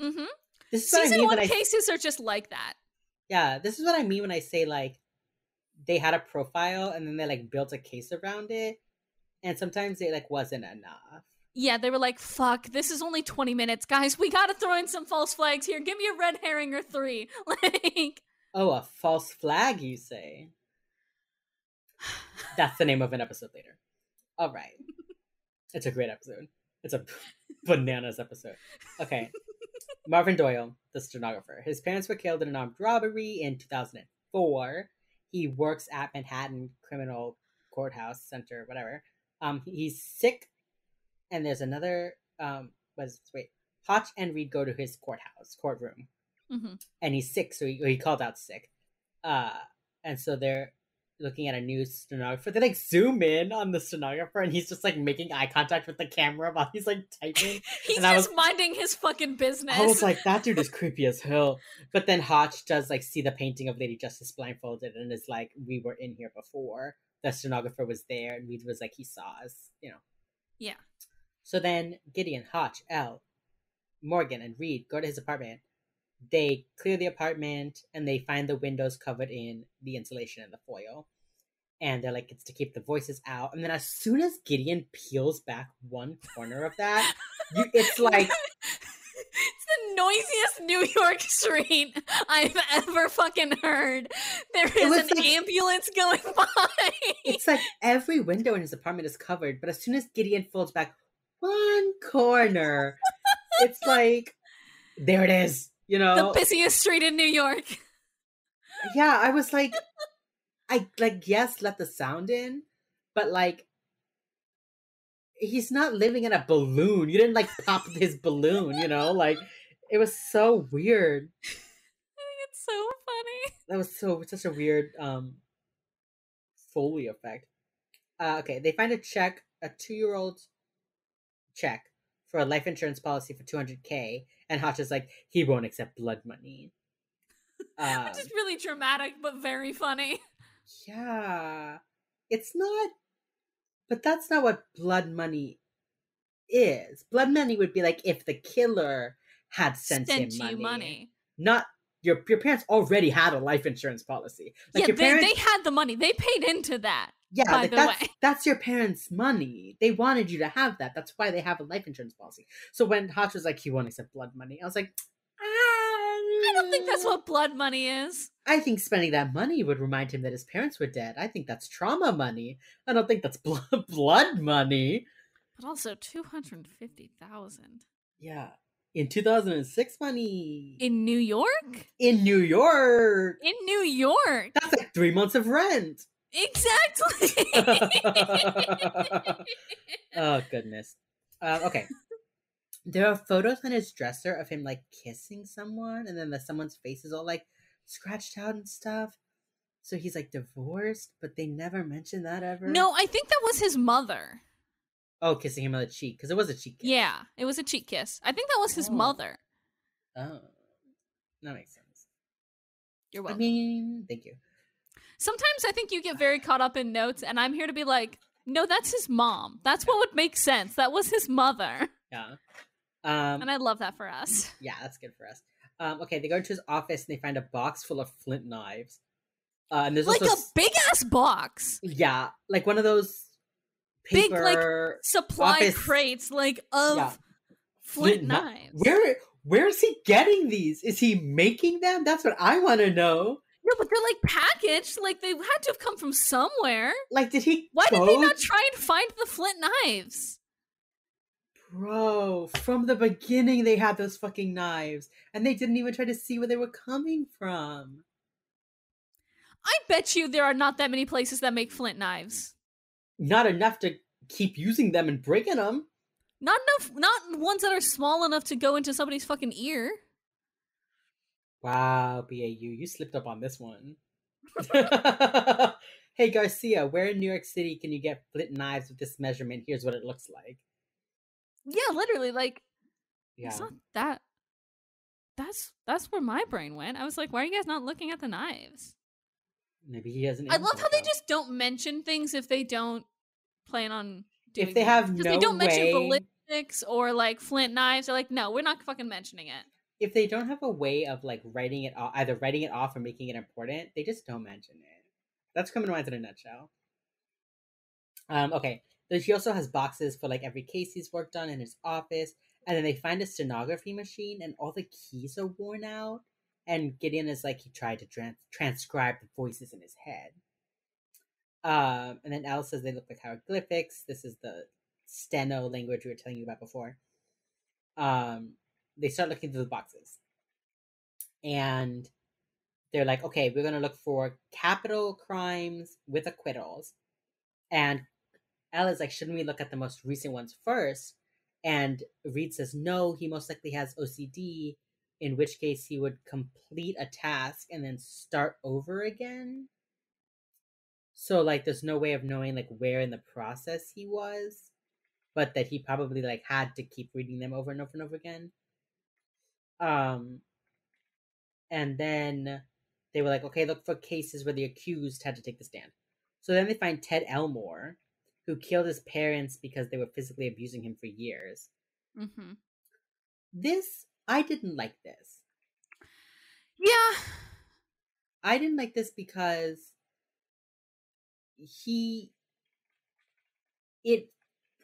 Mm-hmm. This is Season I mean one cases I... are just like that. Yeah, this is what I mean when I say like they had a profile and then they like built a case around it, and sometimes it like wasn't enough. Yeah, they were like, "Fuck, this is only twenty minutes, guys. We got to throw in some false flags here. Give me a red herring or three. like, Oh, a false flag, you say? That's the name of an episode later. All right. It's a great episode. It's a bananas episode. Okay. Marvin Doyle, the stenographer. His parents were killed in an armed robbery in 2004. He works at Manhattan Criminal Courthouse Center, whatever. Um, he's sick, and there's another. Um, was wait, Hotch and Reid go to his courthouse courtroom mm-hmm. and he's sick, so he, he called out sick. Uh, and so they're looking at a new stenographer. They like zoom in on the stenographer, and he's just like making eye contact with the camera while he's like typing. he's and just was, minding his fucking business. I was like, that dude is creepy as hell. But then Hotch does like see the painting of Lady Justice blindfolded, and is like, we were in here before. The stenographer was there, and Reid was like, he saw us, you know. Yeah. So then Gideon, Hotch, Elle, Morgan, and Reid go to his apartment they clear the apartment and they find the windows covered in the insulation and the foil. And they're like, it's to keep the voices out. And then as soon as Gideon peels back one corner of that, you, it's like it's the noisiest New York street I've ever fucking heard. There is an like, ambulance going by. It's like every window in his apartment is covered, but as soon as Gideon folds back one corner, it's like there it is You know, the busiest street in New York. yeah, I was like, I like yes, let the sound in, but like, he's not living in a balloon. You didn't like pop his balloon. You know, like it was so weird. I think it's so funny. That was so such a weird um Foley effect. Uh, okay, they find a check, a two-year-old check for a life insurance policy for 200k, and Hotch is like, he won't accept blood money. Um, Which is really dramatic, but very funny. yeah, it's not, but that's not what blood money is. Blood money would be like if the killer had sent, Sent him you money, money. not your your parents already had a life insurance policy. Like yeah, they, parents, they had the money. They paid into that. Yeah, like that's way. that's your parents' money. They wanted you to have that. That's why they have a life insurance policy. So when Hotch was like, he won't accept blood money, I was like, I don't think that's "Ah." what blood money is. I think spending that money would remind him that his parents were dead. I think that's trauma money. I don't think that's blood blood money. But also two hundred fifty thousand Yeah. In 2006 money. in New York. in New York. In New York, That's like three months of rent. Exactly. oh goodness. Uh, okay. There are photos on his dresser of him like kissing someone, and then the someone's face is all like scratched out and stuff. So he's like divorced, but they never mention that ever. no, I think that was his mother. Oh, kissing him on the cheek because it was a cheek kiss. Yeah, it was a cheek kiss. I think that was his Oh. mother. Oh, that makes sense. You're welcome. I mean, thank you. Sometimes I think you get very caught up in notes, and I'm here to be like, no, that's his mom. That's what would make sense. That was his mother. Yeah. Um. And I love that for us. Yeah, that's good for us. Um. Okay, they go into his office and they find a box full of flint knives. Uh, and there's Like also a big ass box. yeah, like one of those Big, like, Supply Office- crates, like, of Yeah. flint, kni- knives. Where where is he getting these? Is he making them? That's what I want to know. No, but they're like packaged. Like, they had to have come from somewhere. Like, did he? Why did they not try and find the flint knives? Bro, from the beginning they had those fucking knives, and they didn't even try to see where they were coming from. I bet you there are not that many places that make flint knives. Not enough to keep using them and breaking them. Not enough, not ones that are small enough to go into somebody's fucking ear. Wow, BAU, you slipped up on this one. hey Garcia, where in New York City can you get flint knives with this measurement? Here's what it looks like. Yeah, literally, like Yeah. it's not that. That's that's where my brain went. I was like, why are you guys not looking at the knives? Maybe he hasn't. I love how they just don't mention things if they don't plan on doing. If they have no they don't mention way- ballistics or like flint knives. They're like, no, we're not fucking mentioning it. If they don't have a way of like writing it off, either writing it off or making it important, they just don't mention it. That's criminal minds in a nutshell. Um, okay. So he also has boxes for like every case he's worked on in his office, and then they find a stenography machine, and all the keys are worn out. And Gideon is like he tried to trans- transcribe the voices in his head. Um, and then Al says they look like hieroglyphics. This is the steno language we were telling you about before. Um, they start looking through the boxes. And they're like okay we're going to look for capital crimes with acquittals. And Ella's like shouldn't we look at the most recent ones first? And reid says no he most likely has ocd in which case he would complete a task and then start over again. So like there's no way of knowing like where in the process he was but that he probably like had to keep reading them over and over and over again um, and then they were like, okay, look for cases where the accused had to take the stand. So then they find Ted Elmore, who killed his parents because they were physically abusing him for years. Mm-hmm. This, I didn't like this. Yeah, I didn't like this because he, it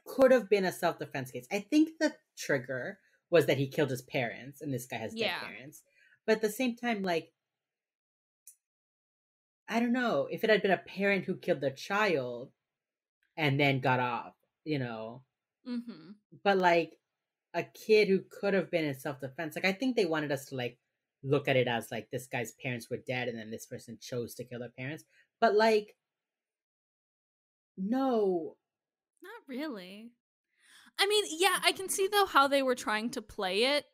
could have been a self defense case. I think the trigger was that he killed his parents and this guy has Yeah. dead parents. But at the same time, like, I don't know if it had been a parent who killed their child and then got off, you know, mm-hmm. but like a kid who could have been in self defense. Like, I think they wanted us to like look at it as like this guy's parents were dead and then this person chose to kill their parents. But like no. Not really. I mean, yeah, I can see though how they were trying to play it.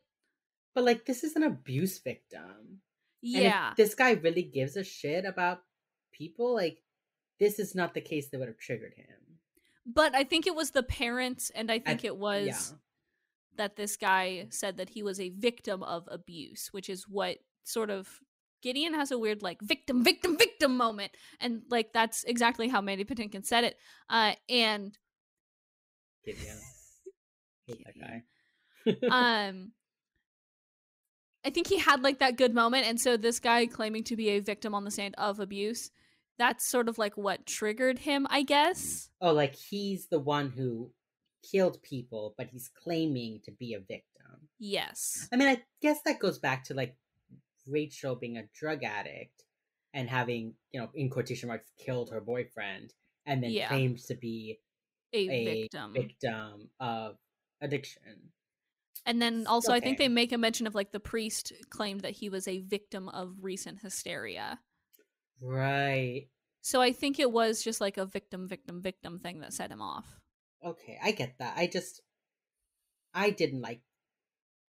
But like this is an abuse victim. Yeah. this guy really gives a shit about people, like this is not the case that would have triggered him. But I think it was the parents and I think I- it was yeah. that this guy said that he was a victim of abuse, which is what sort of Gideon has a weird like victim, victim, victim moment, and like that's exactly how Mandy Patinkin said it. Uh, and Gideon. Hate that guy. um, I think he had like that good moment, and so this guy claiming to be a victim on the stand of abuse, that's sort of like what triggered him, I guess. oh, like he's the one who killed people, but he's claiming to be a victim. Yes. I mean, I guess that goes back to like Rachel being a drug addict and having, you know, in quotation marks, killed her boyfriend and then Yeah. claimed to be A, a victim. victim of addiction. And then also, I think they make a mention of like the priest claimed that he was a victim of recent hysteria. Right. So I think it was just like a victim, victim, victim thing that set him off. Okay, I get that. I just I didn't like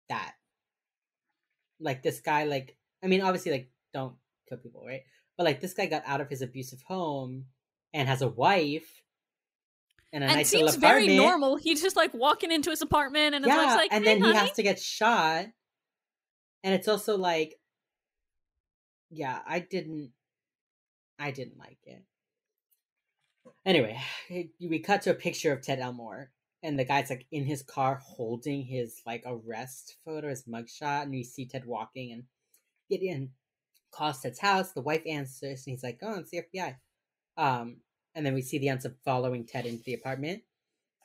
that. Like this guy like I mean obviously like don't kill people, right? But like this guy got out of his abusive home and has a wife and and nice seems very normal. He's just like walking into his apartment, and his wife's yeah, like, and "Hey, then he has to get shot. And it's also like yeah, I didn't I didn't like it. Anyway, we cut to a picture of Ted Elmore and the guy's like in his car holding his like arrest photo, his mugshot, and you see Ted walking and Gideon calls Ted's house. The wife answers, and he's like, "Oh, it's the FBI." Um, and then we see the Unsub following Ted into the apartment,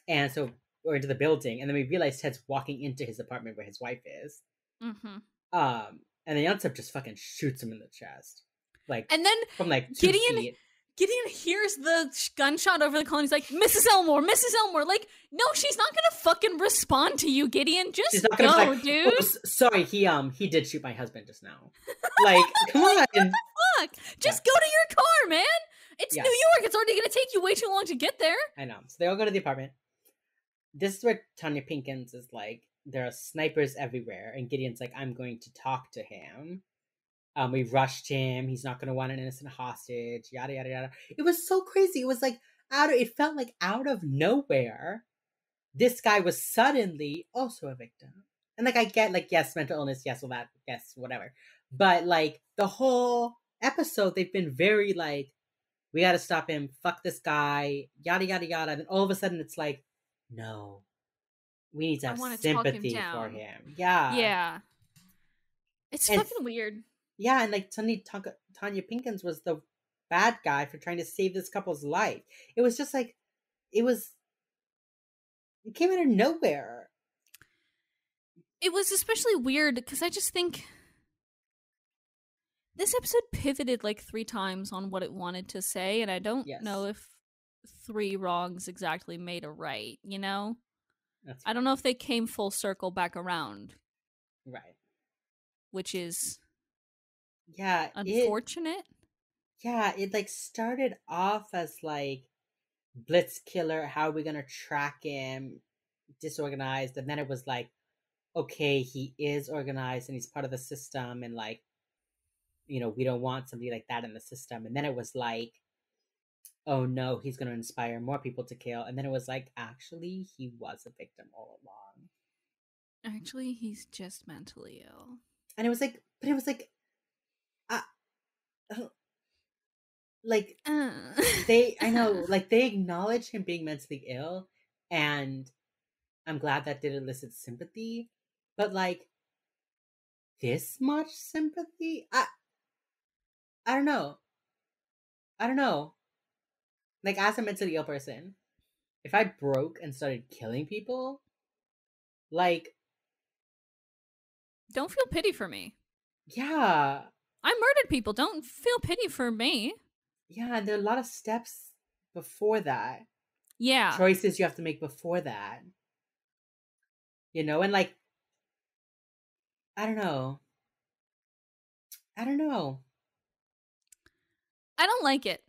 and so or into the building, and then we realize Ted's walking into his apartment where his wife is. Mhm. Um, and the Unsub just fucking shoots him in the chest, like And then from like Gideon- feet. Gideon hears the gunshot over the call, and he's like, "Mrs. Elmore, Mrs. Elmore." Like, no, she's not gonna fucking respond to you, Gideon. Just She's not go, gonna be like, dude. "Oh, sorry, he um he did shoot my husband just now. Like, come on. Fuck. Just go to your car, man. It's Yeah. New York. It's already gonna take you way too long to get there. I know. So they all go to the apartment. This is where Tonya Pinkins is like, there are snipers everywhere, and Gideon's like, I'm going to talk to him. Um, we rushed him. He's not going to want an innocent hostage. Yada yada yada. It was so crazy. It was like out of. It felt like out of nowhere. This guy was suddenly also a victim, and like I get like yes, mental illness, yes, all that, yes, whatever. But like the whole episode, they've been very like, we got to stop him. Fuck this guy. Yada yada yada. And all of a sudden, it's like, no, we need to have wanna him sympathy for him. Yeah, yeah. It's and- fucking weird. yeah. And like Tonya, Tonya Pinkins was the bad guy for trying to save this couple's life. It was just like, it was. It came out of nowhere. It was especially weird because I just think this episode pivoted like three times on what it wanted to say, and I don't know if three wrongs exactly made a right, you know? That's I don't know if they came full circle back around, right. which is Yeah, it, unfortunate. yeah, it like started off as like Blitz killer, how are we gonna track him? Disorganized, and then it was like, okay, he is organized and he's part of the system, and like, you know, we don't want somebody like that in the system. And then it was like, oh no, he's gonna inspire more people to kill. And then it was like, actually, he was a victim all along. Actually, he's just mentally ill. And it was like, but it was like, uh, uh, like Uh. they i know like they acknowledge him being mentally ill and i'm glad that did elicit sympathy but like this much sympathy i i don't know i don't know like as a mentally ill person if i broke and started killing people like don't feel pity for me. yeah I murdered people. Don't feel pity for me. yeah and there are a lot of steps before that Yeah. choices you have to make before that. You know, and like I don't know. I don't know. I don't like it.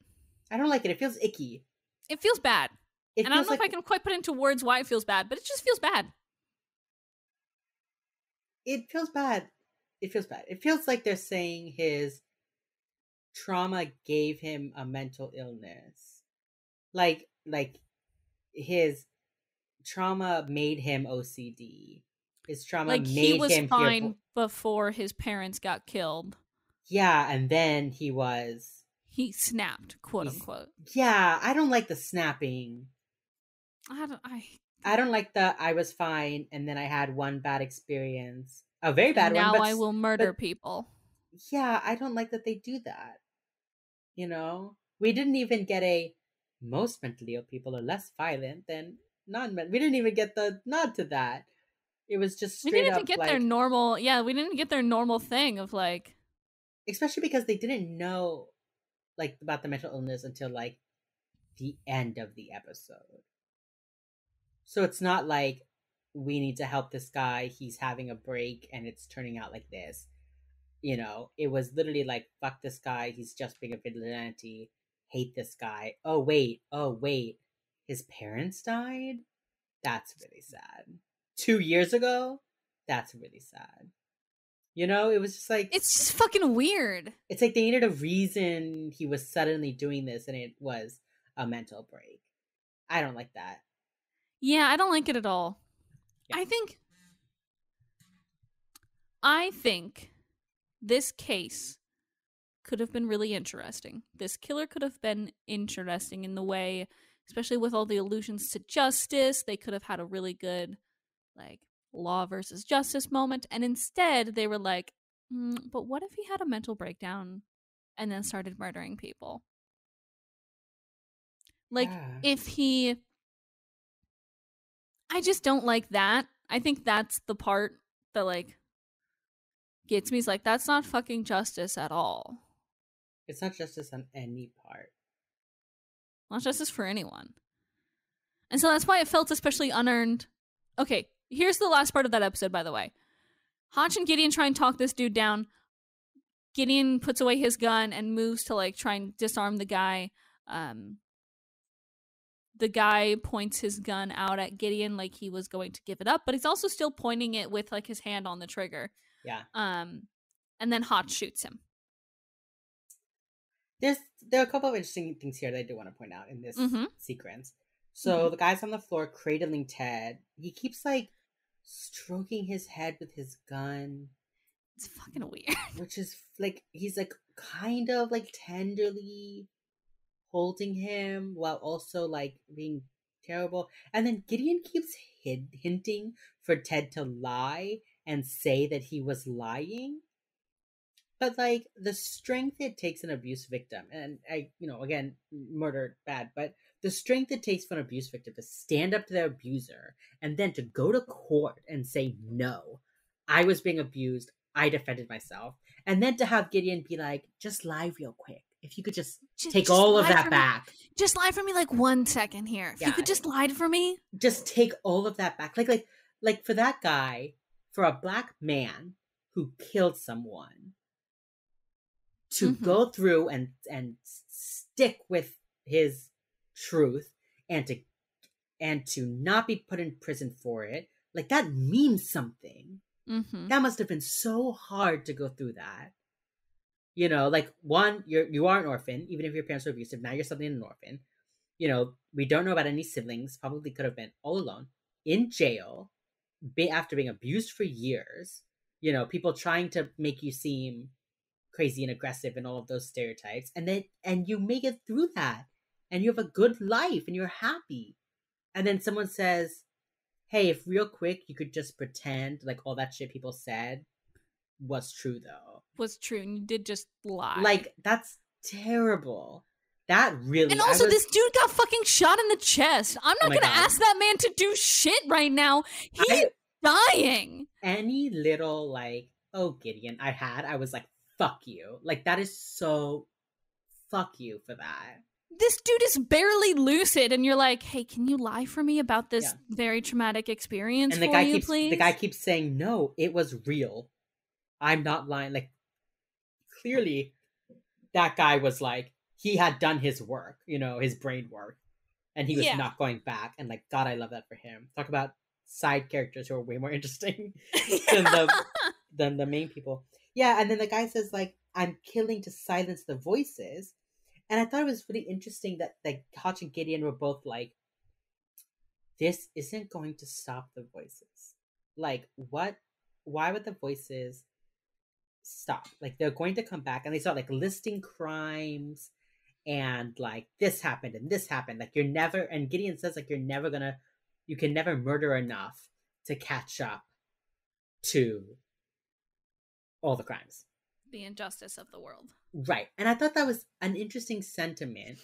I don't like it. It feels icky. It feels bad. It and I don't feels know if I can quite put into words why it feels bad, but it just feels bad. it feels bad. It feels bad. It feels like they're saying his trauma gave him a mental illness. Like like his trauma made him OCD. His trauma Like made he was fine fearful. before his parents got killed. Yeah, and then he was He snapped, quote He's- unquote. Yeah, I don't like the snapping. I don't. I I don't like the I was fine and then I had one bad experience. A very bad now one. But I will murder but- people. yeah, I don't like that they do that. You know, we didn't even get a most mentally ill people are less violent than non men. We didn't even get the nod to that. It was just We didn't even get like, their normal. Yeah, we didn't get their normal thing of like. especially because they didn't know like about the mental illness until like the end of the episode. So it's not like we need to help this guy, he's having a break and it's turning out like this. You know, it was literally like fuck this guy, he's just being a vigilante. Hate this guy. Oh wait, oh wait. His parents died? That's really sad. 2 years ago? That's really sad. You know, it was just like It's just fucking weird. it's like they needed a reason he was suddenly doing this and it was a mental break. I don't like that. Yeah, I don't like it at all. Yeah. I think I think this case could have been really interesting. This killer could have been interesting in the way, especially with all the allusions to justice, they could have had a really good like law versus justice moment and instead they were like, "Mm, but what if he had a mental breakdown and then started murdering people? Like Yeah. if he I just don't like that. I think that's the part that like gets me is like that's not fucking justice at all. it's not justice on any part. Not justice for anyone. And so that's why it felt especially unearned. Okay, here's the last part of that episode, by the way. Hotch and Gideon try and talk this dude down. Gideon puts away his gun and moves to like try and disarm the guy. Um the guy points his gun out at Gideon like he was going to give it up, but he's also still pointing it with like his hand on the trigger. Yeah. Um and then Hotch shoots him. There's there are a couple of interesting things here that I do want to point out in this Mhm. sequence. So the guy's on the floor cradling Ted. He keeps like stroking his head with his gun, It's fucking weird. which is like he's like kind of like tenderly holding him while also like being terrible. And then Gideon keeps hid- hinting for Ted to lie and say that he was lying. But like the strength it takes an abuse victim, and I, you know, again, murder bad, but the strength it takes for an abuse victim to stand up to their abuser and then to go to court and say, no, I was being abused, I defended myself, and then to have Gideon be like, just lie real quick. If you could just Ju- take just all of that for me- back, Just lie for me like one second here. If you could just lie for me. just take all of that back. Like, like, like for that guy, for a black man who killed someone, to Mhm. go through and and stick with his truth and to and to not be put in prison for it, like that means something. Mm-hmm. That must have been so hard to go through that. You know, like one, you're you are an orphan, even if your parents were abusive. Now you're suddenly an orphan. You know, we don't know about any siblings. Probably could have been all alone in jail, be after being abused for years. You know, people trying to make you seem crazy and aggressive and all of those stereotypes, and then and you make it through that, and you have a good life, and you're happy. And then someone says, hey, if real quick you could just pretend like all that shit people said was true though. Was true, and you did just lie. Like that's terrible. That really and also, was- this dude got fucking shot in the chest. I'm Oh not my gonna God. ask that man to do shit right now. He's I- dying. any little like oh Gideon I had, I was like, fuck you. Like that is so fuck you for that. This dude is barely lucid, and you're like, "Hey, can you lie for me about this Yeah. very traumatic experience and the guy you, keeps please?" the guy keeps saying, No, it was real. I'm not lying. Like clearly that guy was like he had done his work, you know, his brain work, and he was Yeah. not going back. And like, God, I love that for him. Talk about side characters who are way more interesting than the than the main people. Yeah, and then the guy says like, "I'm killing to silence the voices," and I thought it was really interesting that like Hotch and Gideon were both like, "This isn't going to stop the voices. Like, what? Why would the voices stop? Like, they're going to come back, and they start like listing crimes." And like this happened and this happened. Like you're never and Gideon says like you're never gonna you can never murder enough to catch up to all the crimes. The injustice of the world. Right. And I thought that was an interesting sentiment.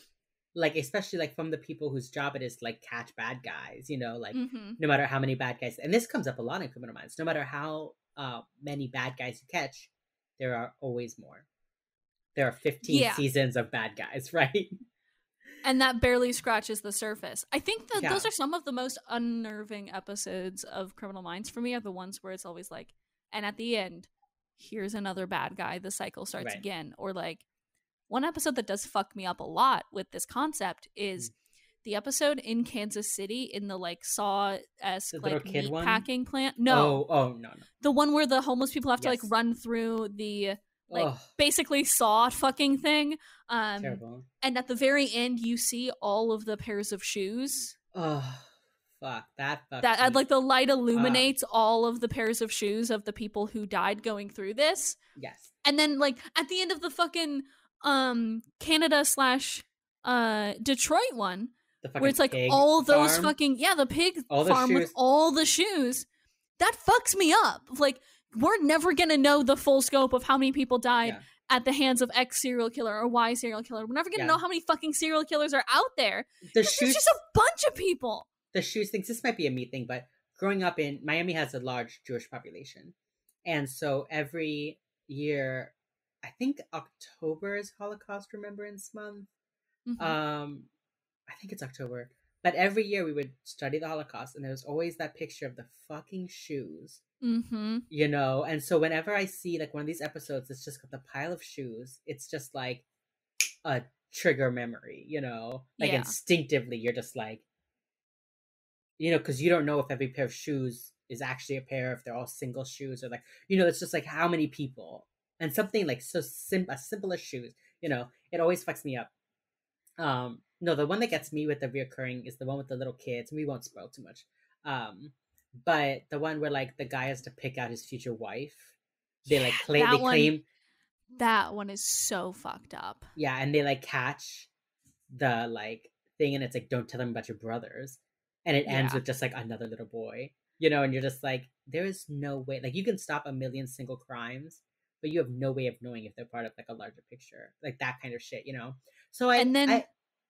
Like especially like from the people whose job it is to like catch bad guys, you know, like hmm no matter how many bad guys and this comes up a lot in criminal minds, no matter how uh many bad guys you catch, there are always more. There are 15 Yeah. seasons of bad guys, right? And that barely scratches the surface. I think that those are some of the most unnerving episodes of Criminal Minds for me. Are the ones where it's always like, and at the end, here's another bad guy. The cycle starts Right. again. Or like one episode that does fuck me up a lot with this concept is the episode in Kansas City in the like Saw esque like kid meat one? packing plant. No, Oh, oh no, no. the one where the homeless people have to like run through the like basically saw fucking thing. Um, terrible. and at the very end, you see all of the pairs of shoes. Oh, fuck that. That like the light illuminates all of the pairs of shoes of the people who died going through this. Yes. And then like at the end of the fucking um Canada slash uh Detroit one, where it's like all those farm. fucking yeah, the pig All the farm with all the shoes. That fucks me up. Like we're never gonna know the full scope of how many people died Yeah. at the hands of X serial killer or Y serial killer. We're never gonna Yeah. know how many fucking serial killers are out there. The. There's just a bunch of people. The shoes things. This might be a me thing, but growing up in Miami has a large Jewish population, and so every year, I think October is Holocaust Remembrance Month. Mhm. Um, I think it's October. But every year we would study the Holocaust, and there was always that picture of the fucking shoes, mm-hmm. you know. And so whenever I see like one of these episodes, it's just got the pile of shoes. It's just like a trigger memory, you know. Like Yeah. instinctively, you're just like, you know, because you don't know if every pair of shoes is actually a pair, if they're all single shoes, or like, you know, it's just like how many people, and something like so sim as simple as shoes, you know, it always fucks me up. Um, no, the one that gets me with the reoccurring is the one with the little kids. We won't spoil too much. Um, but the one where like the guy has to pick out his future wife. They like claim that they one- claim That one is so fucked up. yeah, and they like catch the like thing and it's like don't tell them about your brothers. And it ends Yeah. with just like another little boy. You know, and you're just like, there is no way like you can stop a million single crimes, but you have no way of knowing if they're part of like a larger picture. Like that kind of shit, you know? So I And then- I,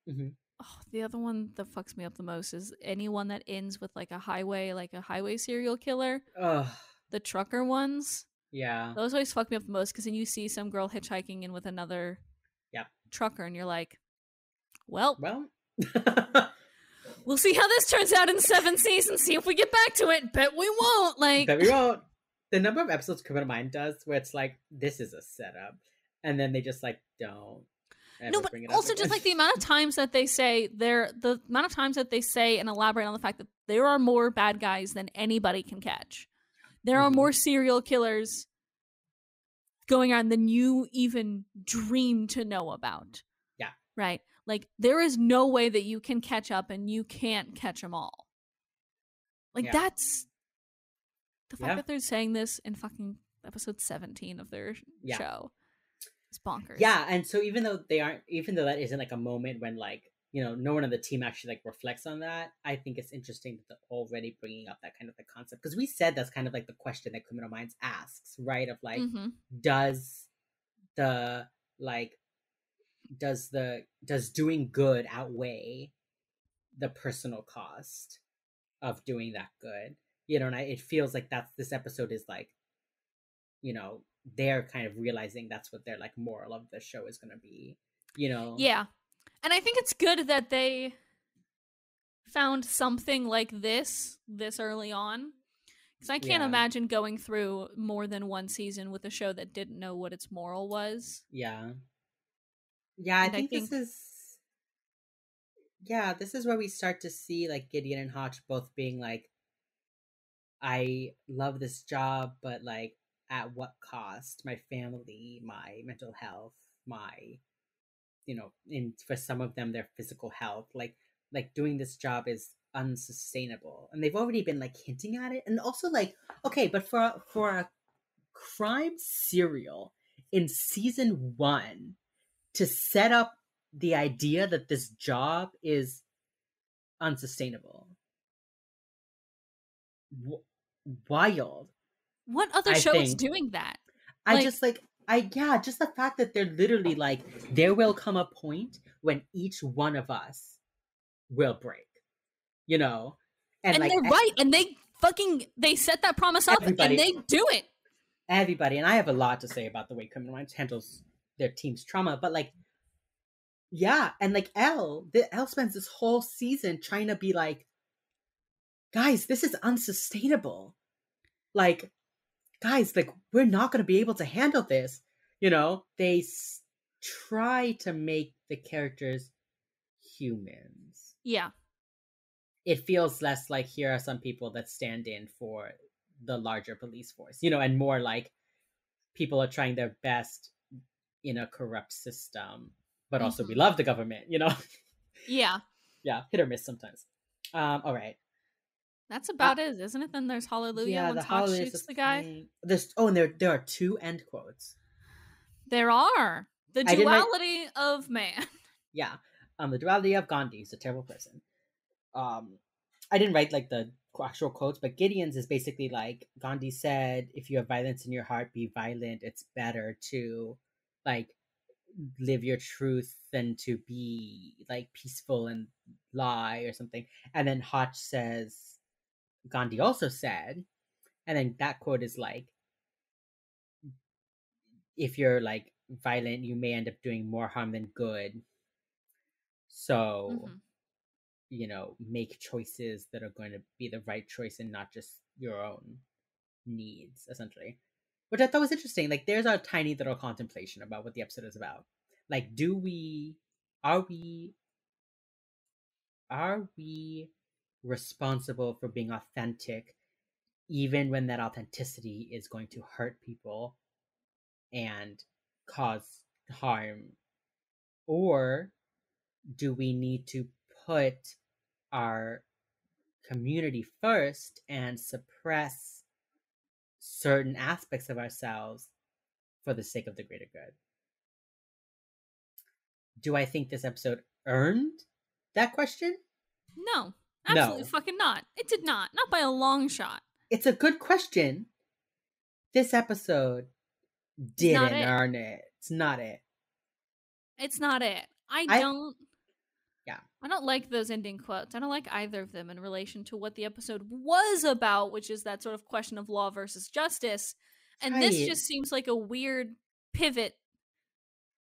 Mhm. Oh, the other one that fucks me up the most is anyone that ends with like a highway, like a highway serial killer. Ugh, The trucker ones. yeah. Those always fuck me up the most because then you see some girl hitchhiking in with another Yep. trucker and you're like, well, Well we'll see how this turns out in seven seasons. See if we get back to it. Bet we won't. Like, But we won't. The number of episodes Criminal Mind does, where it's like, this is a setup, and then they just like don't. no, but bring it up also just like the amount of times that they say there, the amount of times that they say and elaborate on the fact that there are more bad guys than anybody can catch. There are Mhm. more serial killers going on than you even dream to know about. Yeah. Right. Like there is no way that you can catch up and you can't catch them all. Like Yeah. that's the fact Yeah. that they're saying this in fucking episode 17 of their Yeah. show. It's bonkers. Yeah, and so even though they aren't, even though that isn't like a moment when like you know no one on the team actually like reflects on that, I think it's interesting that they're already bringing up that kind of the concept because we said that's kind of like the question that Criminal Minds asks, right? Of like, Mhm. does the like does the does doing good outweigh the personal cost of doing that good you know and I, it feels like that's this episode is like you know they're kind of realizing that's what their like moral of the show is going to be you know Yeah. And I think it's good that they found something like this this early on Because I can't Yeah. imagine going through more than one season with a show that didn't know what its moral was. Yeah. Yeah, I And I think, think- this is Yeah, this is where we start to see like Gideon and Hotch both being like I love this job, but like at what cost? My family, my mental health, my you know, in for some of them their physical health. Like like doing this job is unsustainable. And they've already been like hinting at it. And also like, okay, but for for a crime serial in season 1 to set up the idea that this job is unsustainable. W- wild. What other I show is doing that? I Like- just like I yeah, just the fact that they're literally like there will come a point when each one of us will break. You know? And, like they're right. And they fucking they set that promise up and they do it. everybody and I have a lot to say about the way Criminal Minds handles their team's trauma, but like yeah, and like Elle, the Elle spends this whole season trying to be like guys, this is unsustainable. Like guys, like we're not going to be able to handle this. You know, they s- try to make the characters humans. Yeah. It feels less like here are some people that stand in for the larger police force, you know, and more like people are trying their best in a corrupt system, but also we Mhm. love the government, you know? Yeah. yeah, hit or miss sometimes. Um, all right. That's about it, isn't it? Then there's Hallelujah yeah, when the Todd shoots the guy. Spring. There's oh, and there there are two end quotes. There are. The I didn't write- duality of man. Yeah. Um, the duality of Gandhi is a terrible person. Um, I didn't write like the actual quotes, but Gideon's is basically like Gandhi said, "If you have violence in your heart, be violent. It's better to like live your truth than to be like peaceful and lie or something." And then Hotch says, Gandhi also said, and then that quote is like, "If you're like violent, you may end up doing more harm than good." So, Mhm. you know, make choices that are going to be the right choice and not just your own needs, essentially. Which I thought was interesting. Like, there's a tiny little contemplation about what the episode is about. Like, do we, are we, are we responsible for being authentic, even when that authenticity is going to hurt people and cause harm? Or do we need to put our community first and suppress certain aspects of ourselves for the sake of the greater good? Do I think this episode earned that question? No. Absolutely No. fucking not. It did not. Not by a long shot. It's a good question. This episode didn't it. earn it. It's not it. It's not it. I, I- don't Yeah. I don't like those ending quotes. I don't like either of them in relation to what the episode was about, which is that sort of question of law versus justice. And this just seems like a weird pivot.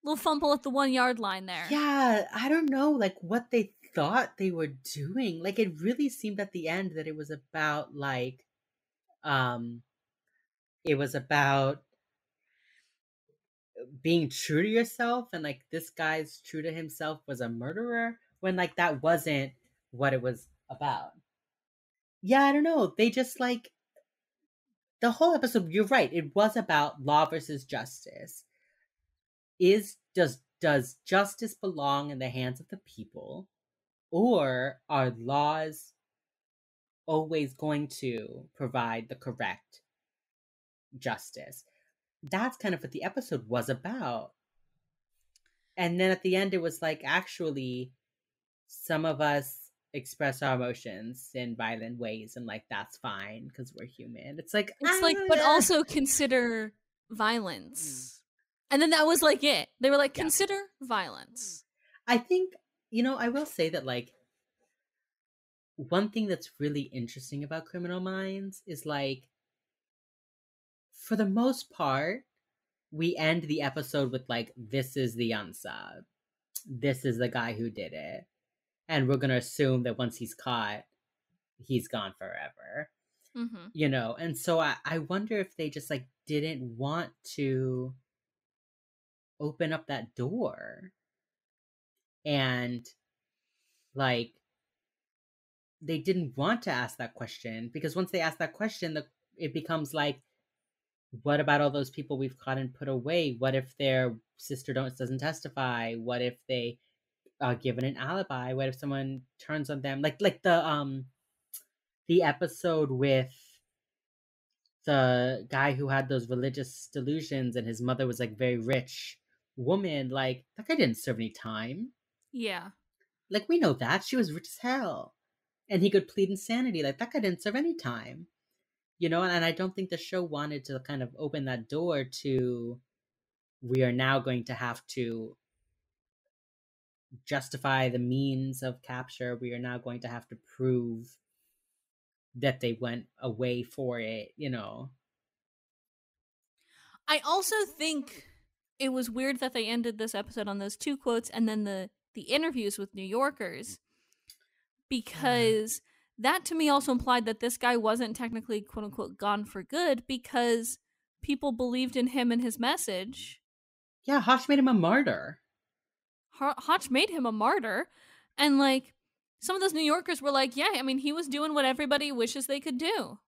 Little fumble at the one yard line there. Yeah, I don't know like what they thought they were doing. Like it really seemed at the end that it was about like um it was about being true to yourself and like this guy's true to himself was a murderer when like that wasn't what it was about. Yeah, I don't know. They just like the whole episode, you're right. It was about law versus justice is does does justice belong in the hands of the people or are laws always going to provide the correct justice that's kind of what the episode was about and then at the end it was like actually some of us express our emotions in violent ways and like that's fine because we're human it's like It's like, but ah. also consider violence. And then that was like it. They were like, Yeah. consider violence. I think, you know, I will say that, like, one thing that's really interesting about Criminal Minds is, like, for the most part, we end the episode with, like, this is the unsub. This is the guy who did it. And we're going to assume that once he's caught, he's gone forever. Mm-hmm. you know and so I, I wonder if they just like didn't want to open up that door and like they didn't want to ask that question because once they ask that question the it becomes like what about all those people we've caught and put away what if their sister don't doesn't testify what if they are given an alibi what if someone turns on them like like the um the episode with the guy who had those religious delusions and his mother was like very rich woman like that guy didn't serve any time Yeah. like we know that she was rich as hell and he could plead insanity like that guy didn't serve any time you know and i don't think the show wanted to kind of open that door to we are now going to have to justify the means of capture we are now going to have to prove that they went away for it you know? I also think it was weird that they ended this episode on those two quotes and then the the interviews with New Yorkers mm-hmm. because that to me also implied that this guy wasn't technically quote unquote gone for good because people believed in him and his message. yeah Hotch made him a martyr Hotch made him a martyr and like some of those New Yorkers were like, yeah, I mean, he was doing what everybody wishes they could do.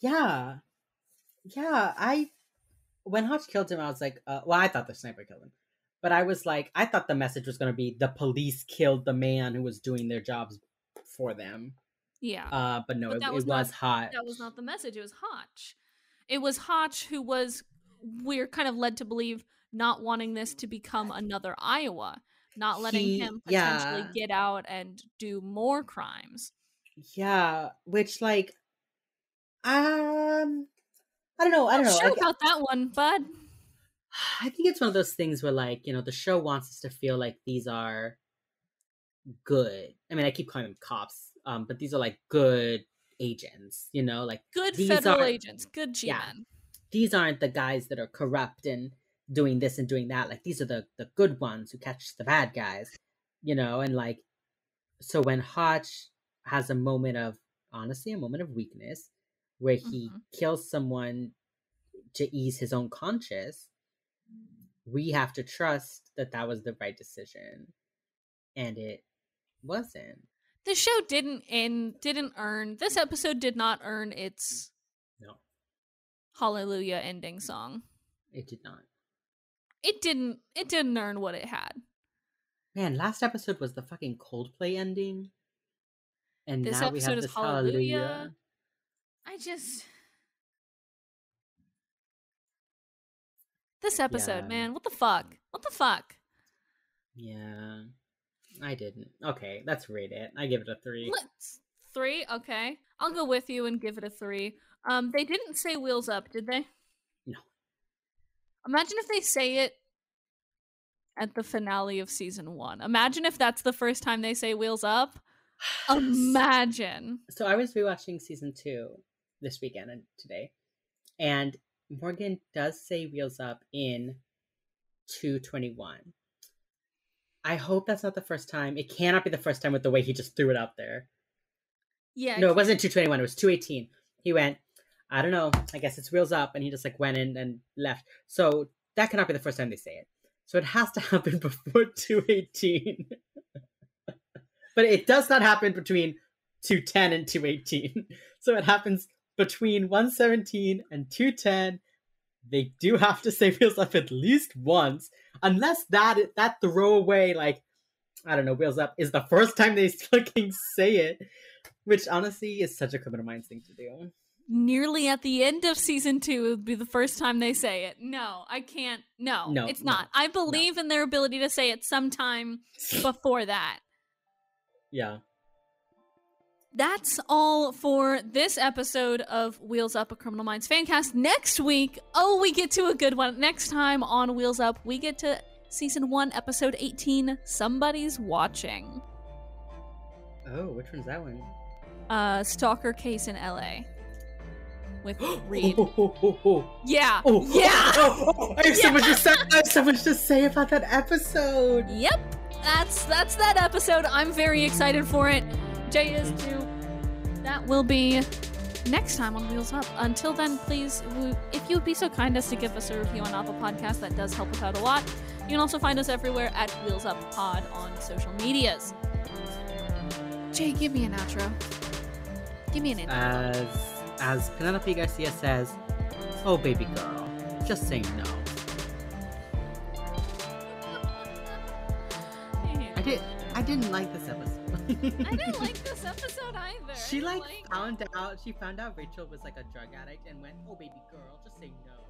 Yeah. Yeah, I when Hotch killed him, I was like, uh, well, I thought the sniper killed him. But I was like, I thought the message was going to be the police killed the man who was doing their jobs for them. Yeah. Uh, but no, But it, that it was was, not- Hotch. that was not the message. It was Hotch. It was Hotch who was we're kind of led to believe not wanting this to become another Iowa, not letting He- him potentially yeah. get out and do more crimes. Yeah, which like, um, I don't know. I don't know. sure about that one, bud. I think it's one of those things where, like, you know, the show wants us to feel like these are good. I mean, I keep calling them cops, um, but these are like good agents. You know, like Good federal agents, good G yeah. these aren't the guys that are corrupt and doing this and doing that. Like these are the the good ones who catch the bad guys. You know, and like, so when Hotch has a moment of honestly a moment of weakness where he Mhm. kills someone to ease his own conscience we have to trust that that was the right decision and it wasn't The show didn't end, didn't earn. This episode did not earn its no hallelujah ending song. it did not It didn't. It didn't earn what it had. man last episode was the fucking coldplay ending and This now we episode have is this Hallelujah. hallelujah I just this episode, Yeah. man. What the fuck? What the fuck? yeah i didn't okay let's rate it i give it a three Let's three. Okay, I'll go with you and give it a three. Um, they didn't say wheels up, did they? Imagine if they say it at the finale of season one. Imagine if that's the first time they say wheels up. Imagine. so I was rewatching season two this weekend and today, and Morgan does say "Wheels Up" in two twenty one. I hope that's not the first time. It cannot be the first time with the way he just threw it out there. Yeah. No, it wasn't two twenty one. It was two eighteen. He went. I don't know. I guess it's wheels up, and he just like went in and left. So that cannot be the first time they say it. So it has to happen before two eighteen. but it does not happen between two ten and two eighteen. So it happens between one seventeen and two ten. They do have to say wheels up at least once, unless that that throwaway like I don't know wheels up is the first time they fucking say it, which honestly is such a criminal minds thing to do. Nearly at the end of season two it would be the first time they say it. No, I can't. No, No, it's no, not. I believe in their ability to say it sometime before that. Yeah. That's all for this episode of Wheels Up, a Criminal Minds fancast. Next week, oh, we get to a good one. Next time on Wheels Up, we get to season one, episode 18 Somebody's Watching. Oh, which one's that one? Uh, stalker case in LA with Reid. Oh, oh. Yeah. Oh, yeah. I have so much to say. I have so much to say about that episode. Yep, that's that's that episode. I'm very excited for it. Jay is too. That will be next time on Wheels Up. Until then, please, if you would be so kind as to give us a review on Apple Podcasts, that does help us out a lot. You can also find us everywhere at Wheels Up Pod on social medias. Jay, give me an outro. Give me an intro. As as Penelope Garcia says, "Oh baby girl, just say no." I did. I didn't like this episode. I didn't like this episode either. She like, like found out. She found out Rachel was like a drug addict and went, "Oh baby girl, just say no."